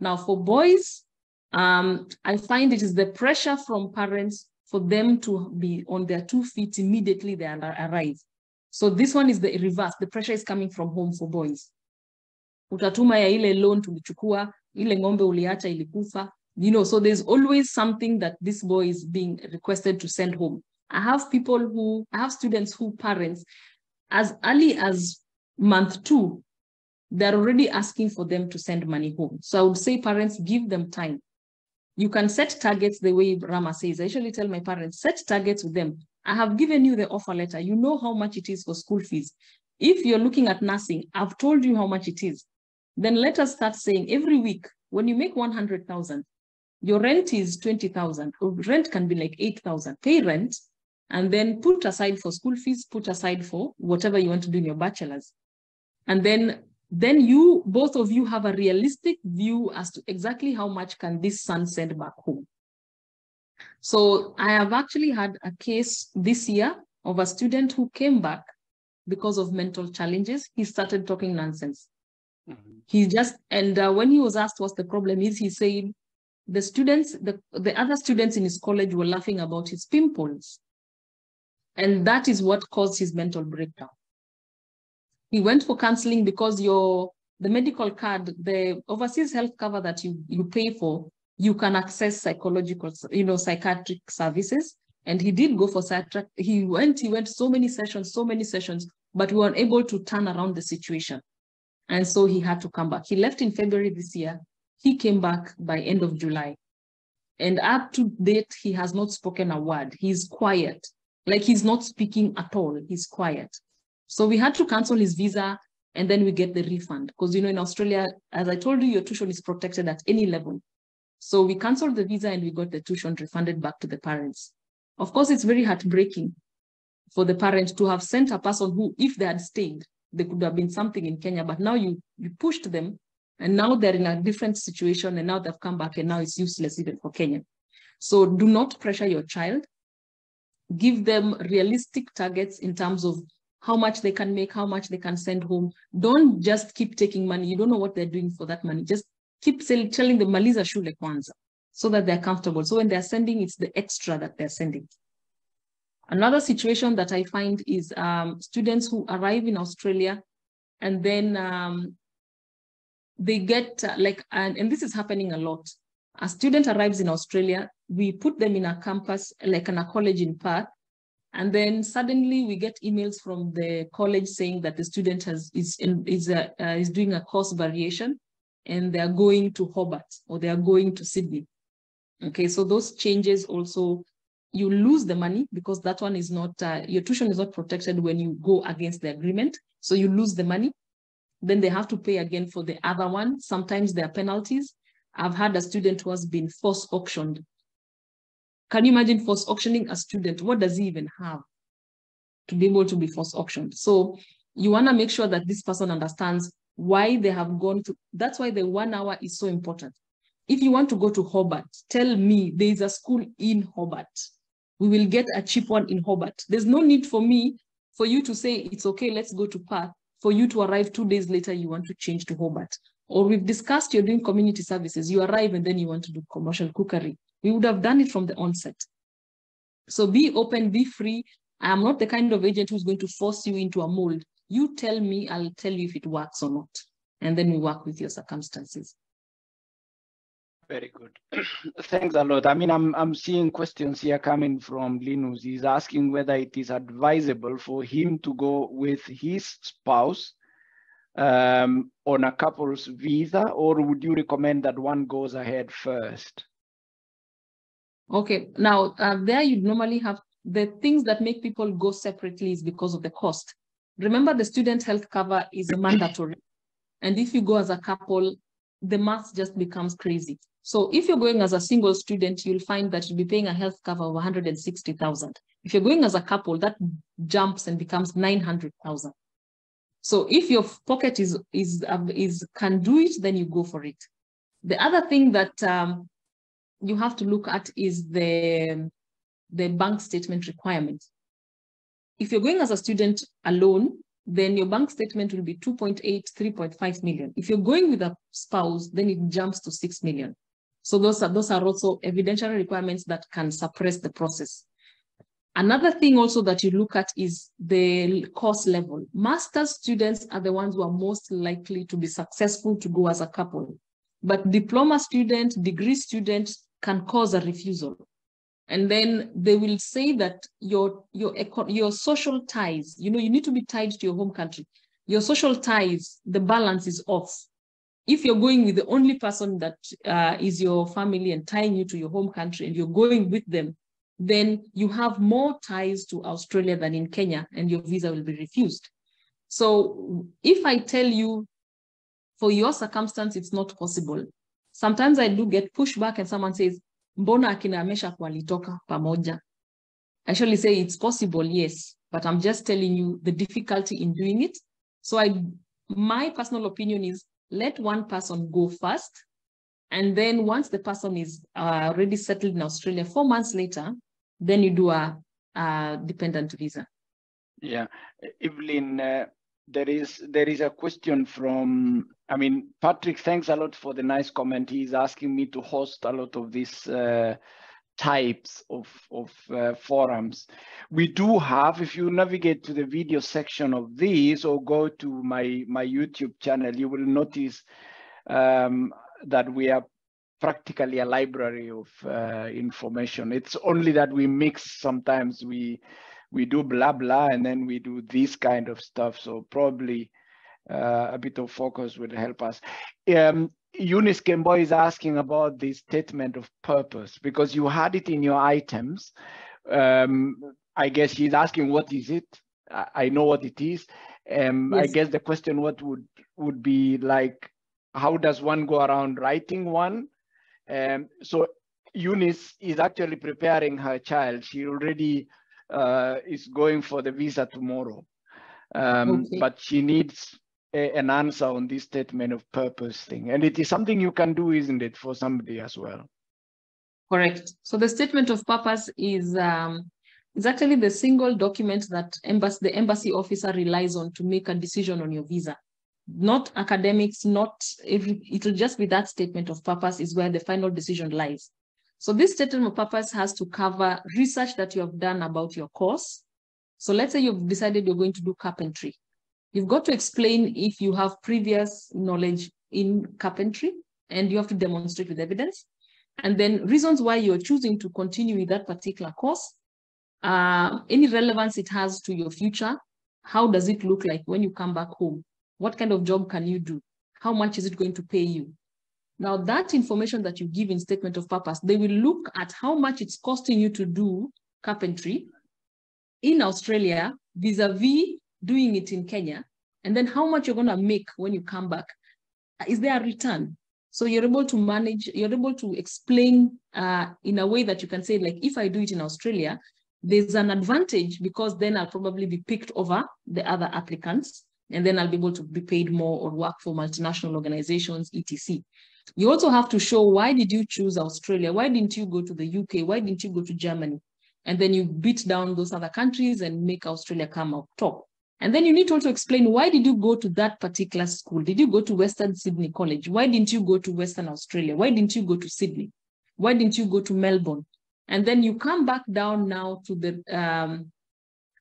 Now for boys, um, I find it is the pressure from parents for them to be on their two feet immediately they arrive. So this one is the reverse. The pressure is coming from home for boys. Utatuma ya ile loan tulichukua, ile ng'ombe uliacha ilikufa. You know, so there's always something that this boy is being requested to send home. I have people who, I have students who parents as early as month two, they're already asking for them to send money home. So I would say parents, give them time. You can set targets the way Rama says. I usually tell my parents, set targets with them. I have given you the offer letter. You know how much it is for school fees. If you're looking at nursing, I've told you how much it is. Then let us start saying every week, when you make 100,000, your rent is 20,000. Rent can be like 8,000. Pay rent and then put aside for school fees, put aside for whatever you want to do in your bachelor's. And then, then you, both of you have a realistic view as to exactly how much can this son send back home. So I have actually had a case this year of a student who came back because of mental challenges. He started talking nonsense. Mm -hmm. He just, and uh, when he was asked what the problem is, he said the students, the, the other students in his college were laughing about his pimples And that is what caused his mental breakdown. He went for counseling because your the medical card, the overseas health cover that you, you pay for, you can access psychological, you know, psychiatric services. And he did go for psychiatric. He went, he went so many sessions, so many sessions, but we were unable to turn around the situation. And so he had to come back. He left in February this year. He came back by end of July. And up to date, he has not spoken a word. He's quiet, like he's not speaking at all. He's quiet. So we had to cancel his visa and then we get the refund. Because, you know, in Australia, as I told you, your tuition is protected at any level. So we canceled the visa and we got the tuition refunded back to the parents. Of course, it's very heartbreaking for the parents to have sent a person who, if they had stayed, there could have been something in Kenya, but now you, you pushed them and now they're in a different situation and now they've come back and now it's useless even for Kenya. So do not pressure your child. Give them realistic targets in terms of how much they can make, how much they can send home. Don't just keep taking money. You don't know what they're doing for that money. Just keep telling them maliza shule kwanza so that they're comfortable. So when they're sending, it's the extra that they're sending. Another situation that I find is um, students who arrive in Australia and then um, they get uh, like, and, and this is happening a lot. A student arrives in Australia, we put them in a campus, like in a college in Perth, and then suddenly we get emails from the college saying that the student has is is uh, uh, is doing a course variation, and they are going to Hobart or they are going to Sydney. Okay, so those changes also you lose the money because that one is not uh, your tuition is not protected when you go against the agreement. So you lose the money. Then they have to pay again for the other one. Sometimes there are penalties. I've had a student who has been force auctioned can you imagine force auctioning a student? What does he even have to be able to be force auctioned? So you want to make sure that this person understands why they have gone to, that's why the one hour is so important. If you want to go to Hobart, tell me there is a school in Hobart. We will get a cheap one in Hobart. There's no need for me, for you to say, it's okay, let's go to Perth. For you to arrive two days later, you want to change to Hobart. Or we've discussed you're doing community services. You arrive and then you want to do commercial cookery. We would have done it from the onset. So be open, be free. I am not the kind of agent who's going to force you into a mold. You tell me, I'll tell you if it works or not. And then we work with your circumstances. Very good. (clears throat) Thanks a lot. I mean, I'm I'm seeing questions here coming from Linus. He's asking whether it is advisable for him to go with his spouse um, on a couple's visa, or would you recommend that one goes ahead first? Okay, now uh, there you normally have the things that make people go separately is because of the cost. Remember the student health cover is mandatory. And if you go as a couple, the math just becomes crazy. So if you're going as a single student, you'll find that you'll be paying a health cover of 160,000. If you're going as a couple, that jumps and becomes 900,000. So if your pocket is, is, um, is can do it, then you go for it. The other thing that um, you have to look at is the, the bank statement requirement. If you're going as a student alone, then your bank statement will be 2.8, 3.5 million. If you're going with a spouse, then it jumps to 6 million. So those are, those are also evidentiary requirements that can suppress the process. Another thing also that you look at is the course level. Master's students are the ones who are most likely to be successful to go as a couple. But diploma students, degree students, can cause a refusal. And then they will say that your, your, your social ties, you know, you need to be tied to your home country. Your social ties, the balance is off. If you're going with the only person that uh, is your family and tying you to your home country and you're going with them, then you have more ties to Australia than in Kenya and your visa will be refused. So if I tell you for your circumstance, it's not possible, Sometimes I do get pushback and someone says, mbona akina Amesha walitoka pamoja? I actually say it's possible, yes, but I'm just telling you the difficulty in doing it. So I, my personal opinion is let one person go first. And then once the person is uh, already settled in Australia, four months later, then you do a, a dependent visa. Yeah, Evelyne, uh, there is there is a question from i mean patrick thanks a lot for the nice comment he's asking me to host a lot of these uh, types of, of uh, forums. We do have, if you navigate to the video section of these or go to my, my YouTube channel, you will notice um, that we are practically a library of uh, information. It's only that we mix sometimes we we do blah blah and then we do this kind of stuff. So probably uh, a bit of focus will help us. Um, Eunice Kembo is asking about the statement of purpose because you had it in your items. Um, I guess she's asking what is it? I know what it is. Um, yes. I guess the question what would would be like, how does one go around writing one? Um, so Eunice is actually preparing her child. She already is going for the visa tomorrow, um, okay. but she needs a, an answer on this statement of purpose thing. And it is something you can do, isn't it, for somebody as well? Correct. So the statement of purpose is um, is actually the single document that embassy, the embassy officer relies on to make a decision on your visa. Not academics, not every, it'll just be that statement of purpose is where the final decision lies. So this statement of purpose has to cover research that you have done about your course. So let's say you've decided you're going to do carpentry. You've got to explain if you have previous knowledge in carpentry and you have to demonstrate with evidence. And then reasons why you're choosing to continue with that particular course, uh, any relevance it has to your future, how does it look like when you come back home? What kind of job can you do? How much is it going to pay you? Now that information that you give in statement of purpose, they will look at how much it's costing you to do carpentry in Australia vis-a-vis -vis doing it in Kenya, and then how much you're going to make when you come back. Is there a return? So you're able to manage, you're able to explain uh, in a way that you can say, like, if I do it in Australia, there's an advantage because then I'll probably be picked over the other applicants, and then I'll be able to be paid more or work for multinational organizations, etc. You also have to show why did you choose Australia? Why didn't you go to the UK? Why didn't you go to Germany? And then you beat down those other countries and make Australia come out top. And then you need to also explain why did you go to that particular school? Did you go to Western Sydney College? Why didn't you go to Western Australia? Why didn't you go to Sydney? Why didn't you go to Melbourne? And then you come back down now to the um,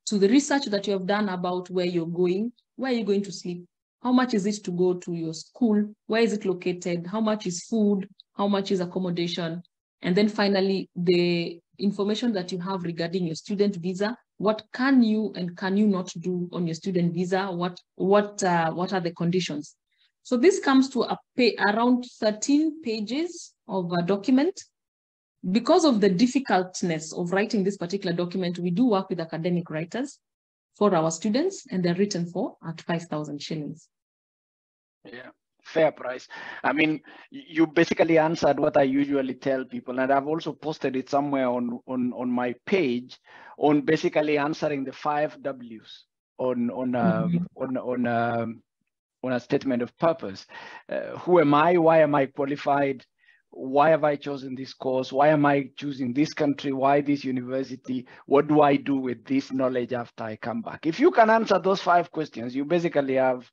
to the research that you have done about where you're going. Where are you going to sleep? How much is it to go to your school? Where is it located? How much is food? How much is accommodation? And then finally, the information that you have regarding your student visa what can you and can you not do on your student visa? What what uh, what are the conditions? So this comes to a pay, around 13 pages of a document. Because of the difficultness of writing this particular document, we do work with academic writers for our students, and they're written for at 5,000 shillings. Yeah fair price. I mean, you basically answered what I usually tell people, and I've also posted it somewhere on on on my page on basically answering the five W's on on um, mm-hmm. on on um, on a statement of purpose. Uh, who am I? Why am I qualified? Why have I chosen this course? Why am I choosing this country? Why this university? What do I do with this knowledge after I come back? If you can answer those five questions, you basically have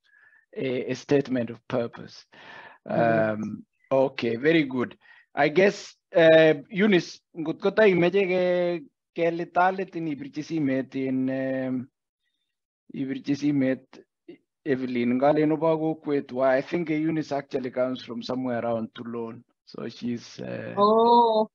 a, a statement of purpose. Mm-hmm. Um, okay, very good. I guess uh, Eunice, ngot ko tayo meje ke kelitalit in ibrichisimet in um, ibrichisimet Evelyne Ngale ba kokwet why I think Eunice actually comes from somewhere around Toulon. So she's uh, oh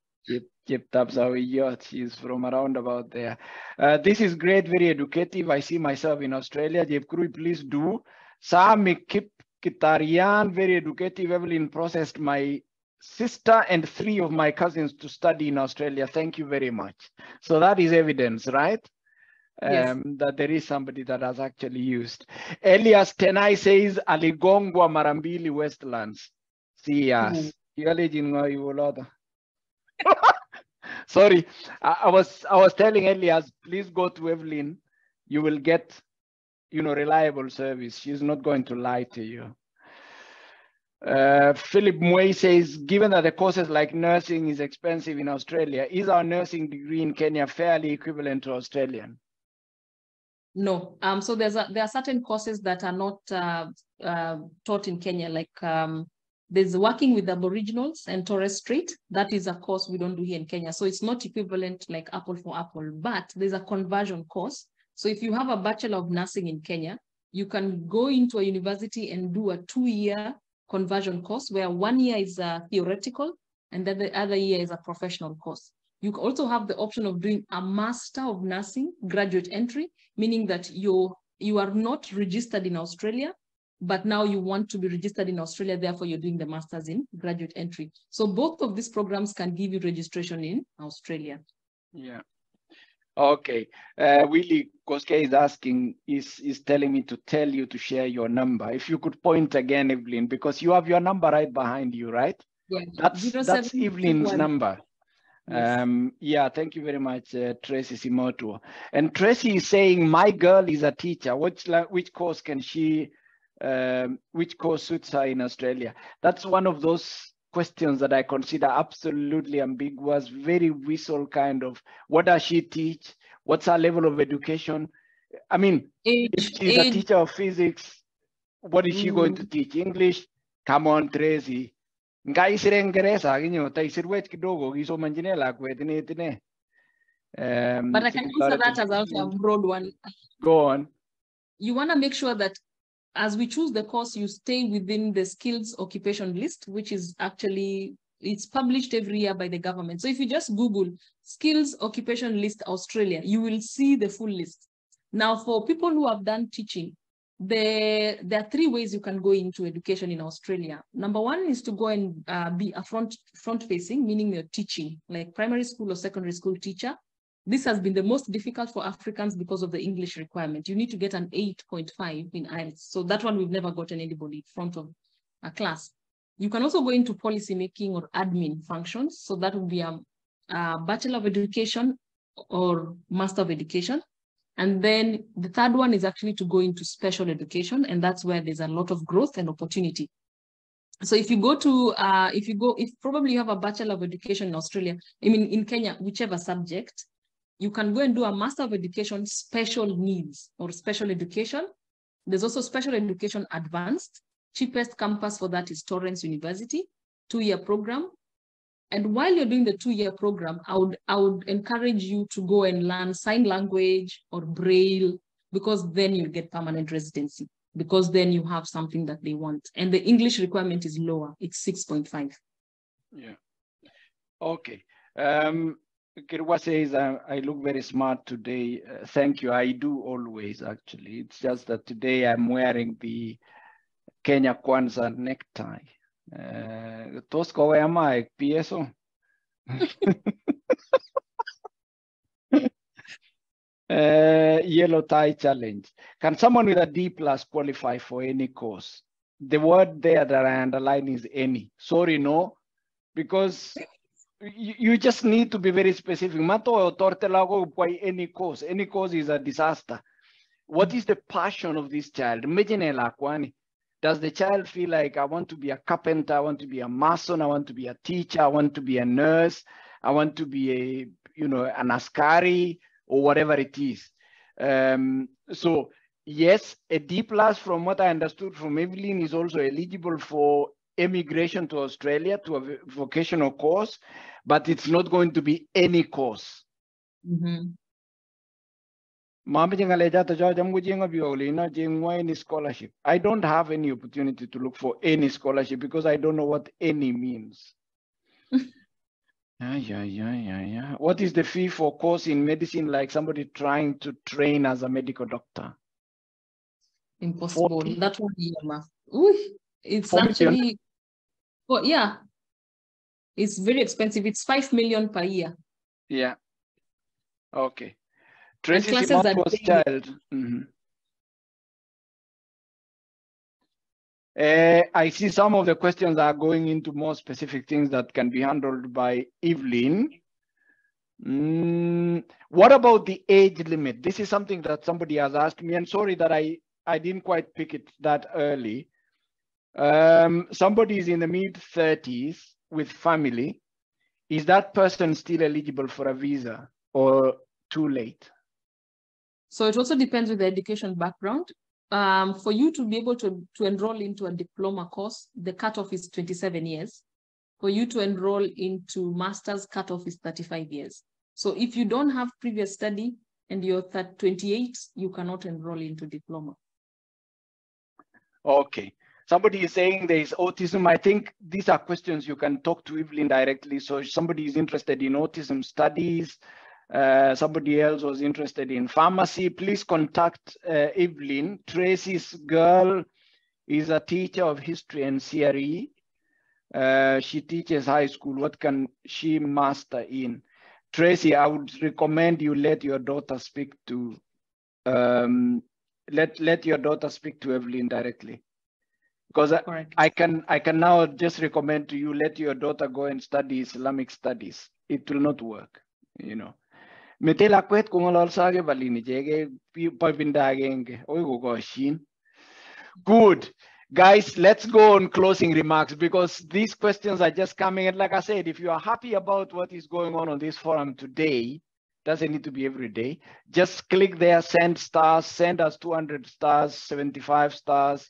She's from around about there. Uh, this is great, very educative. I see myself in Australia. Jeb Krui, please do. Sami Kip Kitarian, very educative. Evelyne processed my sister and three of my cousins to study in Australia. Thank you very much. So that is evidence, right? Yes. Um, that there is somebody that has actually used. Elias Tenai says Aligongwa Marambili Westlands. See us. Mm. (laughs) Sorry, I, I was I was telling Elias, please go to Evelyne. You will get you know, reliable service. She's not going to lie to you. Uh, Philip Mway says, given that the courses like nursing is expensive in Australia, is our nursing degree in Kenya fairly equivalent to Australian? No. Um, so there's a, there are certain courses that are not uh, uh, taught in Kenya, like um, There's working with Aboriginals and Torres Strait. That is a course we don't do here in Kenya. So it's not equivalent like apple for apple, but there's a conversion course. So if you have a Bachelor of Nursing in Kenya, you can go into a university and do a two-year conversion course where one year is a theoretical and then the other year is a professional course. You also have the option of doing a Master of Nursing graduate entry, meaning that you you are not registered in Australia, but now you want to be registered in Australia, therefore you're doing the master's in graduate entry. So both of these programs can give you registration in Australia. Yeah. Okay. Uh, Willie Koske is asking, is, is telling me to tell you to share your number. If you could point again, Evelyne, because you have your number right behind you, right? Yeah. That's, that's Evelyne's number. Yes. Um, yeah, thank you very much, uh, Tracy Simoto. And Tracy is saying, my girl is a teacher. Which, which course can she, um, which course suits her in Australia? That's one of those questions that I consider absolutely ambiguous, very whistle kind of, what does she teach? What's her level of education? I mean, Age, if she's a teacher of physics, what is she going to teach? English? Come on, Tracy. Ngaisire Ngereza kinyo taisirwech kidogo kisomanchine lakwet inetine. Um, but I can answer that as also a broad one. Go on. You want to make sure that as we choose the course, you stay within the skills occupation list, which is actually, it's published every year by the government. So if you just Google skills occupation list Australia, you will see the full list. Now for people who have done teaching, there, there are three ways you can go into education in Australia. Number one is to go and uh, be a front, front facing, meaning you're teaching, like primary school or secondary school teacher. This has been the most difficult for Africans because of the English requirement. You need to get an 8.5 in IELTS. So that one we've never gotten anybody in front of a class. You can also go into policy making or admin functions. So that would be a, a Bachelor of Education or Master of Education. And then the third one is actually to go into special education. And that's where there's a lot of growth and opportunity. So if you go to, uh, if you go, if probably you have a Bachelor of Education in Australia, I mean, in Kenya, whichever subject, you can go and do a Master of Education special needs or special education. There's also special education advanced. Cheapest campus for that is Torrens University, two-year program. And while you're doing the two-year program, I would, I would encourage you to go and learn sign language or Braille, because then you get permanent residency, because then you have something that they want. And the English requirement is lower, it's 6.5. Yeah. Okay. Um, Kirwa says, I, I look very smart today. Uh, thank you. I do always, actually. It's just that today I'm wearing the Kenya Kwanza necktie. Uh, tos ko wear mic, PSO? (laughs) Uh, yellow tie challenge. Can someone with a D plus qualify for any course? The word there that I underline is any. Sorry, no, because you, just need to be very specific. Mato tortelago by any cause. Any cause is a disaster. What is the passion of this child? Does the child feel like I want to be a carpenter, I want to be a mason, I want to be a teacher, I want to be a nurse, I want to be a, you know, an askari or whatever it is. Um, so yes, a D plus from what I understood from Evelyne is also eligible for immigration to Australia to a vocational course, but it's not going to be any course. Mhm. Mama jeng ale jata jaw jam gu jeng abi oli na jeng wa any scholarship. I don't have any opportunity to look for any scholarship because I don't know what any means. (laughs) yeah, yeah, yeah, yeah, yeah. What is the fee for course in medicine like somebody trying to train as a medical doctor? Impossible. 40. That one, yeah, ma. Ooh, it's Four million. actually, well, yeah, it's very expensive. It's five million per year. Yeah. Okay. Tracy classes Simon are was child. Mhm. Uh, I see some of the questions are going into more specific things that can be handled by Evelyne. Mm, what about the age limit? This is something that somebody has asked me, and sorry that I, I didn't quite pick it that early. Um, somebody is in the mid 30s with family. Is that person still eligible for a visa or too late? So it also depends with the education background. um, for you to be able to, to enroll into a diploma course, the cutoff is 27 years. For you to enroll into master's cutoff is 35 years. So if you don't have previous study and you're 28, you cannot enroll into diploma. Okay. Somebody is saying there is autism. I think these are questions you can talk to Evelyne directly. So somebody is interested in autism studies, uh, somebody else was interested in pharmacy, please contact uh, Evelyne. Tracy's girl is a teacher of history and CRE. Uh, she teaches high school. What can she master in? Tracy, I would recommend you let your daughter speak to um, let let your daughter speak to Evelyn directly because I, I, can I can now just recommend to you let your daughter go and study Islamic studies. It will not work, you know. Metela kwet kungolol sage balini jege pabindagenge oigo goshin. Good. Guys, let's go on closing remarks because these questions are just coming. And like I said, if you are happy about what is going on on this forum today, doesn't need to be every day. Just click there, send stars, send us 200 stars, 75 stars,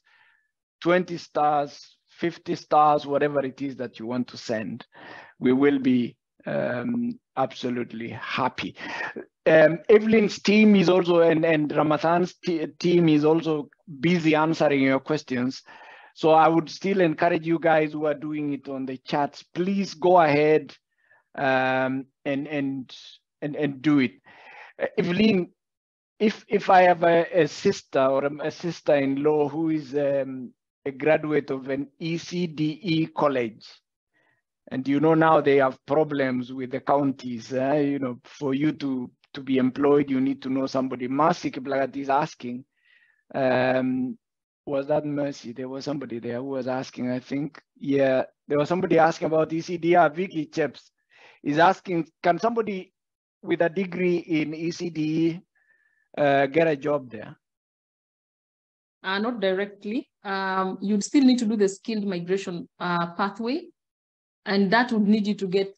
20 stars, 50 stars, whatever it is that you want to send. We will be um, absolutely happy. Um, Evelyne's team is also, and, and Ramadhan's team is also busy answering your questions. So I would still encourage you guys who are doing it on the chats, please go ahead um, and, and, and, and do it. Evelyne, if, if I have a, a sister or a, a sister-in-law who is um, a graduate of an ECDE college. And you know now they have problems with the counties. Uh, you know, for you to to be employed, you need to know somebody. Mercy Kiplagat is asking, um, was that Mercy? There was somebody there who was asking, I think. Yeah, there was somebody asking about ECDE. Vicky Chips is asking, can somebody with a degree in ECDE uh, get a job there? Uh, not directly. Um, you'd still need to do the skilled migration uh, pathway, and that would need you to get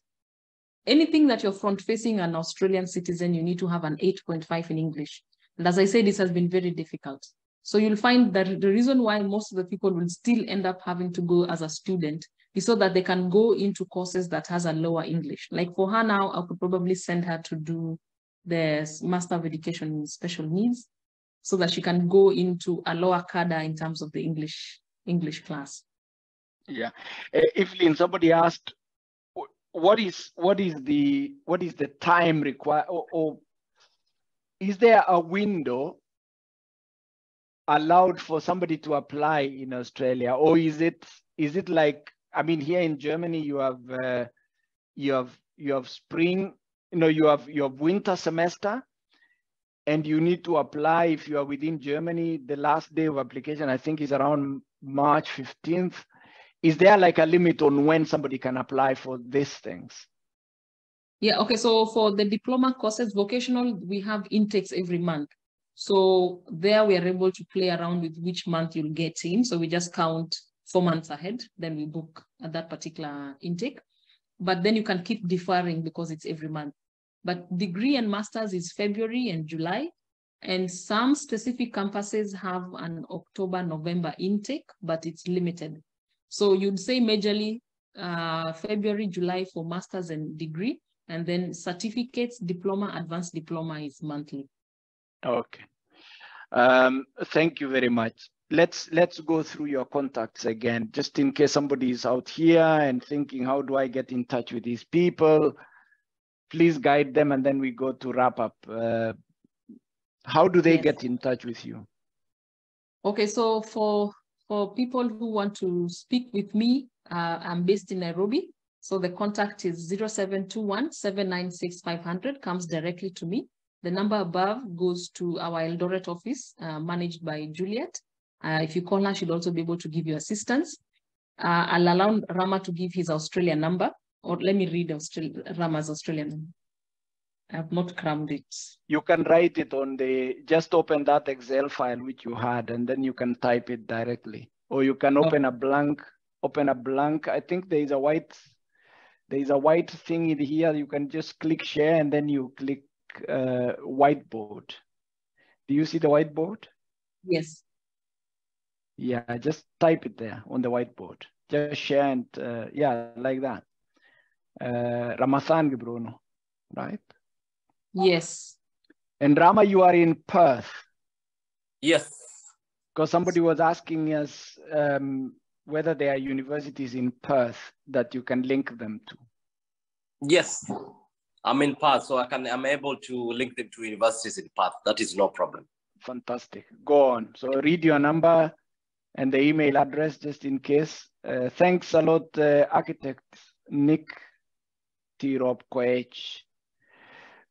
anything that you're front-facing an Australian citizen, you need to have an 8.5 in English. And as I said, this has been very difficult. So you'll find that the reason why most of the people will still end up having to go as a student is so that they can go into courses that has a lower English. Like for her now, I could probably send her to do the Master of Education in Special Needs so that she can go into a lower cadre in terms of the English English class. Yeah, uh, Evelyne, somebody asked, what is what is the what is the time required, or, or is there a window allowed for somebody to apply in Australia, or is it is it like I mean here in Germany you have uh, you have you have spring, you know you have you have winter semester, and you need to apply if you are within Germany. The last day of application, I think, is around March 15th. Is there like a limit on when somebody can apply for these things? Yeah, okay. So for the diploma courses, vocational, we have intakes every month. So there we are able to play around with which month you'll get in. So we just count four months ahead, then we book at that particular intake. But then you can keep deferring because it's every month. But degree and master's is February and July. And some specific campuses have an October, November intake, but it's limited. So you'd say majorly uh, February, July for master's and degree, and then certificates, diploma, advanced diploma is monthly. Okay. Um, thank you very much. Let's let's go through your contacts again, just in case somebody is out here and thinking, how do I get in touch with these people? Please guide them and then we go to wrap up. Uh, how do they yes. get in touch with you? Okay, so for for people who want to speak with me, uh, I'm based in Nairobi. So the contact is 0721 796 500 comes directly to me. The number above goes to our Eldoret office uh, managed by Juliet. Uh, if you call her, she'll also be able to give you assistance. Uh, I'll allow Rama to give his Australian number or let me read Australian, Rama's Australian. I have not crammed it. You can write it on the, just open that Excel file which you had, and then you can type it directly. Or you can open oh. a blank, open a blank. I think there is a white, there is a white thing in here. You can just click share and then you click uh, whiteboard. Do you see the whiteboard? Yes. Yeah, just type it there on the whiteboard. Just share and uh, yeah, like that. Uh, Ramadhan Kiprono, right? Yes. And Rama, you are in Perth. Yes. Because somebody was asking us um, whether there are universities in Perth that you can link them to. Yes. I'm in Perth, so I can I'm able to link them to universities in Perth. That is no problem. Fantastic. Go on. So read your number and the email address just in case. Uh, thanks a lot, uh, architect Nick T. Rob Koech.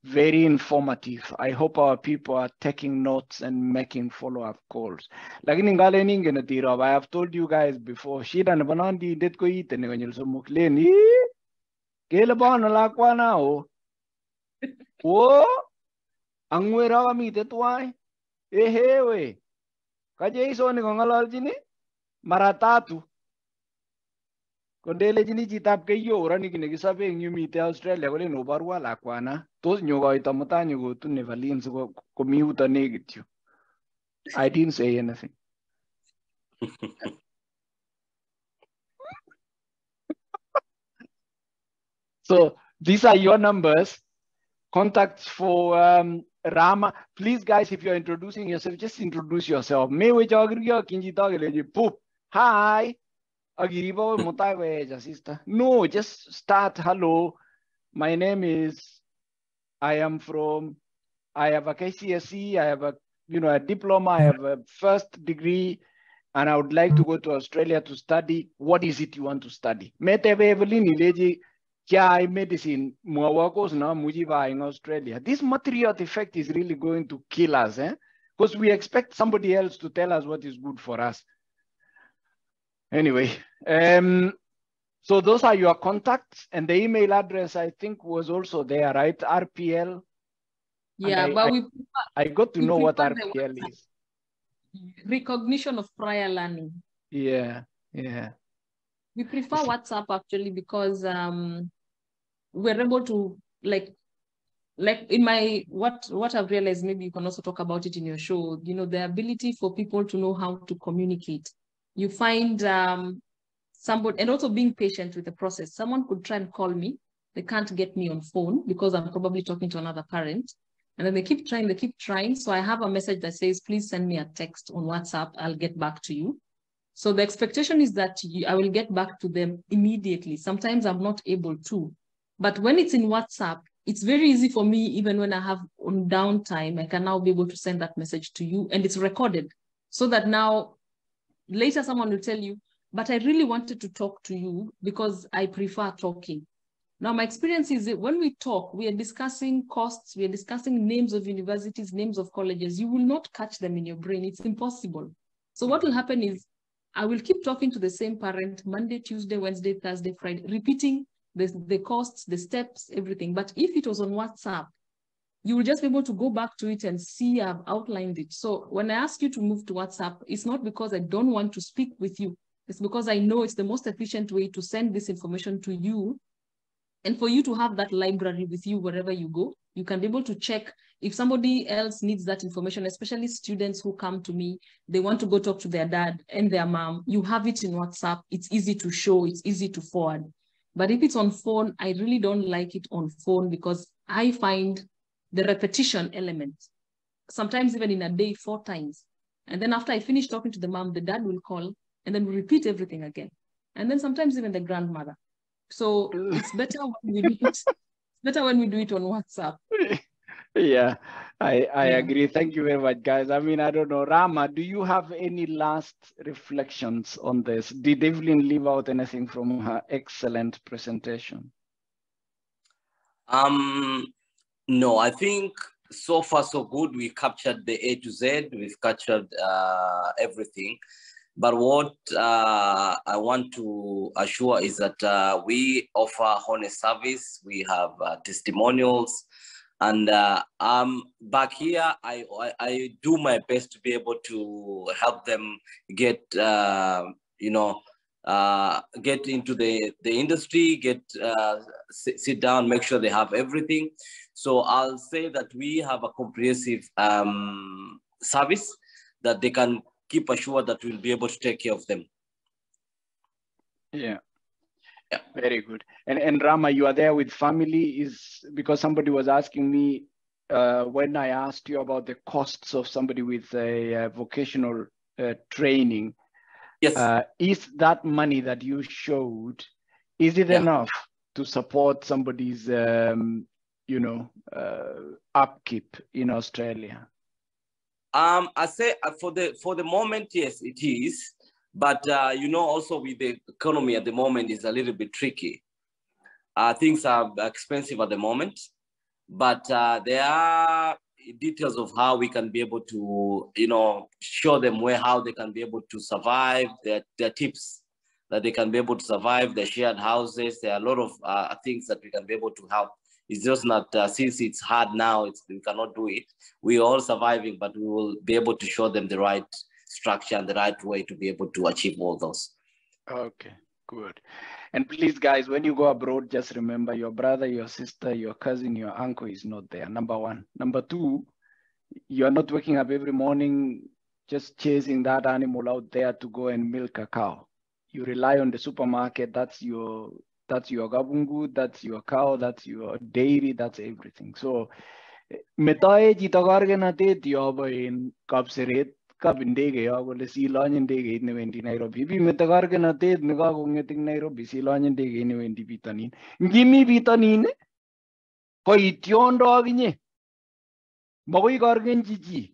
Very informative. I hope our people are taking notes and making follow-up calls. Lakini ngale ningene T. Rob, I have told you guys before, shida na banandi ndet ko ite ne kanyel somok leni. Kele bana lakwana o. Wo, angwera kamite tuwai. Ehewe, kajeisoni kong'ololjini mara tatu kondelechini chitab keiyo orani ki nekisobe eng yu mite Australia kolen oborwo lakwana tos nyokoito mutai nyokotun Evelyn siko komi yuto nekit yu I didn't say anything so these are your numbers contacts for um, Rama. Please, guys, if you're introducing yourself, just introduce yourself. Hi. Agiriba mutawe sister. No, just start. Hello. My name is. I am from. I have a KCSE. I have a you know a diploma. I have a first degree, and I would like to go to Australia to study. What is it you want to study? Metebe Evelyne ileji Chai medicine, Mwawakos na Mujiba in Australia. This material effect is really going to kill us, eh? Because we expect somebody else to tell us what is good for us. Anyway, um, so those are your contacts, and the email address I think was also there, right? RPL. Yeah, I, but I, we I got to know what RPL is. recognition of prior learning. Yeah, yeah. We prefer WhatsApp actually because um, we're able to like like in my what what I've realized maybe you can also talk about it in your show you know the ability for people to know how to communicate you find um somebody and also being patient with the process. Someone could try and call me. They can't get me on phone because I'm probably talking to another parent. And then they keep trying they keep trying. So I have a message that says please send me a text on WhatsApp. I'll get back to you. So the expectation is that you, I will get back to them immediately. Sometimes I'm not able to. But when it's in WhatsApp, it's very easy for me, even when I have on downtime, I can now be able to send that message to you and it's recorded. So that now later someone will tell you, but I really wanted to talk to you because I prefer talking. Now, my experience is that when we talk, we are discussing costs, we are discussing names of universities, names of colleges. You will not catch them in your brain. It's impossible. So what will happen is I will keep talking to the same parent Monday, Tuesday, Wednesday, Thursday, Friday, repeating the, the costs, the steps, everything. But if it was on WhatsApp, you will just be able to go back to it and see I've outlined it. So when I ask you to move to WhatsApp, it's not because I don't want to speak with you. It's because I know it's the most efficient way to send this information to you and for you to have that library with you wherever you go. You can be able to check if somebody else needs that information, especially students who come to me, they want to go talk to their dad and their mom. You have it in WhatsApp. It's easy to show, it's easy to forward. But if it's on phone, I really don't like it on phone because I find the repetition element, sometimes even in a day, four times. And then after I finish talking to the mom, the dad will call and then we repeat everything again. And then sometimes even the grandmother. So (laughs) it's better when we do it, it's better when we do it on WhatsApp. (laughs) yeah, I, I Yeah. agree. Thank you very much, guys. I mean, I don't know. Rama, do you have any last reflections on this? Did Evelyne leave out anything from her excellent presentation? Um, no, I think so far so good. We captured the A to Z. We've captured uh, everything. But what uh, I want to assure is that uh, we offer honest service. We have uh, testimonials, and uh, um, back here, I, I I do my best to be able to help them get uh, you know uh, get into the the industry, get uh, sit, sit down, make sure they have everything. So I'll say that we have a comprehensive um, service that they can keep assured that we'll be able to take care of them. Yeah. Yeah, very good. And and Rama, you are there with family is because somebody was asking me uh, when I asked you about the costs of somebody with a, vocational uh, training. Yes. Uh, is that money that you showed, is it Yeah. enough to support somebody's, um, you know, uh, upkeep in Australia? Um, I say uh, for the for the moment, yes, it is. But uh, you know, also with the economy at the moment is a little bit tricky. Uh, things are expensive at the moment, but uh, there are details of how we can be able to, you know, show them where how they can be able to survive. Their their tips that they can be able to survive. Their shared houses. There are a lot of uh, things that we can be able to help. It's just not uh, since it's hard now. It's we cannot do it. We are all surviving, but we will be able to show them the right structure and the right way to be able to achieve all those. Okay, good. And please, guys, when you go abroad, just remember your brother, your sister, your cousin, your uncle is not there. Number one. Number two, you are not waking up every morning just chasing that animal out there to go and milk a cow. You rely on the supermarket. That's your that's your gabungu, that's your cow, that's your dairy, that's everything. So metoe chito karkenatet yobo in kapseret kap ndege yo kole silony ndegeit newendi Nairobi. Ibimete karkenatet nekakong'et ing Nairobi silony ndegeit newendi bitonin. Ngimi bitonin ko itiondo akinye. Makoi karkenchi chi.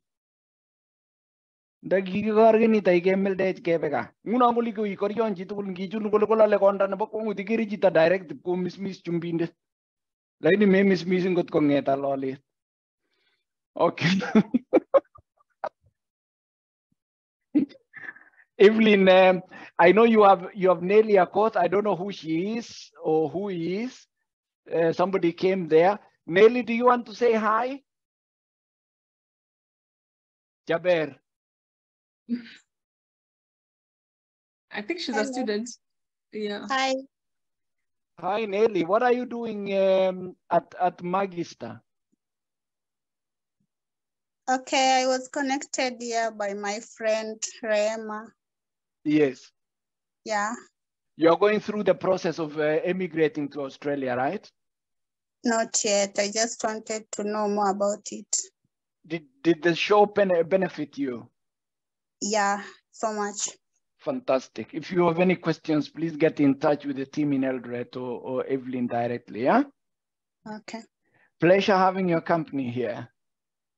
Ndakikikarken itai kemildech kebe gaa. Nguno kole koikoryon chitugul ngichul kole kolale konda nebo kwong'ut ikere chito direct komismis chumbindet. Lakini memismis ngot kong'et lolet. Okay. (laughs) Evelyne, um, I know you have you have nearly a course. I don't know who she is or who is. Uh, somebody came there. Nelly, do you want to say hi? Jaber. I think she's a student. Yeah. Hi, Hi, Nelly. What are you doing um, at, at Magister? okay, I was connected here by my friend Rema. Yes. Yeah, You're going through the process of uh, emigrating to Australia, right? not yet. I just wanted to know more about it. Did, did the show ben- benefit you? Yeah, so much. Fantastic. If you have any questions, please get in touch with the team in Eldoret or, or Evelyne directly. Yeah. Okay, Pleasure having your company here.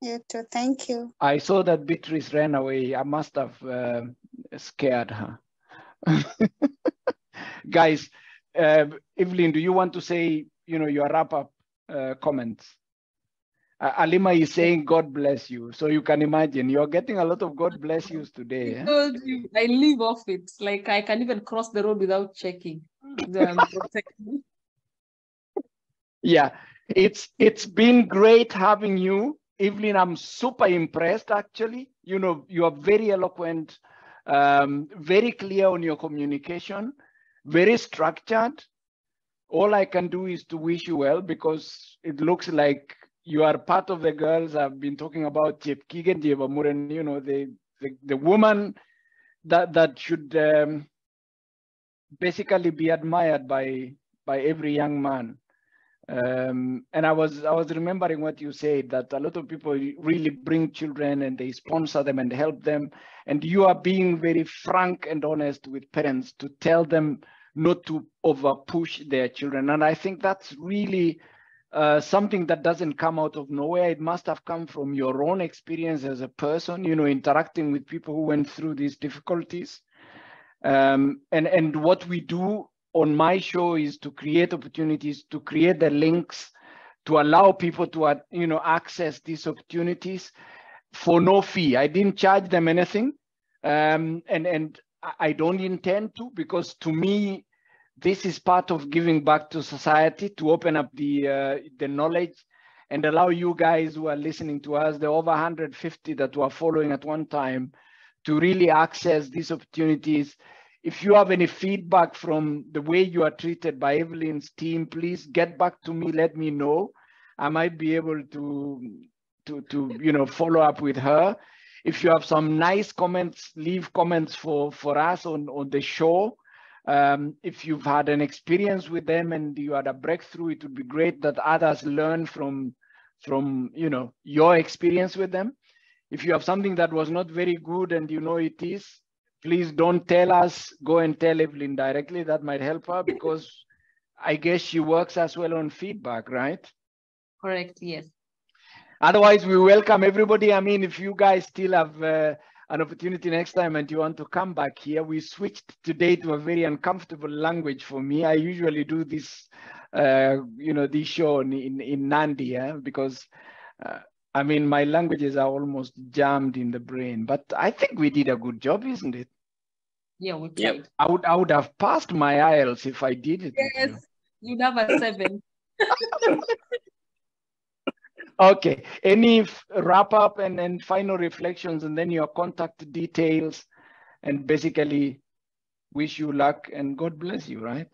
you too. Thank you. I saw that Beatrice ran away. I must have uh, scared her. (laughs) Guys, uh, Evelyn, do you want to say, you know, your wrap up uh, comments? Uh, Alima is saying, God bless you. So you can imagine you're getting a lot of God bless yous today. I eh? you, I live off it. Like I can even cross the road without checking. Yeah, it's it's been great having you, Evelyne. I'm super impressed actually. You know, you are very eloquent, um, very clear on your communication, very structured. All I can do is to wish you well because it looks like you are part of the girls I've been talking about, Chip Keegan, Jeva Muren, you know, the, the, the woman that that should um, basically be admired by by every young man. Um, and I was I was remembering what you said that a lot of people really bring children and they sponsor them and help them, and you are being very frank and honest with parents to tell them not to over push their children. And I think that's really uh, something that doesn't come out of nowhere. It must have come from your own experience as a person, you know, interacting with people who went through these difficulties. Um, and and what we do on my show is to create opportunities, to create the links, to allow people to uh, you know access these opportunities for no fee. I didn't charge them anything, um, and and I- I don't intend to because to me this is part of giving back to society to open up the uh, the knowledge and allow you guys who are listening to us, the over 150 that were following at one time, to really access these opportunities. If you have any feedback from the way you are treated by Evelyne's team, please get back to me. Let me know. I might be able to to to you know follow up with her. if you have some nice comments, leave comments for, for us on, on the show. Um, if you've had an experience with them and you had a breakthrough, it would be great that others learn from, from you know, your experience with them. If you have something that was not very good and you know it is, please don't tell us, go and tell Evelyne directly. That might help her because I guess she works as well on feedback, right? Correct, yes. Otherwise, we welcome everybody. I mean, if you guys still have uh, an opportunity next time and you want to come back here, we switched today to a very uncomfortable language for me. I usually do this, uh, you know, this show in, in, in Nandi, yeah? because uh, I mean, my languages are almost jammed in the brain, but I think we did a good job, isn't it? Yeah, we tried. Yep. I would, I would have passed my IELTS if I did it. with you. Yes, you'd have a seven. (laughs) Okay, any wrap up and then final reflections and then your contact details and basically wish you luck and God bless you, right?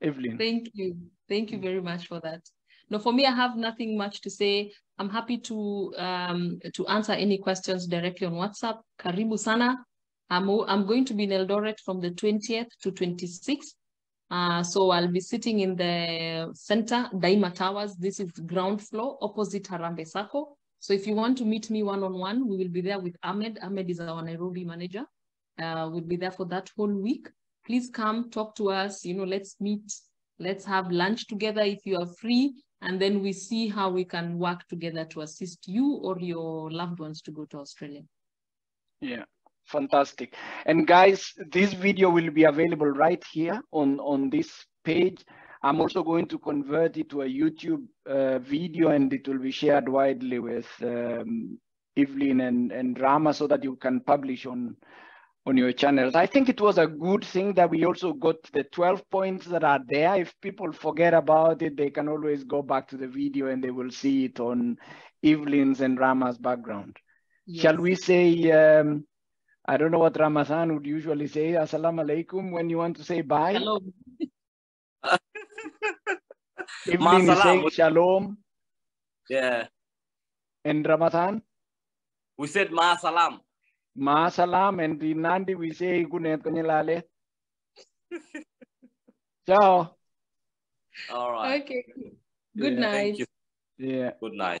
Evelyne. Thank you. Thank you very much for that. No, for me, I have nothing much to say. I'm happy to um, to answer any questions directly on WhatsApp. Karibu sana. I'm, I'm going to be in Eldoret from the 20th to 26th. Uh, so I'll be sitting in the center, Daima Towers. This is ground floor opposite Harambee Sacco. So if you want to meet me one-on-one, we will be there with Ahmed. Ahmed is our Nairobi manager. Uh, we'll be there for that whole week. Please come talk to us. You know, let's meet. Let's have lunch together if you are free. And then we see how we can work together to assist you or your loved ones to go to Australia. Yeah, fantastic. And guys, this video will be available right here on, on this page. I'm also going to convert it to a YouTube uh, video and it will be shared widely with um, Evelyne and, and Rama so that you can publish on, on your channels. I think it was a good thing that we also got the 12 points that are there. If people forget about it, they can always go back to the video and they will see it on Evelyne's and Rama's background. Shall we say, um, I don't know what Ramazan would usually say, Assalamu alaikum when you want to say bye. Hello. (laughs) Evelyne is Masalam. saying shalom Yeah. and Ramadhan, We said ma salam. ma salam and in Nandi we say gunet kanyalale. (laughs) Ciao. All right. Okay. Good Yeah, night. Thank you. Yeah. Good night.